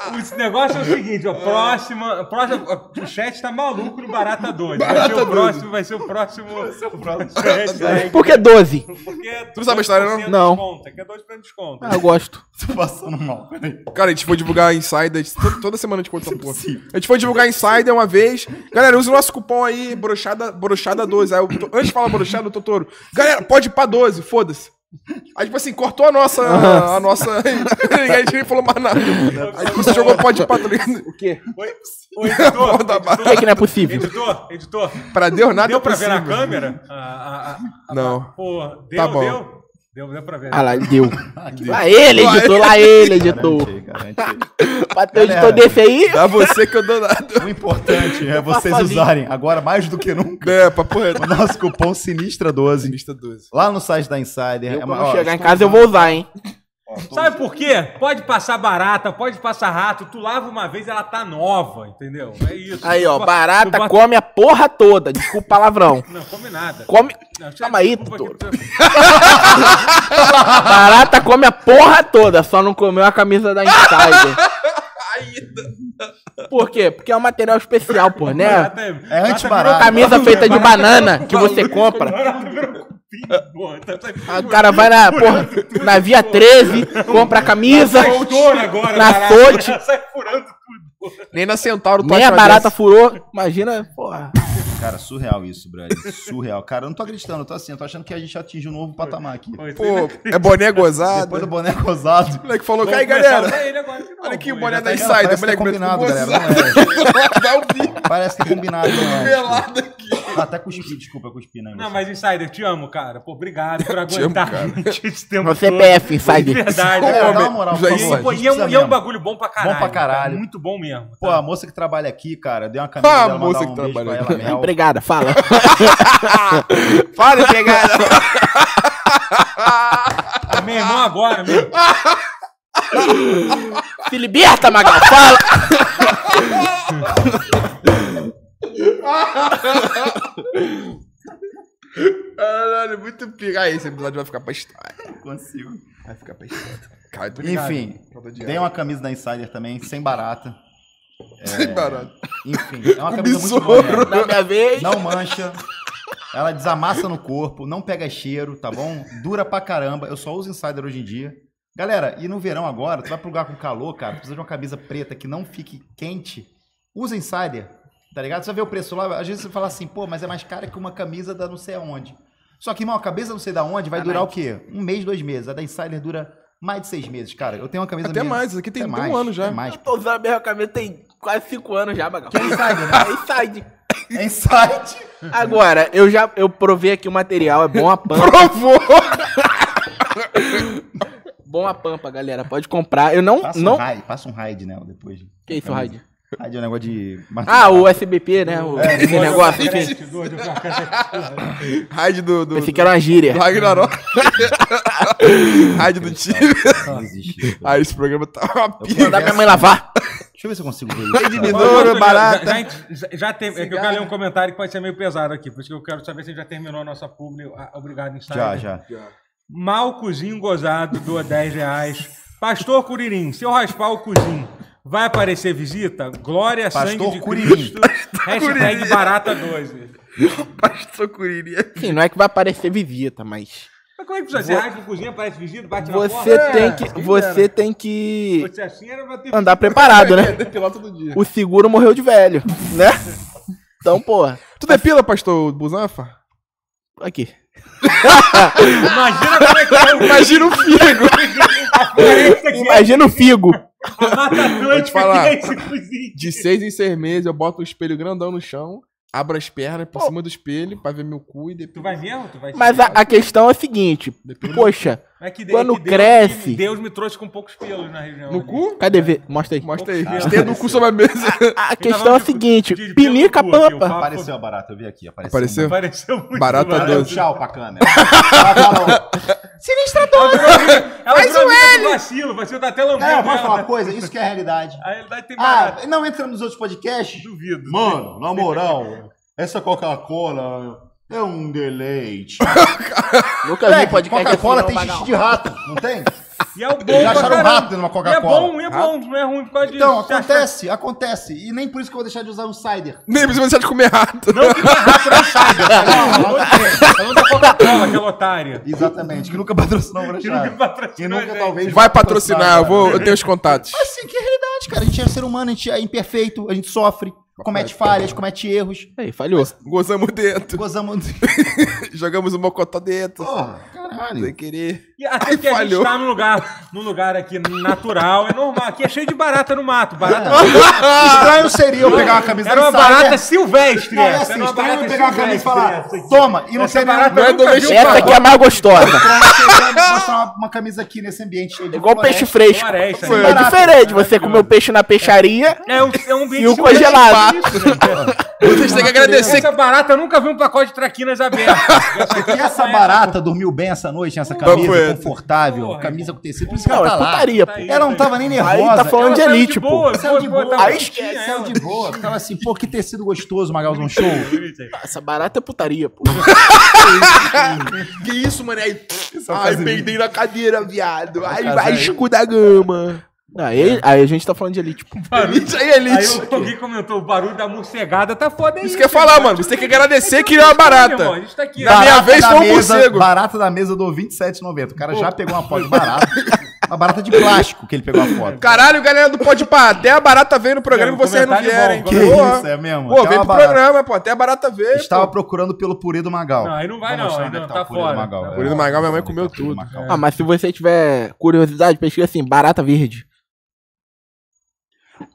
Esse negócio é o seguinte, ó, próxima, próxima, o chat tá maluco no Barata 2. Vai ser o próximo, vai ser o próximo. Vai ser o próximo. chat, Por que 12? porque Tu não sabe a história, não? 2% Não. Desconto, aqui é 2% de desconto. Ah, eu gosto. Tô passando mal. Peraí. Cara, a gente foi divulgar Insider. to- Toda semana a gente conta essa porra. A gente foi divulgar Insider uma vez. Galera, usa o nosso cupom aí, brochada, brochada 12. Aí, eu tô- antes de falar brochada, o Totoro. Galera, pode ir pra 12, foda-se. Aí, tipo assim, cortou a nossa. A nossa. a gente nem falou mais nada. Aí você jogou pode ir pra tá ligado? O quê? Oi, Ô, editor, Porra da O que, editor, que não é possível? editor, editor, Pra Deus nada deu é pra ver na possível. câmera? Ah, ah, ah, Não. Pô, deu, Tá bom. deu? Deu, deu pra ver. Ah lá, deu. Lá ele, editor, lá ele, editor. Galera. editor desse aí, Dá você que eu dou nada. O importante é vocês usarem, agora mais do que nunca, É, pra porra. o nosso cupom Sinistra12 Lista 12. lá no site da Insider. eu, É uma- quando ó, chegar em casa eu vou usar, hein? Sabe por quê? Pode passar barata, pode passar rato, tu lava uma vez ela tá nova, entendeu? É isso. Aí, ó, barata bota- come a porra toda. Desculpa o palavrão. Não, come nada. Come. Não, Calma aí, doutor. tu- Barata come a porra toda, só não comeu a camisa da Insider. Por quê? Porque é um material especial, pô, né? É barata anti-barata. virou- Camisa feita de banana que você compra. Pô. Tá- tá- Aí O cara vai na, porra, na Via 13, compra a camisa. Estoura agora, Na. Sai furando tudo. Nem na Centauro Nem a barata dessa. furou. Imagina, porra. Cara, surreal isso, brother. Surreal. Cara, eu não tô acreditando, eu tô assim, eu tô achando que a gente atingiu um novo patamar aqui. Pô, é boné gozado. Depois do boné gozado. O moleque falou, cai, galera. agora Olha aqui o boné da tá- Insider. Parece que é combinado, galera. Não é. Parece que é combinado, não pelado aqui. Até cuspi, desculpa, eu cuspi, né? Não, mas Insider, te amo, cara. Pô, obrigado por aguentar a esse tempo todo. CPF, Insider. De verdade. Homem, dá uma moral, por favor. a Pô, e é, um, e é um bagulho bom pra caralho. pra caralho. cara, Muito bom mesmo. Pô, tá? a moça que trabalha aqui, cara, deu uma camisa Ah, a dela, moça que um trabalha aqui. ela. Obrigada, fala. Fala, pegada. Ah, meu irmão agora, meu. Se liberta, Magal, fala. Caralho, muito pica. Aí, esse episódio vai ficar pra história. Consigo. Vai ficar pra história. Cara. Enfim, tem uma camisa da Insider também, sem barata. Sem barato. Enfim, é uma camisa muito boa. Na minha vez. Não mancha. Ela desamassa no corpo, não pega cheiro, tá bom? Dura pra caramba. Eu só uso Insider hoje em dia. Galera, e no verão agora, tu vai pro lugar com calor, cara, tu precisa de uma camisa preta que não fique quente. Usa Insider, tá ligado? Você vai ver o preço lá, às vezes você fala assim, pô, mas é mais cara que uma camisa da não sei aonde. Só que, irmão, a camisa não sei da onde vai durar o Nike. quê? Um mês, dois meses. A da Insider dura mais de seis meses, cara. Eu tenho uma camisa Até minha- mais, isso aqui tem um mais, ano já. mais. Eu tô usando a mesma camisa tem quase 5 anos já, Magal. Que é Insider, né? É Inside. É Insider. Agora, eu já eu provei aqui o material, é bom a pampa. Provou! bom a pampa, galera. Pode comprar. Eu não. Passa não... um raid, passa um raid, né, depois. Que isso, Raid? Raid é um negócio de... Ah, o SBP, né? O, É, esse negócio, enfim. Doido, cassete. Raid do, do, Pensei que era uma gíria. do Ragnarok. Raid do time. Ah, esse programa tá uma pica. Mandar minha mãe lavar. Deixa eu ver se eu consigo ver isso. de Ô, Ouro, já- barata. Já, já, já tem, é que eu quero ler um comentário que pode ser meio pesado aqui, por isso que eu quero saber se a gente já terminou a nossa publi. Obrigado, Insider. Já, já. Malcozinho gozado doa 10 reais. Pastor Curirim, se eu raspar o cozinho, vai aparecer visita? Glória, Pastor sangue de Curirim. Cristo. Hashtag barata 12. Pastor Curiria. Sim, não é que vai aparecer visita, mas. Mas como é que precisa? Você raspa o cozinho, aparece visita, bate na Você porta? tem É, que. quem Você tem que Você assim era pra ter andar preparado, né? O seguro morreu de velho, né? Então, porra. Tu depila, pastor Busanfa? Aqui. Imagina como é que é o Imagina o figo. Imagina o figo. A Mata Atlântica te falar. é. De seis em seis meses, eu boto o espelho grandão no chão, abro as pernas por cima do espelho pra ver meu cu e Tu depilo. vai mesmo? Tu vai Mas a, a questão é a seguinte: poxa, É que, quando é que Deus- cresce- Deus me trouxe com poucos pelos na região. No ali. cu? cadê? Vê? Mostra aí. Mostra aí. Do cu sobre a mesa. A Ele questão é a de- seguinte: de- de pinica a pampa. Apareceu a barata, eu vi aqui. Apareceu. Apareceu? uma- Pareceu muito. Barata. Deu doce. tchau pra câmera. Falou, Sinistrador! Ela Faz o L! Vacilo, vacilo tá até lambendo. É, posso falar uma coisa? Isso que é a realidade. A realidade tem. Ah, não entra nos outros podcasts? Duvido. Mano, na moral, essa Coca-Cola é um deleite. Nunca vi podcast Coca-Cola assim, tem xixi de rato, não tem? E é o bom Já acharam rápido numa E é Coca-Cola? bom, e é bom. Não é ruim por causa disso. Então, Você acha- acontece, acontece. E nem por isso que eu vou deixar de usar um cider. Nem precisa deixar de comer rato. Não que não é não sai. Falando da Coca-Cola, aquela otária. Exatamente, que nunca patrocinou o Que Brachado. nunca patrocinou Que nunca gente. talvez Vai patrocinar, eu, vou, eu tenho os contatos. Mas sim, que é a realidade, cara. A gente é ser humano, a gente é imperfeito, a gente sofre, comete falhas, comete erros. Aí, falhou. Gozamos dentro. Gozamos. Jogamos o mocotó dentro. Porra, Sem caralho. querer. E até Ai, porque a gente tá num lugar, num lugar aqui natural, é normal. Aqui é cheio de barata no mato. Barata Estranho seria eu pegar uma camisa Era uma Insider. barata silvestre. Não, é essa, assim, era uma estranho eu barata pegar uma camisa e falar, toma, e não Essa barata Não é viu domesticada. Essa aqui é a mais gostosa. mostrar uma, uma camisa aqui nesse ambiente cheio de Igual peixe fresco. floresta, Foi. né? É diferente você comer o peixe na peixaria É um, é um e o congelado. Vocês têm que agradecer. Essa barata nunca viu um pacote de traquinas aberto. E essa barata dormiu bem essa noite, nessa camisa Foi. Confortável, Porra, camisa com tecido, por isso que Não, ela é tá lá. putaria, Tá pô. Ela não tava nem nervosa. Aí tá falando de elite, pô. boa, Saiu de boa. Aí esquece, ela. saiu de boa. Ficava assim, pô, que tecido gostoso, Magalzão Show. Essa barata é putaria, pô. Que isso, mano? Aí, ai, peidei na cadeira, viado. Ai, vai, escudo da gama. Aí, aí a gente tá falando de elite, pô. Elite aí, Aí elite. o alguém comentou, o barulho da morcegada tá foda aí. Isso que eu ia falar, mano. Você tem que agradecer que é uma barata. A gente tá aqui. Da minha vez da foi um mesa, morcego. Barata da mesa do 27,90. O cara já pegou uma pó de barata. Uma barata de plástico que ele pegou a foto. Caralho, galera do Pode Pá, até a barata veio no programa e É, vocês não vieram, hein? bom, Que Porra. isso, é mesmo? Pô, uma pro barata. programa, pô. Até a barata veio. Estava pô. procurando pelo purê do Magal. Não, aí não vai não, aí onde é não, tá o purê do fora. Magal. Tá É, Purê do Magal, minha mãe é comeu tá do tudo. Ah, mas se você tiver curiosidade, pesquisa assim, barata verde.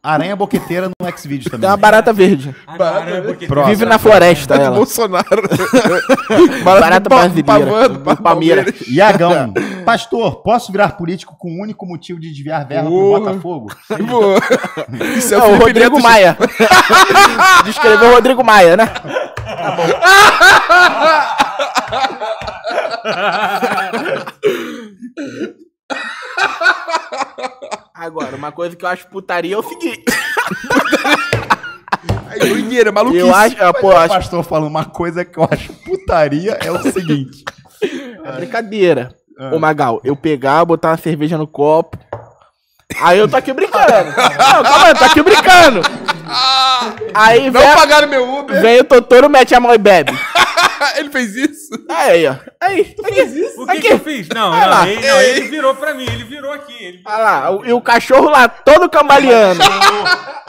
Aranha boqueteira no Xvideos Tem também. uma barata verde. Boqueteira. Próximo. Vive na floresta, É ela. Bolsonaro. Barata brasileira, Palmeiras. Iagão. Pastor, posso virar político com o único motivo de desviar verba pro. Botafogo? Isso é É, o Rodrigo. Maia. Descreveu o Rodrigo Maia, né? Agora, uma coisa que eu acho putaria é o seguinte. Ai, doideira, maluquice. Eu acho. ah, pô, o acho pastor falando uma coisa que eu acho putaria é o seguinte. é brincadeira. Ô, Magal, eu pegar, botar uma cerveja no copo. Aí eu tô aqui brincando. Não, calma aí, eu tô aqui brincando. Aí Não vem, pagaram meu Uber. vem o Totoro, mete a mão e bebe. Ele fez isso. Aí, ó. Aí, tu fez isso? O que, aqui. que eu fiz? Não, Olha não, lá. ele, não, ele virou pra mim, ele virou aqui. Ele virou Olha lá, o- e o cachorro lá todo cambaleando.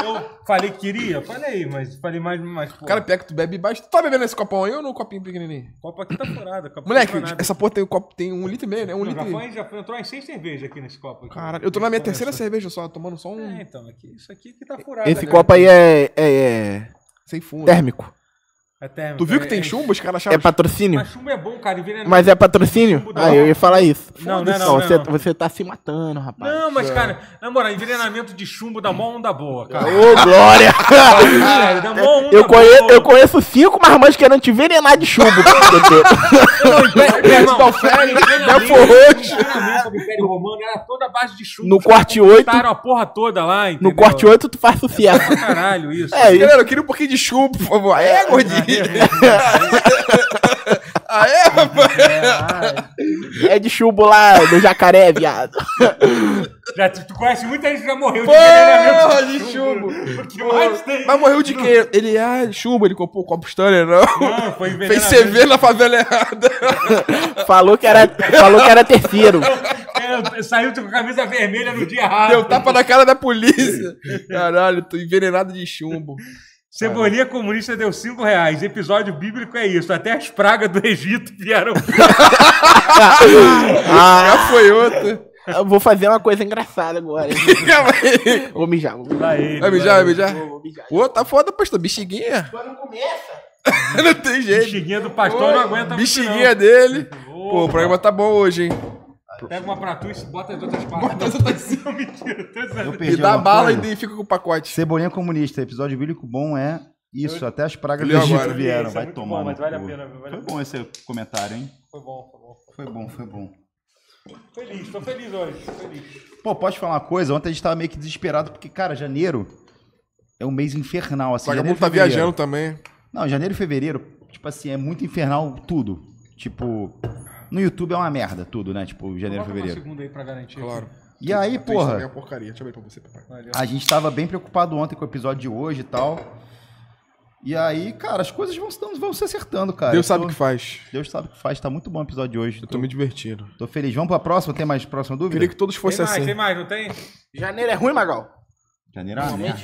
Eu, eu falei que queria? Falei, mas falei mais, mais pô, Cara, pior que tu bebe baixo. Tu tá bebendo esse copão aí ou no copinho pequenininho? o copo aqui tá furado. copo Moleque, tá essa porra tem, um copo, tem um litro e meio, né? Um Não, já, litro e... foi, já foi, entrou em seis cervejas aqui nesse copo. Aqui. Caralho, eu tô na minha terceira cerveja só, tomando só um... É, então, aqui, isso aqui que tá furado. Esse né? copo aí é, é, é Sem fundo. térmico. É Tu viu que é- tem é- chumbo? Os caras acharam... É patrocínio? Mas chumbo é bom, cara. envenenamento. Mas é patrocínio? Não. Ah, eu ia falar isso. Não, não é não, Não, não, você, não. você tá se matando, rapaz. Não, mas, cara, na moral, envenenamento de chumbo dá mó onda boa, cara. Ô, Glória! Cara, dá mó onda eu, conheço, boa. eu conheço cinco marmanjos querendo te envenenar de chumbo. Belfo Roxo. do Império Romano era toda a base de chumbo. No corte oito- conquistaram a porra toda lá, entendeu? no corte 8 tu faz sucesso. Caralho, isso. É. Galera, eu queria um pouquinho de chumbo, por favor. Aê, gordinho. Aê, rapaz. É de chumbo lá do jacaré, viado. Já, tu, tu conhece muita gente que já morreu de Porra, envenenamento de chumbo. O que mais tem? Mas morreu de quê? Ele, ah, chumbo, ele comprou o copo Stanley, não. Não, foi Fez. CV na favela errada. Falou que era, falou que era terceiro. É, saiu com a camisa vermelha no dia errado. Deu tapa na cara da polícia. Caralho, tô envenenado de chumbo. Cebolinha comunista deu 5 reais. Episódio bíblico é isso. Até as pragas do Egito vieram. Ah, Já foi outra. eu vou fazer uma coisa engraçada agora. Vou mijar. Vou mijar. Vai ele, Vai mijar, vai mijar? Vou, vou mijar. Pô, tá foda, pastor. Bexiguinha. Quando começa. Não tem jeito. Bexiguinha do pastor não aguenta muito, Bexiguinha não. dele. Pô, o programa tá bom hoje, hein? Pega uma pra tu e bota as outras partes. Bota as outras- mentira. tô Eu. E perdi dá a alguma bala coisa? e fica com o pacote. Cebolinha comunista, episódio bíblico bom é isso, até as pragas do Leu Egito agora. vieram, Isso é vai muito tomar. bom, no mas vale a cu. pena, vale a Foi pena. bom esse comentário, hein? Foi bom, foi bom. Foi bom, foi bom. Feliz, tô feliz hoje. Tô feliz. Pô, pode falar uma coisa? Ontem a gente tava meio que desesperado, porque, cara, janeiro é um mês infernal, O assim. vagabundo janeiro e tá fevereiro. viajando também. Não, janeiro e fevereiro, tipo assim, é muito infernal tudo. Tipo, no YouTube é uma merda tudo, né? Tipo, janeiro e Bota uma fevereiro. segunda aí pra garantir. Claro. E aí, A é porra, uma porcaria. Deixa eu ver pra você, papai. Valeu. a gente tava bem preocupado ontem com o episódio de hoje e tal. E aí, cara, as coisas vão, se dando- vão se acertando, cara. Deus Eu sabe tô- o que faz. Deus sabe o que faz, tá muito bom o episódio de hoje. Eu tô me divertindo. Tô feliz. Vamos pra próxima? Tem mais próxima dúvida? Queria que todos Tem fossem mais, assim. tem mais, não tem? Janeiro é ruim, Magal? Janeiro é uma merda.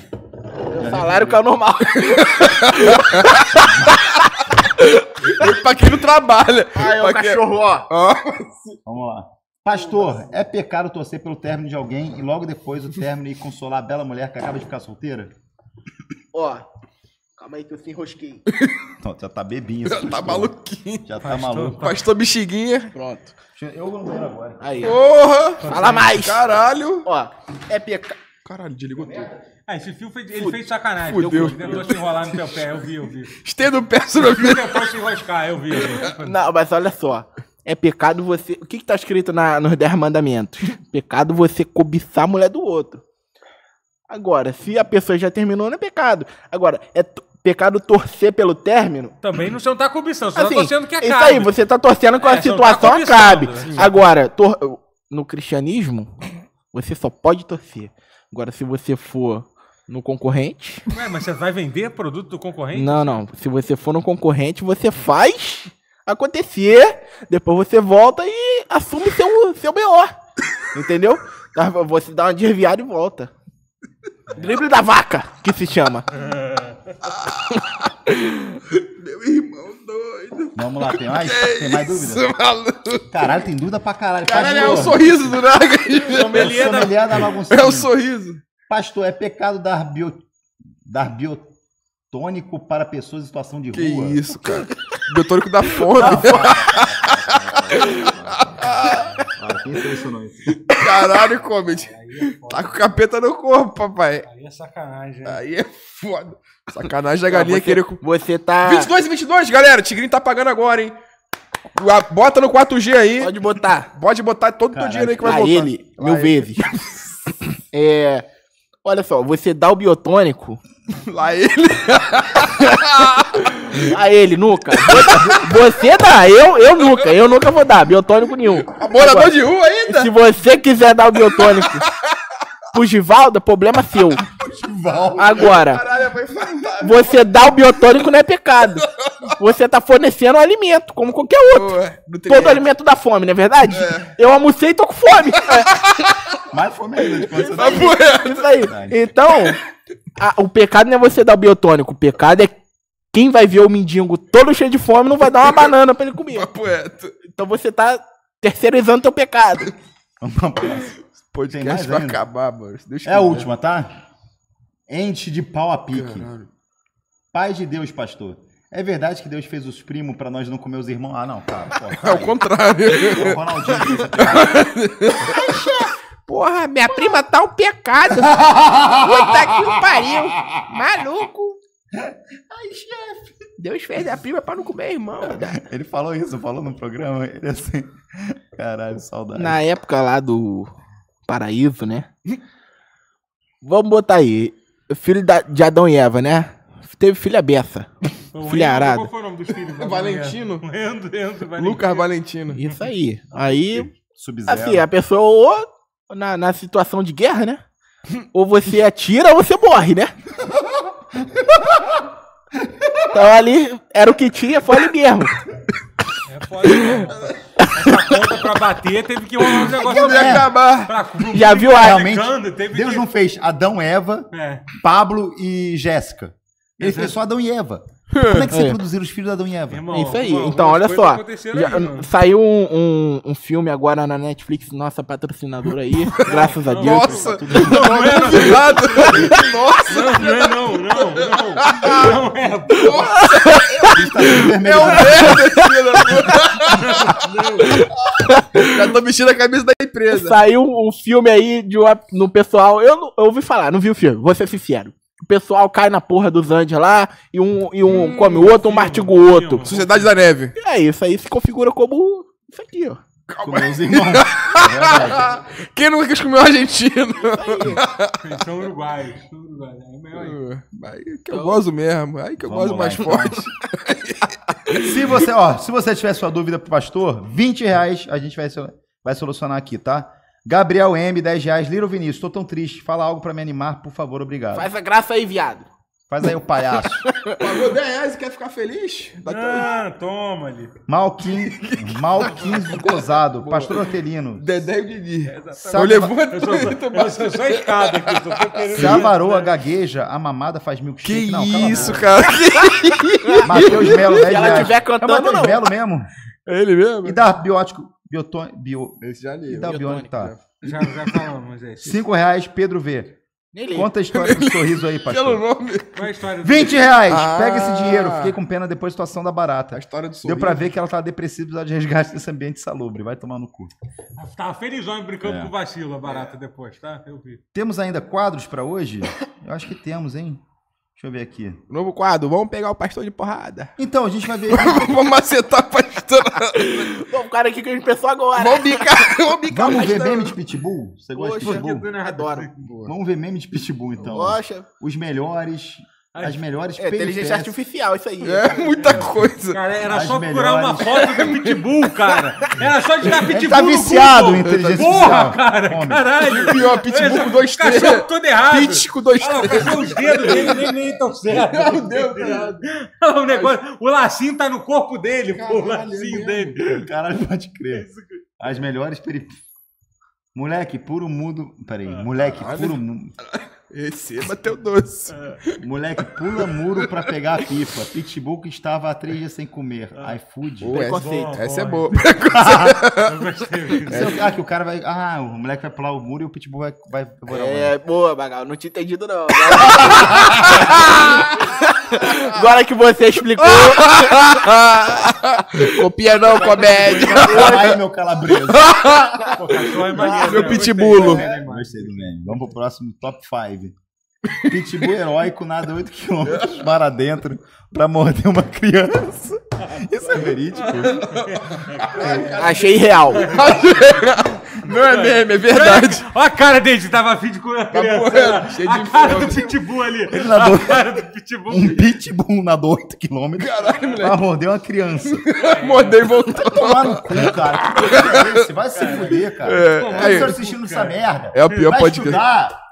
O salário caiu normal. pra quem não trabalha. Ah, é o quem- cachorro, ó. Ó. Vamos lá. Pastor, é pecado torcer pelo término de alguém e logo depois o término e consolar a bela mulher que acaba de ficar solteira? Ó. Calma aí que eu se enrosquei. Não, já tá bebinho. esse Tá maluquinho. Já tá maluco. Pastor bexiguinha. Pronto. Eu vou no banheiro agora. Aí. Porra. Fala mais. Caralho. Ó, é pecado. Caralho, desligou tudo. Ah, esse fio foi, ele fez sacanagem. Fudeu. Ele tentou se enrolar no teu pé, eu vi, eu vi. Estenda o pé sobre a Ele tentou se enroscar, eu vi. Eu vi. Não, mas olha só. É pecado você. O que, que tá escrito na, nos 10 mandamentos? Pecado você cobiçar a mulher do outro. Agora, se a pessoa já terminou, não é pecado. Agora, é pecado torcer pelo término. Também não, você não tá cobiçando, você Assim, tá torcendo que isso acabe. aí, você tá torcendo que É, a tá situação cobiçando. acabe. Sim. Agora, tor- no cristianismo, você só pode torcer. Agora, se você for no concorrente. Ué, mas você vai vender produto do concorrente? Não, não. Se você for no concorrente, você faz acontecer. Depois você volta e assume seu, seu BO. Entendeu? Tá, Você dá uma desviada e volta. Drible da vaca, que se chama. Meu irmão doido. Vamos lá, tem mais? Tem mais dúvida? Isso, maluco. Caralho, tem dúvida pra caralho. Caralho, é o Pastor, sorriso do Naga. Sommelier da- sommelier da baguncinha. É o sorriso. Pastor, é pecado dar, bio... dar biotônico para pessoas em situação de Que rua? isso, cara. Biotônico da fome. Quem selecionou isso? Caralho, Comedy. Tá com o capeta no corpo, papai. Aí é sacanagem. hein? Aí é foda. Sacanagem da galinha você, querer... você tá. 22 e 22, galera. O Tigrinho tá pagando agora, hein? Bota no 4G aí. Pode botar. Pode botar todo o dinheiro aí que vai voltar. ele, mil Lá vezes. É. Olha só, você dá o biotônico Lá ele. a ele, nunca. Você dá, eu, eu nunca. Eu nunca vou dar biotônico nenhum. Morador Agora, de rua ainda. Se você quiser dar o biotônico pro Givaldo, é problema seu. Agora, Caralho, você dá o biotônico não é pecado. Você tá fornecendo um alimento, como qualquer outro. Ué, Todo alimento dá fome, não é verdade? Eu almocei e tô com fome. Mais fome ainda. Papo reto. Isso aí. Então, a- o pecado não é você dar o biotônico. O pecado é quem vai ver o mendigo todo cheio de fome não vai dar uma banana pra ele comer. Então você tá terceirizando teu pecado. Vamos pra próxima. Podcast vai acabar, mano. Deus É a quiser. última, tá? Ente de pau a pique. Caralho. Pai de Deus, pastor. É verdade que Deus fez os primos pra nós não comer os irmãos? Ah, não, cara. Pô, É tá o contrário. O Ronaldinho fez. Porra, minha prima tá um pecado. Puta que pariu. Maluco. Ai, chefe. Deus fez a prima pra não comer irmão. Ele falou isso, falou no programa. Ele assim. Caralho, saudade. Na época lá do Paraíso, né? Vamos botar aí. Filho da- de Adão e Eva, né? Teve filha beça. Filha arada. Qual foi o nome dos filhos? Valentino. Valentino. Lucas Valentino. Isso aí. Aí Sub-Zero. Assim, a pessoa ou na, na situação de guerra, né? Ou você atira ou você morre, né? Então ali era o que tinha, foi ali mesmo. Foda, né? Essa conta pra bater teve que rolar uns negócios. Tudo ia acabar. Pra, Já viu a- Realmente, Deus que- não fez Adão, Eva, É. Pablo e Jéssica. Ele fez só Adão e Eva. Como é que você É. produziram os filhos de Adão e Eva? Irmão, É isso aí. irmão, Então, olha só. já- aí, saiu um, um, um filme agora na Netflix, nossa patrocinadora aí. graças a Deus. Nossa. Não é, não. Convidado. Nossa. Não, não é não, não, não. Não é. É o merda, filho da puta. Já tô vestindo a camisa da empresa. Saiu um filme aí de uma, no pessoal. Eu, não- eu ouvi falar, não vi o filme, vou ser sincero. O pessoal cai na porra dos Andes lá e um, e um come o outro, um martiga o outro. Sociedade da Neve. É isso aí se configura como isso aqui, ó. Com meus irmãos. É. Quem nunca quis comer um argentino? Eles são uruguaios. São uruguaios. É melhor aí. Aí que eu gosto mesmo. Aí que eu gosto lá, mais então. forte. Se você, ó, se você tiver sua dúvida pro pastor, 20 reais a gente vai, vai solucionar aqui, tá? Gabriel M, 10 reais. Little Vinícius, tô tão triste. Fala algo pra me animar, por favor, obrigado. Faz, Faz a graça aí, viado. aí o palhaço. Pagou 10 reais e quer ficar feliz? Dá teu- Ah, toma ali. Malquim, Malquim do Cozado. Pastor Hortelino. Dedé e Didi. Sabe- Eu levanto Eu sou, eu sou só escada aqui, eu só tô querendo. Se a varoa gagueja, a mamada faz milkshake. Que Não, isso, cara. Matheus Melo, 10 Se ela reais. tiver É o cantando, Matheus. Melo mesmo? É ele mesmo? E dá biótico, biotônico, bio, Esse já e li. dá Biotônico, biônico, tá. Já, já falamos, é. 5 reais, Pedro V. Nem li. Conta a história do sorriso aí, Pelo pastor. nome. Qual é a história do 20 reais, Ah. pega esse dinheiro. Fiquei com pena depois da situação da barata. A história do sorriso. Deu pra ver que ela tava depressiva e precisava de resgate desse ambiente salubre. Vai tomar no cu. Tava felizão brincando É. com o vacilo, a barata depois, tá? Eu vi. Temos ainda quadros pra hoje? Eu acho que temos, hein? Deixa eu ver aqui. Novo quadro. Vamos pegar o pastor de porrada. Então, a gente vai ver. Vamos macetar o pastor. O cara aqui que a gente pensou agora. Vamos bicar. Vamos bicar Vamos ver meme de pitbull? Você gosta de Poxa, pitbull? Adoro. Vamos ver meme de pitbull, então. Poxa. Os melhores. As melhores É inteligência artificial, isso aí. É muita coisa. Cara, era As só procurar uma melhores. foto do Pitbull, cara. Era só digitar Pitbull. Ele tá viciado Google. em inteligência Porra, artificial. cara, Homem. caralho. Pior, Pitbull com dois Cachorro três. todo errado. Pitch com dois três. cachorro, os dedos dele nem, nem tão certo. Meu Deus, cara. O, negócio, o lacinho tá no corpo dele, pô, o Caralho, lacinho é dele. Caralho, pode crer. As melhores peripécias. Moleque, puro mudo. Peraí, moleque, Caralho. puro mudo. Receba teu doce. Moleque, pula muro pra pegar a pipa. Pitbull que estava há três dias sem comer. iFood. Pô, essa, Preconceito. essa é Bom, boa. Eu gostei disso. Esse é o- Ah, que o cara vai. Ah, o moleque vai pular o muro e o Pitbull vai, vai. É, boa, Bagal. Não tinha entendido, não. Agora que você explicou. Copia não, comédia. Ai, meu calabreso. Pô, cachorro é maneiro, Meu né? Gostei, do meme. Vamos pro próximo top 5. Pitbull heróico nada 8km para dentro pra morder uma criança. Isso é verídico? Achei real. Não é meme, é verdade. Olha a cara dele, tava afim de comer a criança. morrendo, cheio a de cara fome. do Pitbull ali. nadou. A cara do Pitbull. Um pitbull nadou 8km pra morder uma criança. Mordeu e voltou. Tomar no cu, cara. Que coisa é esse? Vai se fuder, cara. Pô, aí. Vai estar assistindo essa merda. É o pior Vai podcast. estudar.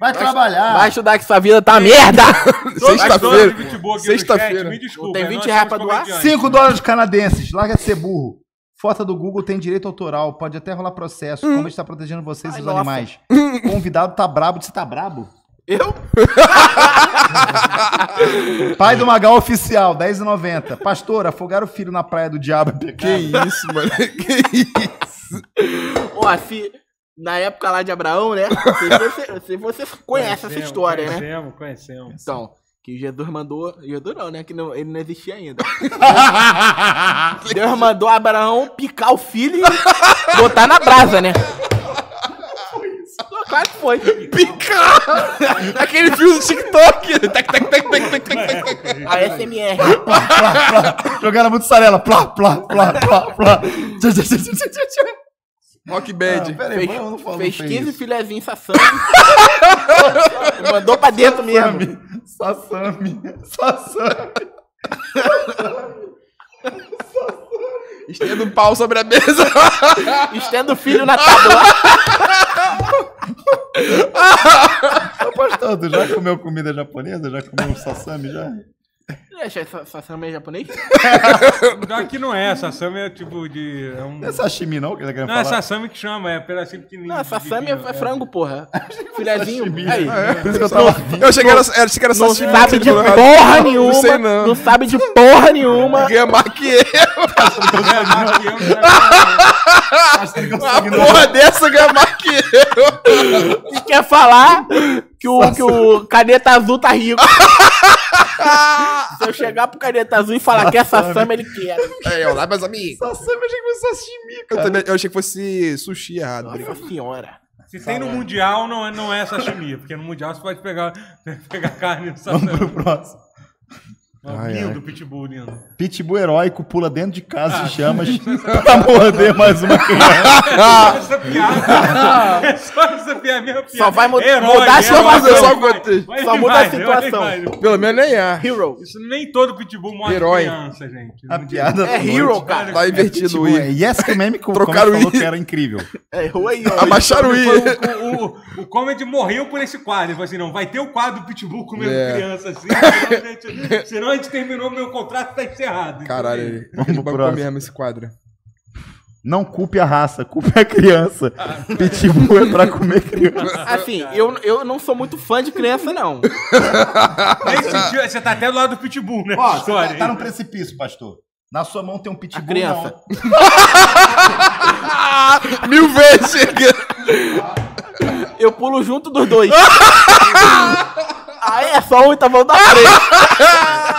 Vai trabalhar. Vai estudar que sua vida tá merda. Sexta-feira. Todos de Pitbull aqui no Sexta-feira. chat, Me desculpa. Tem nós 20 somos reais pra doar? comediantes. 5 dólares canadenses. Larga de ser burro. Foto do Google tem direito autoral. Pode até rolar processo. Como está protegendo vocês e os nossa. animais? Convidado tá brabo. Você tá brabo? Eu? Pai do Magal oficial, 10,90. Pastor, afogar o filho na praia do diabo é Que isso, mano. Que isso. Ó, se. Na época lá de Abraão, né? Se você, se você conhece essa Conhecemos, história, né? Conhecemos, conhecemos. Então, que Jesus mandou. Jesus não, né? Que não, ele não existia ainda. Deus mandou Abraão picar o filho e botar na brasa, né? Claro que foi. Picar! Aquele fio do TikTok. Tac, tac, tac, tac, tac, tac, tac. A SMR. Jogaram muito mussarela. Plá, plá, plá, plá, plá. Rock Band. Ah, peraí, Fez, falar fez não 15 isso. filezinhos sassando. mandou pra dentro mesmo. Sassami. Sassami. Estendo um pau sobre a mesa. Estendo o filho na tábua. Ô, pastor, tu já comeu comida japonesa? Já comeu um sassami já? Deixa sassama é japonês? Aqui não é, sassami é tipo de. É um... Não é sashimi não que ele tá querendo Não, é falar? sassami que chama, é pedacinho pequenininho. Não, sassami pequenininho, é frango, porra. Filezinho. Sashimi. Aí. Por isso que eu tava... Eu achei que era, eu achei que era Não sashimi. sabe de porra Não nenhuma. sei não. Não sabe de porra nenhuma. Ganha mais que eu. A porra dessa ganha mais que eu. E quer falar que o, que o caneta azul tá rico. Se eu chegar pro caneta azul e falar que é sassama, ele quer. Aí, olá, meus amigos. Sassami, eu achei que fosse sashimi, Eu, cara. também, eu achei que fosse sushi errado. obrigado. Nossa senhora. Se tem no Mundial, não é, não é sashimi, porque no Mundial você pode pegar, pegar carne no Vamos pro próximo. Ai, lindo ai. o pitbull, lindo. Pitbull heróico pula dentro de casa de chamas pra morder mais uma criança. Só essa piada. É só essa piada, minha piada. Só vai mu- Herói, mudar a herói, situação. Só vai, vai Só muda a vai situação. demais. Pelo menos nem é. Hero. Isso nem todo pitbull mostra Herói. criança, gente. A piada É hero, noite. cara. Tá invertido o Pitbull, é I. yes que o meme com Trocaram o falou I. que era incrível. É, errou aí, ó. Abaixaram o I. O, o, o Comedy morreu por esse quadro. Ele falou assim: não, vai ter o quadro do Pitbull comendo É. criança assim. Senão a, a gente terminou meu contrato, tá encerrado. Caralho, Vamos pro mesmo esse quadro. Não culpe a raça, culpe a criança. Pitbull é pra comer criança. Assim, eu, eu não sou muito fã de criança, não. Nesse sentido, você tá até do lado do Pitbull, né? Ó, você tá, tá num precipício, pastor. Na sua mão tem um A pitbull. criança. Mil vezes chega. Eu pulo junto dos dois. Aí é só um, então vamos dar frente.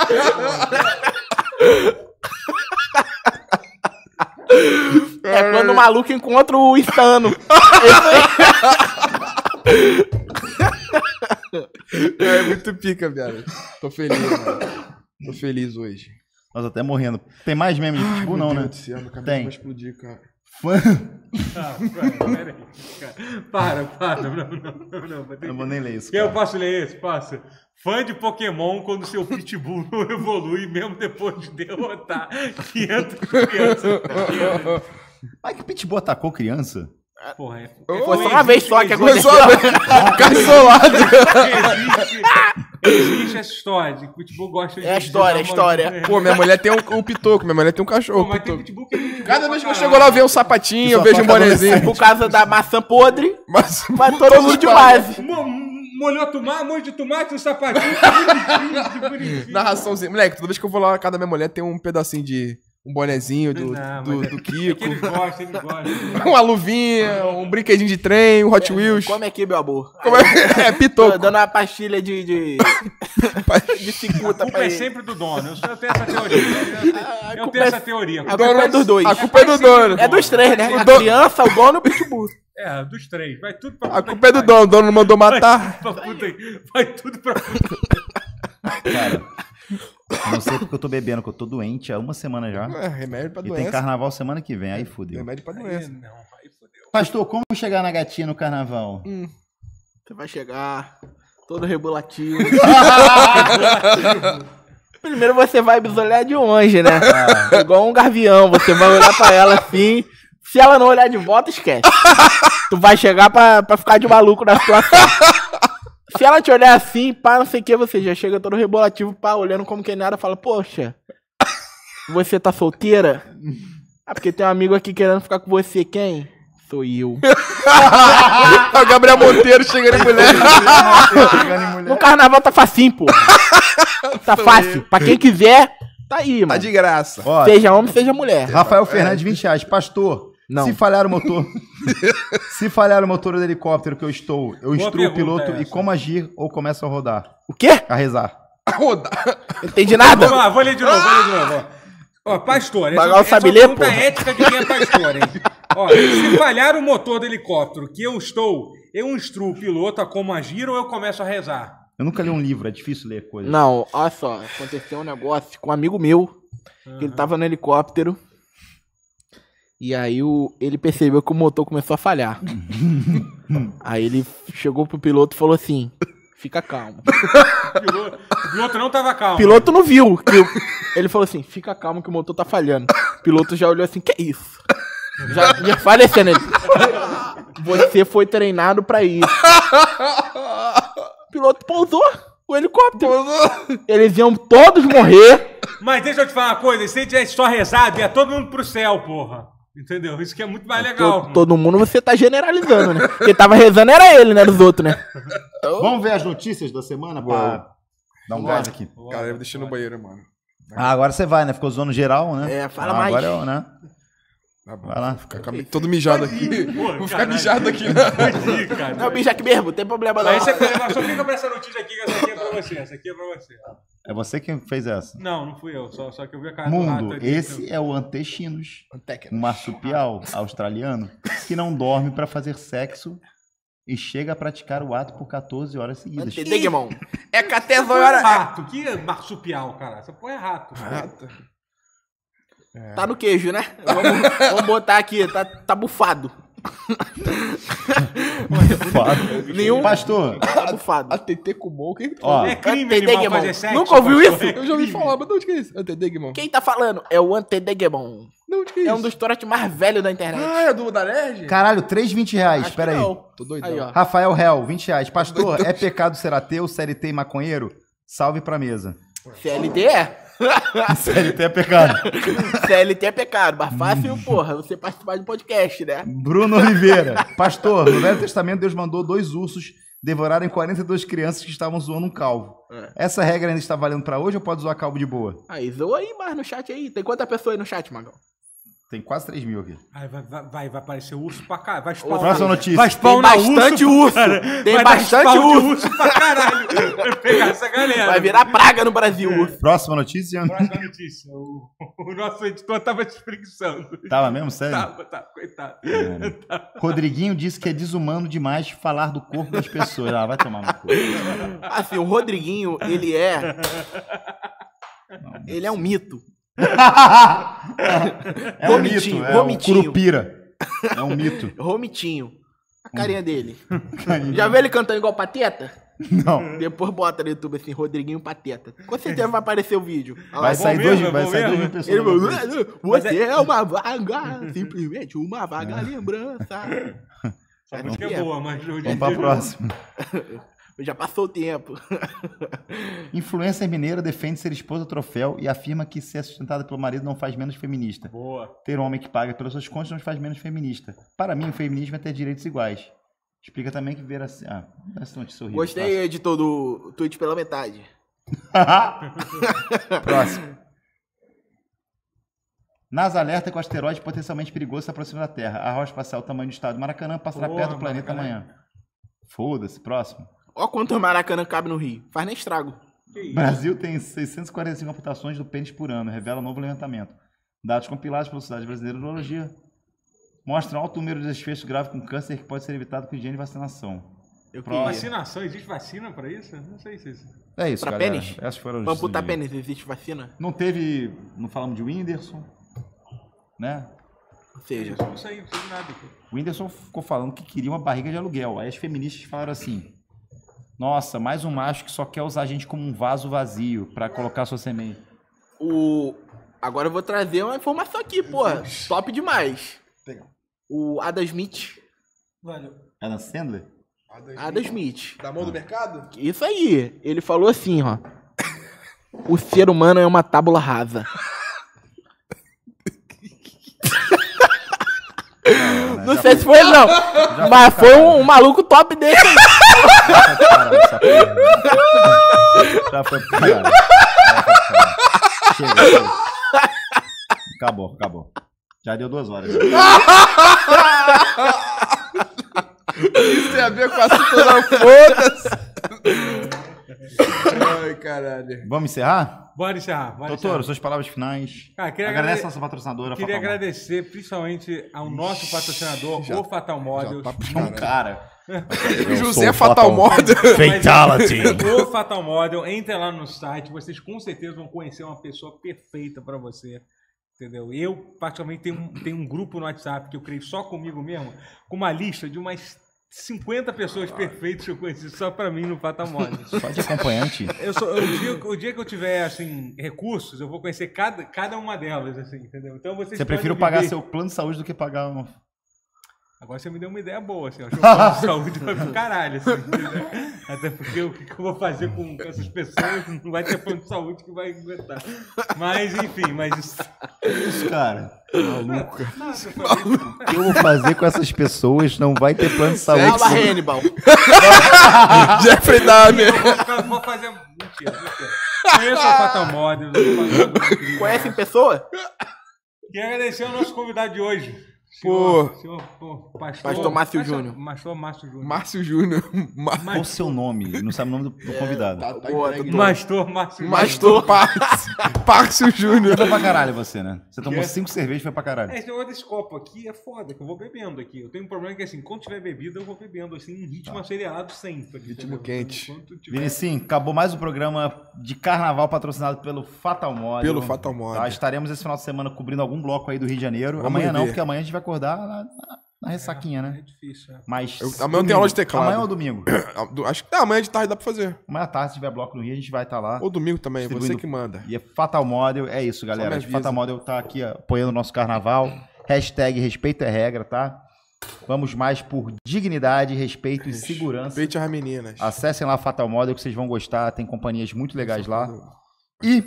É quando o maluco encontra o Stano. É muito pica, viado. Tô feliz, mano. Tô feliz hoje. Nós até morrendo. Tem mais meme de pitbull, não, Meu né? Deus do céu, Tem. vai explodir, cara. Fã... Ah, para, pera aí, cara. Para, para. Não, não, não. não, ter Eu que- vou nem ler isso. Quer eu cara. posso ler esse? Posso. Fã de Pokémon quando seu Pitbull não evolui, mesmo depois de derrotar 500 crianças. Mas que pitbull atacou criança? Porra, é. Foi só é- uma vez só que aconteceu. só Caçolado. Existe, existe essa história de que o Pitbull gosta de. É a história, uma- história. Pô, minha mulher tem um, um pitoco, minha mulher tem um Pô, cachorro. mas tem. Pitbull que é Cada vez que eu chego lá, ver um sapatinho, eu vejo um bonezinho. Por causa da maçã podre, Mas vai todo mundo de base. Mo- Molhou tomate, molho de tomate no sapatinho, narraçãozinha. Moleque, toda vez que eu vou lá na casa da minha mulher, tem um pedacinho de. Um bonezinho do, Não, do, é- do É Kiko. que eles gostam, eles gostam. Uma luvinha, um brinquedinho de trem, um Hot Wheels. Come aqui, meu amor. Como é? É, pitoco. dando uma pastilha de. de, de A cicuta culpa pra é ele. sempre do dono. Eu, tenho essa teoria. Eu, A eu culpa tenho é- essa teoria. A culpa é dos dois. A culpa é do dono. É dos três, né? O A criança, o dono e o pitbull. É, dos três. Vai tudo pra A puta culpa é do dono. O dono não mandou Vai matar. tudo pra puta Vai tudo pra puta. Cara, não sei porque eu tô bebendo, que eu tô doente há uma semana já. É, remédio pra E tem doença. carnaval semana que vem, aí fudeu. Remédio pra Aí, doença. Não, aí fodeu. Pastor, como chegar na gatinha no carnaval? Você vai chegar todo rebolativo. Primeiro você vai bisolhar de longe, né? Igual um gavião. Você vai olhar pra ela assim. Se ela não olhar de volta, esquece. tu vai chegar pra, pra ficar de maluco na situação. Se ela te olhar assim, pá, não sei o que, você já chega todo rebolativo, pá, olhando como que nada, fala, poxa, você tá solteira? Ah, porque tem um amigo aqui querendo ficar com você, quem? Sou eu. o Gabriel Monteiro chegando em mulher. No carnaval tá facinho, pô. Tá fácil. Pra quem quiser, tá aí, Tá mano. de graça. Ó, Seja homem, seja mulher. Rafael Fernandes, 20 reais. Pastor, Não. se falhar o motor. se falhar o motor do helicóptero que eu estou, eu instruo o piloto e essa. como agir ou começo a rodar. O quê? A rezar. Rodar. Não entendi nada. Vamos lá, vou ler de novo, vou ler de novo. Ó, Ó, pastor, essa, Bagal essa sabe é uma ler, pergunta porra. ética de quem é pastor, hein? Ó, se falhar o motor do helicóptero que eu estou, eu instruo o piloto a como agir ou eu começo a rezar? Eu nunca li um livro, é difícil ler coisa. Não, olha só. Aconteceu um negócio com um amigo meu. Que ele tava no helicóptero. E aí o, ele percebeu que o motor começou a falhar. aí ele chegou pro piloto e falou assim: Fica calmo. O piloto, o piloto não tava calmo. O piloto não viu. que o- ele falou assim: Fica calmo que o motor tá falhando. O piloto já olhou assim: Que isso? Já, já falecendo ele. Você foi treinado pra isso. O piloto pousou o helicóptero. Eles iam todos morrer. Mas deixa eu te falar uma coisa, se ele tivesse só rezado, ia todo mundo pro céu, porra. Entendeu? Isso que é muito mais legal. To- todo mundo você tá generalizando, né? Quem tava rezando era ele, né? Dos outros, né? Vamos ver as notícias da semana pra dar um gás aqui. Cara, eu deixei no banheiro, mano. Ah, agora você vai, né? Ficou zoando geral, né? É, fala Ah, mais. Agora eu, né? Tá bom. Vai lá. Ficar cami- todo mijado aqui. Pô, Vou ficar caralho. mijado aqui, né? Ih, cara. Não, bicho aqui mesmo, tem problema não. Aí você só fica pra essa notícia aqui, que essa aqui é pra você. Essa aqui é pra você. É você quem fez essa. Não, não fui eu. Só, só que eu vi a cara do rato Mundo, esse é o Antechinos, um marsupial australiano que não dorme pra fazer sexo e chega a praticar o ato por 14 horas seguidas. Entendeu, irmão? É Essa cateza porra é hora. rato. Que é marsupial, cara? Essa porra é rato. Rato. Tá no queijo, né? Vamos, vamos botar aqui, tá, tá bufado. Foda. Nenhum. Pastor, Tá bufado. A TT com bom, quem ó, É crime animal fazer sexo. Nunca ouviu pastor? isso? É Eu já ouvi falar, mas de onde que é isso? A TT, irmão. Quem tá falando é o Antedegmon. De onde que é isso? É um dos trotes mais velhos da internet. Ah, é do da Nerd? caralho, 3,20 reais, Acho que pera aí. Tô doidão. Aí. Rafael Hel, 20 reais. Pastor, é pecado ser ateu, CLT e maconheiro? Salve pra mesa. CLT é. CLT é pecado. CLT é pecado, mas fácil, porra, você participar de podcast, né? Bruno Oliveira. Pastor, no Velho Testamento Deus mandou dois ursos devorarem 42 crianças que estavam zoando um calvo. É. Essa regra ainda está valendo pra hoje ou pode zoar calvo de boa? Aí, zoa aí mais no chat aí. Tem quantas pessoas aí no chat, Magão? Tem quase 3 mil aqui. Ai, vai, vai, vai, vai aparecer urso pra caralho. Vai spawnar. Próxima notícia. Vai spawnar Tem bastante urso. urso. cara. Tem vai bastante urso. urso pra caralho. Vai pegar essa galera. Vai virar praga no Brasil, urso. Próxima notícia. Próxima notícia. O, o nosso editor tava te espreguiçando. Tava mesmo? Sério? Tava, tava, coitado. Rodriguinho disse que é desumano demais falar do corpo das pessoas. Ah, vai tomar no cu. Assim, o Rodriguinho, ele é. Ele é um mito. É um Vomitinho, mito, é um curupira. É um mito. Romitinho. A carinha dele. Já viu ele cantando igual Pateta? Não. Depois bota no YouTube assim, Rodriguinho Pateta. Com certeza vai aparecer o vídeo. Vai sair dois, vai sair dois mil pessoas. Ele vídeo. você é uma vaga, simplesmente uma vaga lembrança. Essa música É. é boa, mas hoje Vamos pra próxima. Já passou o tempo. Influencer mineira defende ser esposa troféu e afirma que ser sustentada pelo marido não faz menos feminista. Boa. Ter um homem que paga pelas suas contas não faz menos feminista. Para mim, o feminismo é ter direitos iguais. Explica também que ver assim. Ah, essa notícia horrível. Gostei, editor do tweet pela metade. Próximo. NASA alerta que o asteroide potencialmente perigoso se aproxima da Terra. A rocha espacial tamanho do estado do Maracanã passará Porra, perto do planeta Maracanã. amanhã. Foda-se, próximo. Ó quantos Maracanã cabe no Rio. Faz nem estrago. Que isso? Brasil tem 645 amputações do pênis por ano, revela novo levantamento. Dados compilados pela Sociedade Brasileira de Urologia mostram alto número de desfechos graves com câncer que pode ser evitado com higiene e vacinação. Eu queria. Vacinação, existe vacina pra isso? Não sei se isso. É isso, Pra galera. pênis? Essas foram as Pra dia. pênis, existe vacina? Não teve. Não falamos de Whindersson. Né? Ou seja, Não sei, não sei de nada. O Whindersson ficou falando que queria uma barriga de aluguel. Aí as feministas falaram assim: Nossa, mais um macho que só quer usar a gente como um vaso vazio pra colocar sua semente. o. Agora eu vou trazer uma informação aqui, porra. Top demais. Legal. O Adam Smith. Valeu. Adam Sandler? Adam Smith. Da mão do mercado? Isso aí. Ele falou assim, ó. O ser humano é uma tábula rasa. Sei se foi ele, não. Mas foi um, um maluco top porra. Já foi pro caralho. Chega, chega. Acabou, acabou. Já deu duas horas. Isso tem a ver com a não, foda-se. Ai, caralho. Vamos encerrar? Bora encerrar. Bora Doutor, encerrar. suas palavras finais. Cara, queria Agradece agrade- a nossa patrocinadora. Queria Fatal agradecer principalmente ao nosso patrocinador, já- o Fatal Models. Já tá É um cara. José Fatal Model. Fatality. O Fatal Model, entre lá no site, vocês com certeza vão conhecer uma pessoa perfeita pra você. Entendeu? Eu, particularmente, tenho um, tenho um grupo no WhatsApp que eu criei só comigo mesmo, com uma lista de umas 50 pessoas perfeitas que eu conheci só pra mim no Models. Só de acompanhante. Eu sou, o, dia, o dia que eu tiver, assim, recursos, eu vou conhecer cada, cada uma delas, assim, entendeu? Então vocês Você prefere pagar viver- seu plano de saúde do que pagar um... Agora você me deu uma ideia boa, assim, eu acho que o plano de saúde vai pro caralho, assim, entendeu? Até porque o que, que eu vou fazer com essas pessoas não vai ter plano de saúde que vai aguentar. Mas, enfim, mas isso. Isso, cara. Maluco. O que eu vou fazer com essas pessoas não vai ter plano de saúde. Fala Hannibal. Jeffrey Dahmer. eu vou, vou fazer. Mentira, mentira. Conheço o Fatal Model. Conhece em pessoa? Queria agradecer ao nosso convidado de hoje. Pô. Senhor, senhor pô, pastor, Pastor Márcio Júnior. Pastor Márcio Júnior. Márcio Júnior. Qual o seu nome? Não sabe o nome do, do convidado. Tá, tá Boa, doutor. Pastor Márcio Júnior. Mastor Párcio. Párcio Júnior. Foi pra caralho você, né? Você tomou Quê? cinco cervejas e foi pra caralho. É, esse negócio desse copo aqui é foda, que eu vou bebendo aqui. Eu tenho um problema que assim, quando tiver bebida, eu vou bebendo, assim, em ritmo acelerado sempre. Ritmo entendeu? quente. Tiver- Vinicim, acabou mais um programa de carnaval patrocinado pelo Fatal Model. Pelo Fatal Model. Tá, estaremos esse final de semana cobrindo algum bloco aí do Rio de Janeiro. Vamos amanhã não, ver. porque amanhã a gente vai acordar na, na- ressaquinha, É né? difícil, é. Mas. Eu- amanhã tem aula de teclado. Amanhã ou domingo? Acho que não, amanhã de tarde dá pra fazer. Amanhã à tarde, se tiver bloco no Rio, a gente vai estar lá. Ou domingo também, você Distribuindo- que manda. E é Fatal Model, é isso, galera. Fatal Model tá aqui apoiando o nosso carnaval. Hashtag respeito é regra, tá? Vamos mais por dignidade, respeito e segurança. Respeite as meninas. Acessem lá a Fatal Model que vocês vão gostar. Tem companhias muito legais lá. E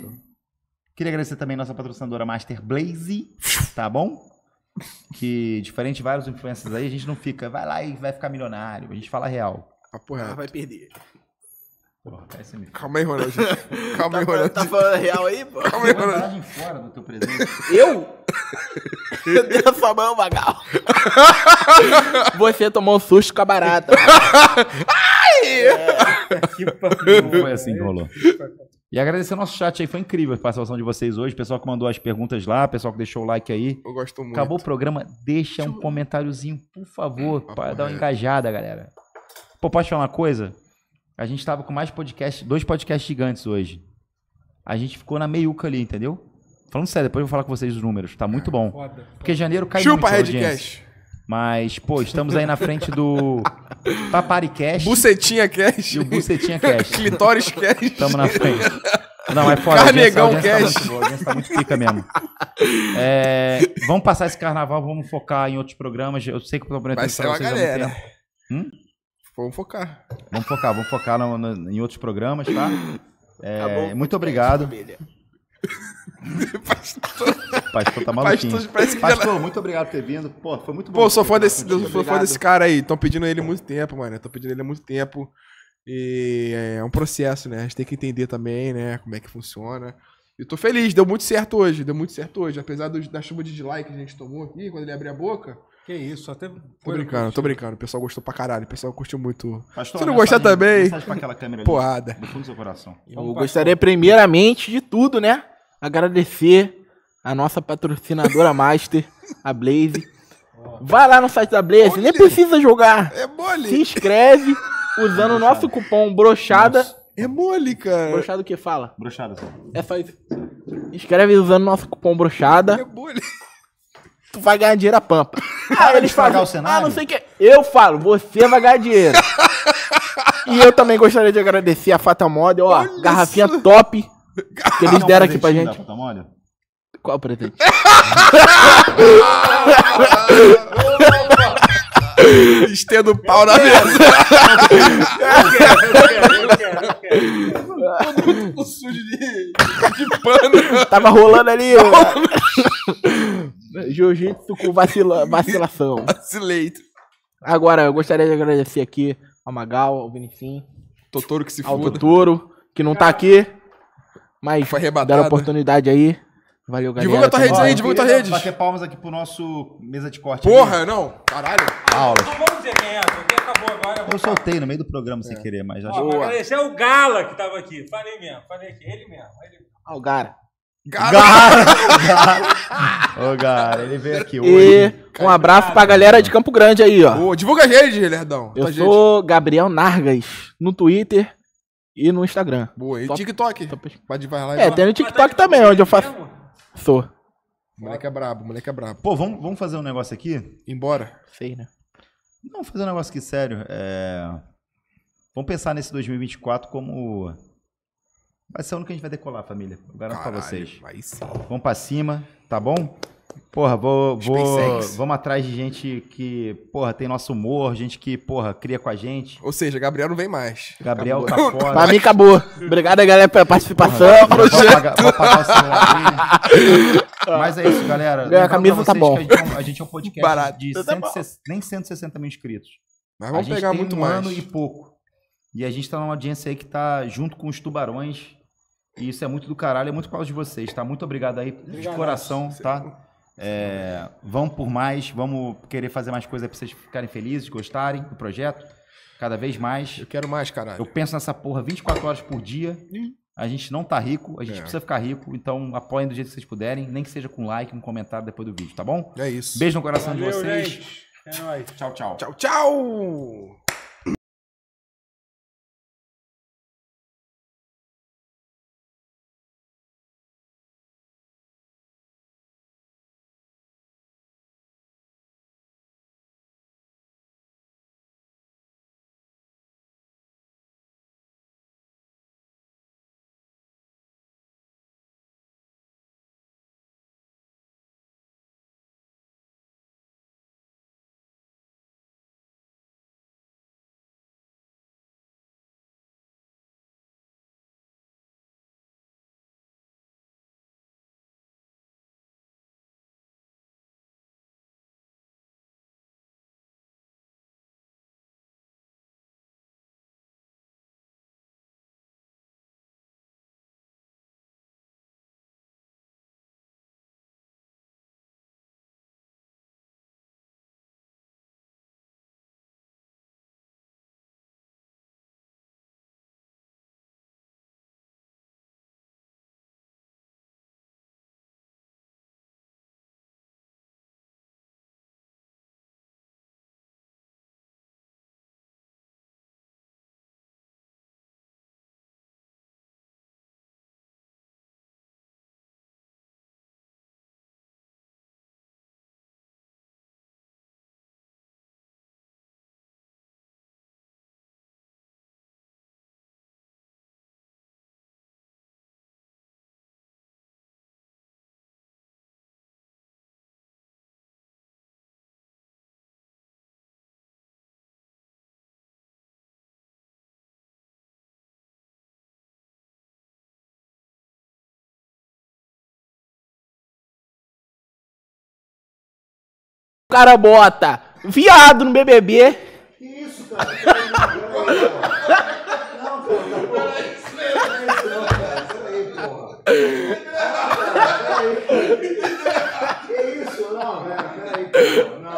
queria agradecer também nossa patrocinadora Master Blaze, tá bom? Que, diferente de vários influencers aí, a gente não fica, vai lá e vai ficar milionário. A gente fala real. Papo Ah, reto. vai perder. Porra, parece mesmo. Calma aí, Ronald. Calma aí, Tá, Ronald. tá falando real aí, pô? Calma aí, Ronald. fora do teu presente. Eu? Eu dei a sua mão, Magal. Você tomou um susto com a barata. Que pariu. Não foi assim que rolou. E agradecer o nosso chat aí, foi incrível a participação de vocês hoje. Pessoal que mandou as perguntas lá, pessoal que deixou o like aí. Eu gosto muito. Acabou o programa, deixa um comentáriozinho, por favor, para dar uma reto. engajada, galera. Pô, posso falar uma coisa? A gente tava com mais podcast, dois podcasts gigantes hoje. A gente ficou na meiuca ali, entendeu? Falando sério, depois eu vou falar com vocês os números, tá muito bom. Foda. Porque janeiro cai Chupa, muito a audiência. Redcast. Mas, pô, estamos aí na frente do Paparicast Bucetinha Cash. e o Bucetinha Cast. Clitóris Cash. Estamos na frente. Não, é foda. Carnegão a audiência, audiência Cast. tá muito boa, a audiência tá muito pica mesmo. É, vamos passar esse carnaval, vamos focar em outros programas. Eu sei que tô prometendo Vai ser pra vocês galera. Hum? Vamos focar. Vamos focar, vamos focar no- no- em outros programas, tá? É, Acabou o muito obrigado. família. Pastor tá maluquinho. Pastor, parece Pastor, muito obrigado por ter vindo. Pô, foi muito bom. Pô, sou fã desse, sou fã desse cara aí. Estão pedindo ele há muito tempo, mano. Estão pedindo ele há muito tempo. E é um processo, né? A gente tem que entender também, né? Como é que funciona. E tô feliz, deu muito certo hoje. Deu muito certo hoje. Apesar dos- da chuva de dislike que a gente tomou aqui, quando ele abriu a boca. Que isso, só teve. Tô brincando, tô brincando. O pessoal gostou pra caralho. O pessoal curtiu muito. Pastor, Se não gostar também, pra aquela câmera ali. porrada. Do fundo do seu coração. Eu gostaria primeiramente de tudo, né? Agradecer a nossa patrocinadora master, a Blaze. Vai lá no site da Blaze, nem precisa jogar. É mole. Se inscreve usando o nosso cupom brochada. É mole, cara. Brochada o que fala? Brochada só. É só isso. Inscreve usando o nosso cupom brochada. É mole. Tu vai ganhar dinheiro a pampa. Aí de eles falam, o cenário. ah, não sei o que. Eu falo, você vai ganhar dinheiro. e eu também gostaria de agradecer a Fata Mod, ó, Olha garrafinha só. top que eles Não, deram aqui pra gente. da Puta Mole? Qual o presente? Estendo o pau na mesa. O sujo de, de pano. Tava rolando ali. Jiu-jitsu com vacila- vacilação. Vacilei. Agora, eu gostaria de agradecer aqui ao Magal, ao Vinicinho, Totoro que se ao foda. Totoro, que não tá aqui, mas Foi deram oportunidade aí. Valeu, galera. Divulga tua rede aí, divulga tua redes. Bater palmas aqui pro nosso mesa de corte. Porra, não. Caralho. Aulas. Não vamos dizer quem é, porque acabou agora. Eu soltei no meio do programa sem querer, mas acho Ó, agradecer ao Gala que tava aqui. Falei mesmo, falei aqui. Ele mesmo. Ele... Ah, o Gara. Cara, Ô, cara, ele veio aqui hoje. E um abraço pra galera de Campo Grande aí, ó. Ô, divulga a rede, Lerdão. Eu sou Gabriel Nargas no Twitter e no Instagram. Boa, e Só- TikTok? só. Pode vai lá e É, vai tem lá. no TikTok também, onde eu faço. Mesmo? Sou. Moleque é brabo, moleque é brabo. Pô, vamos, vamos fazer um negócio aqui? Embora. Sei, né? Vamos fazer um negócio aqui sério. É... Vamos pensar nesse 2024 como. Vai ser o ano que a gente vai decolar, família. Eu garanto pra vocês. Aí sim. Vamos pra cima, tá bom? Porra, vou, vou, vamos atrás de gente que, porra, tem nosso humor, gente que, porra, cria com a gente. Ou seja, Gabriel não vem mais. Gabriel Acabou. tá fora. Pra mim acabou. Obrigado, galera, pela participação. Vou apagar, vou apagar o celular aqui. Mas é isso, galera. Ganha a Lembrando camisa, tá vocês bom. que A gente, é um, a gente é um podcast Barato. de Tá 160 nem 160 mil inscritos. Mas a vamos gente pegar tem muito um mais. ano e pouco. E a gente tá numa audiência aí que tá junto com os tubarões. E isso é muito do caralho, é muito por causa de vocês, tá? Muito obrigado aí de coração, tá? É, vamos por mais, vamos querer fazer mais coisas pra vocês ficarem felizes, gostarem do projeto. Cada vez mais. Eu quero mais, caralho. Eu penso nessa porra 24 horas por dia. A gente não tá rico, a gente É. precisa ficar rico, então apoiem do jeito que vocês puderem, nem que seja com like, um comentário depois do vídeo, tá bom? É isso. Beijo no coração de Valeu, vocês. gente. É nóis. Tchau, tchau. Tchau, tchau. O cara bota viado no BBB. Que isso, cara? Não, porra. Não, pô, não, pô. Não porra. Não, velho, porra.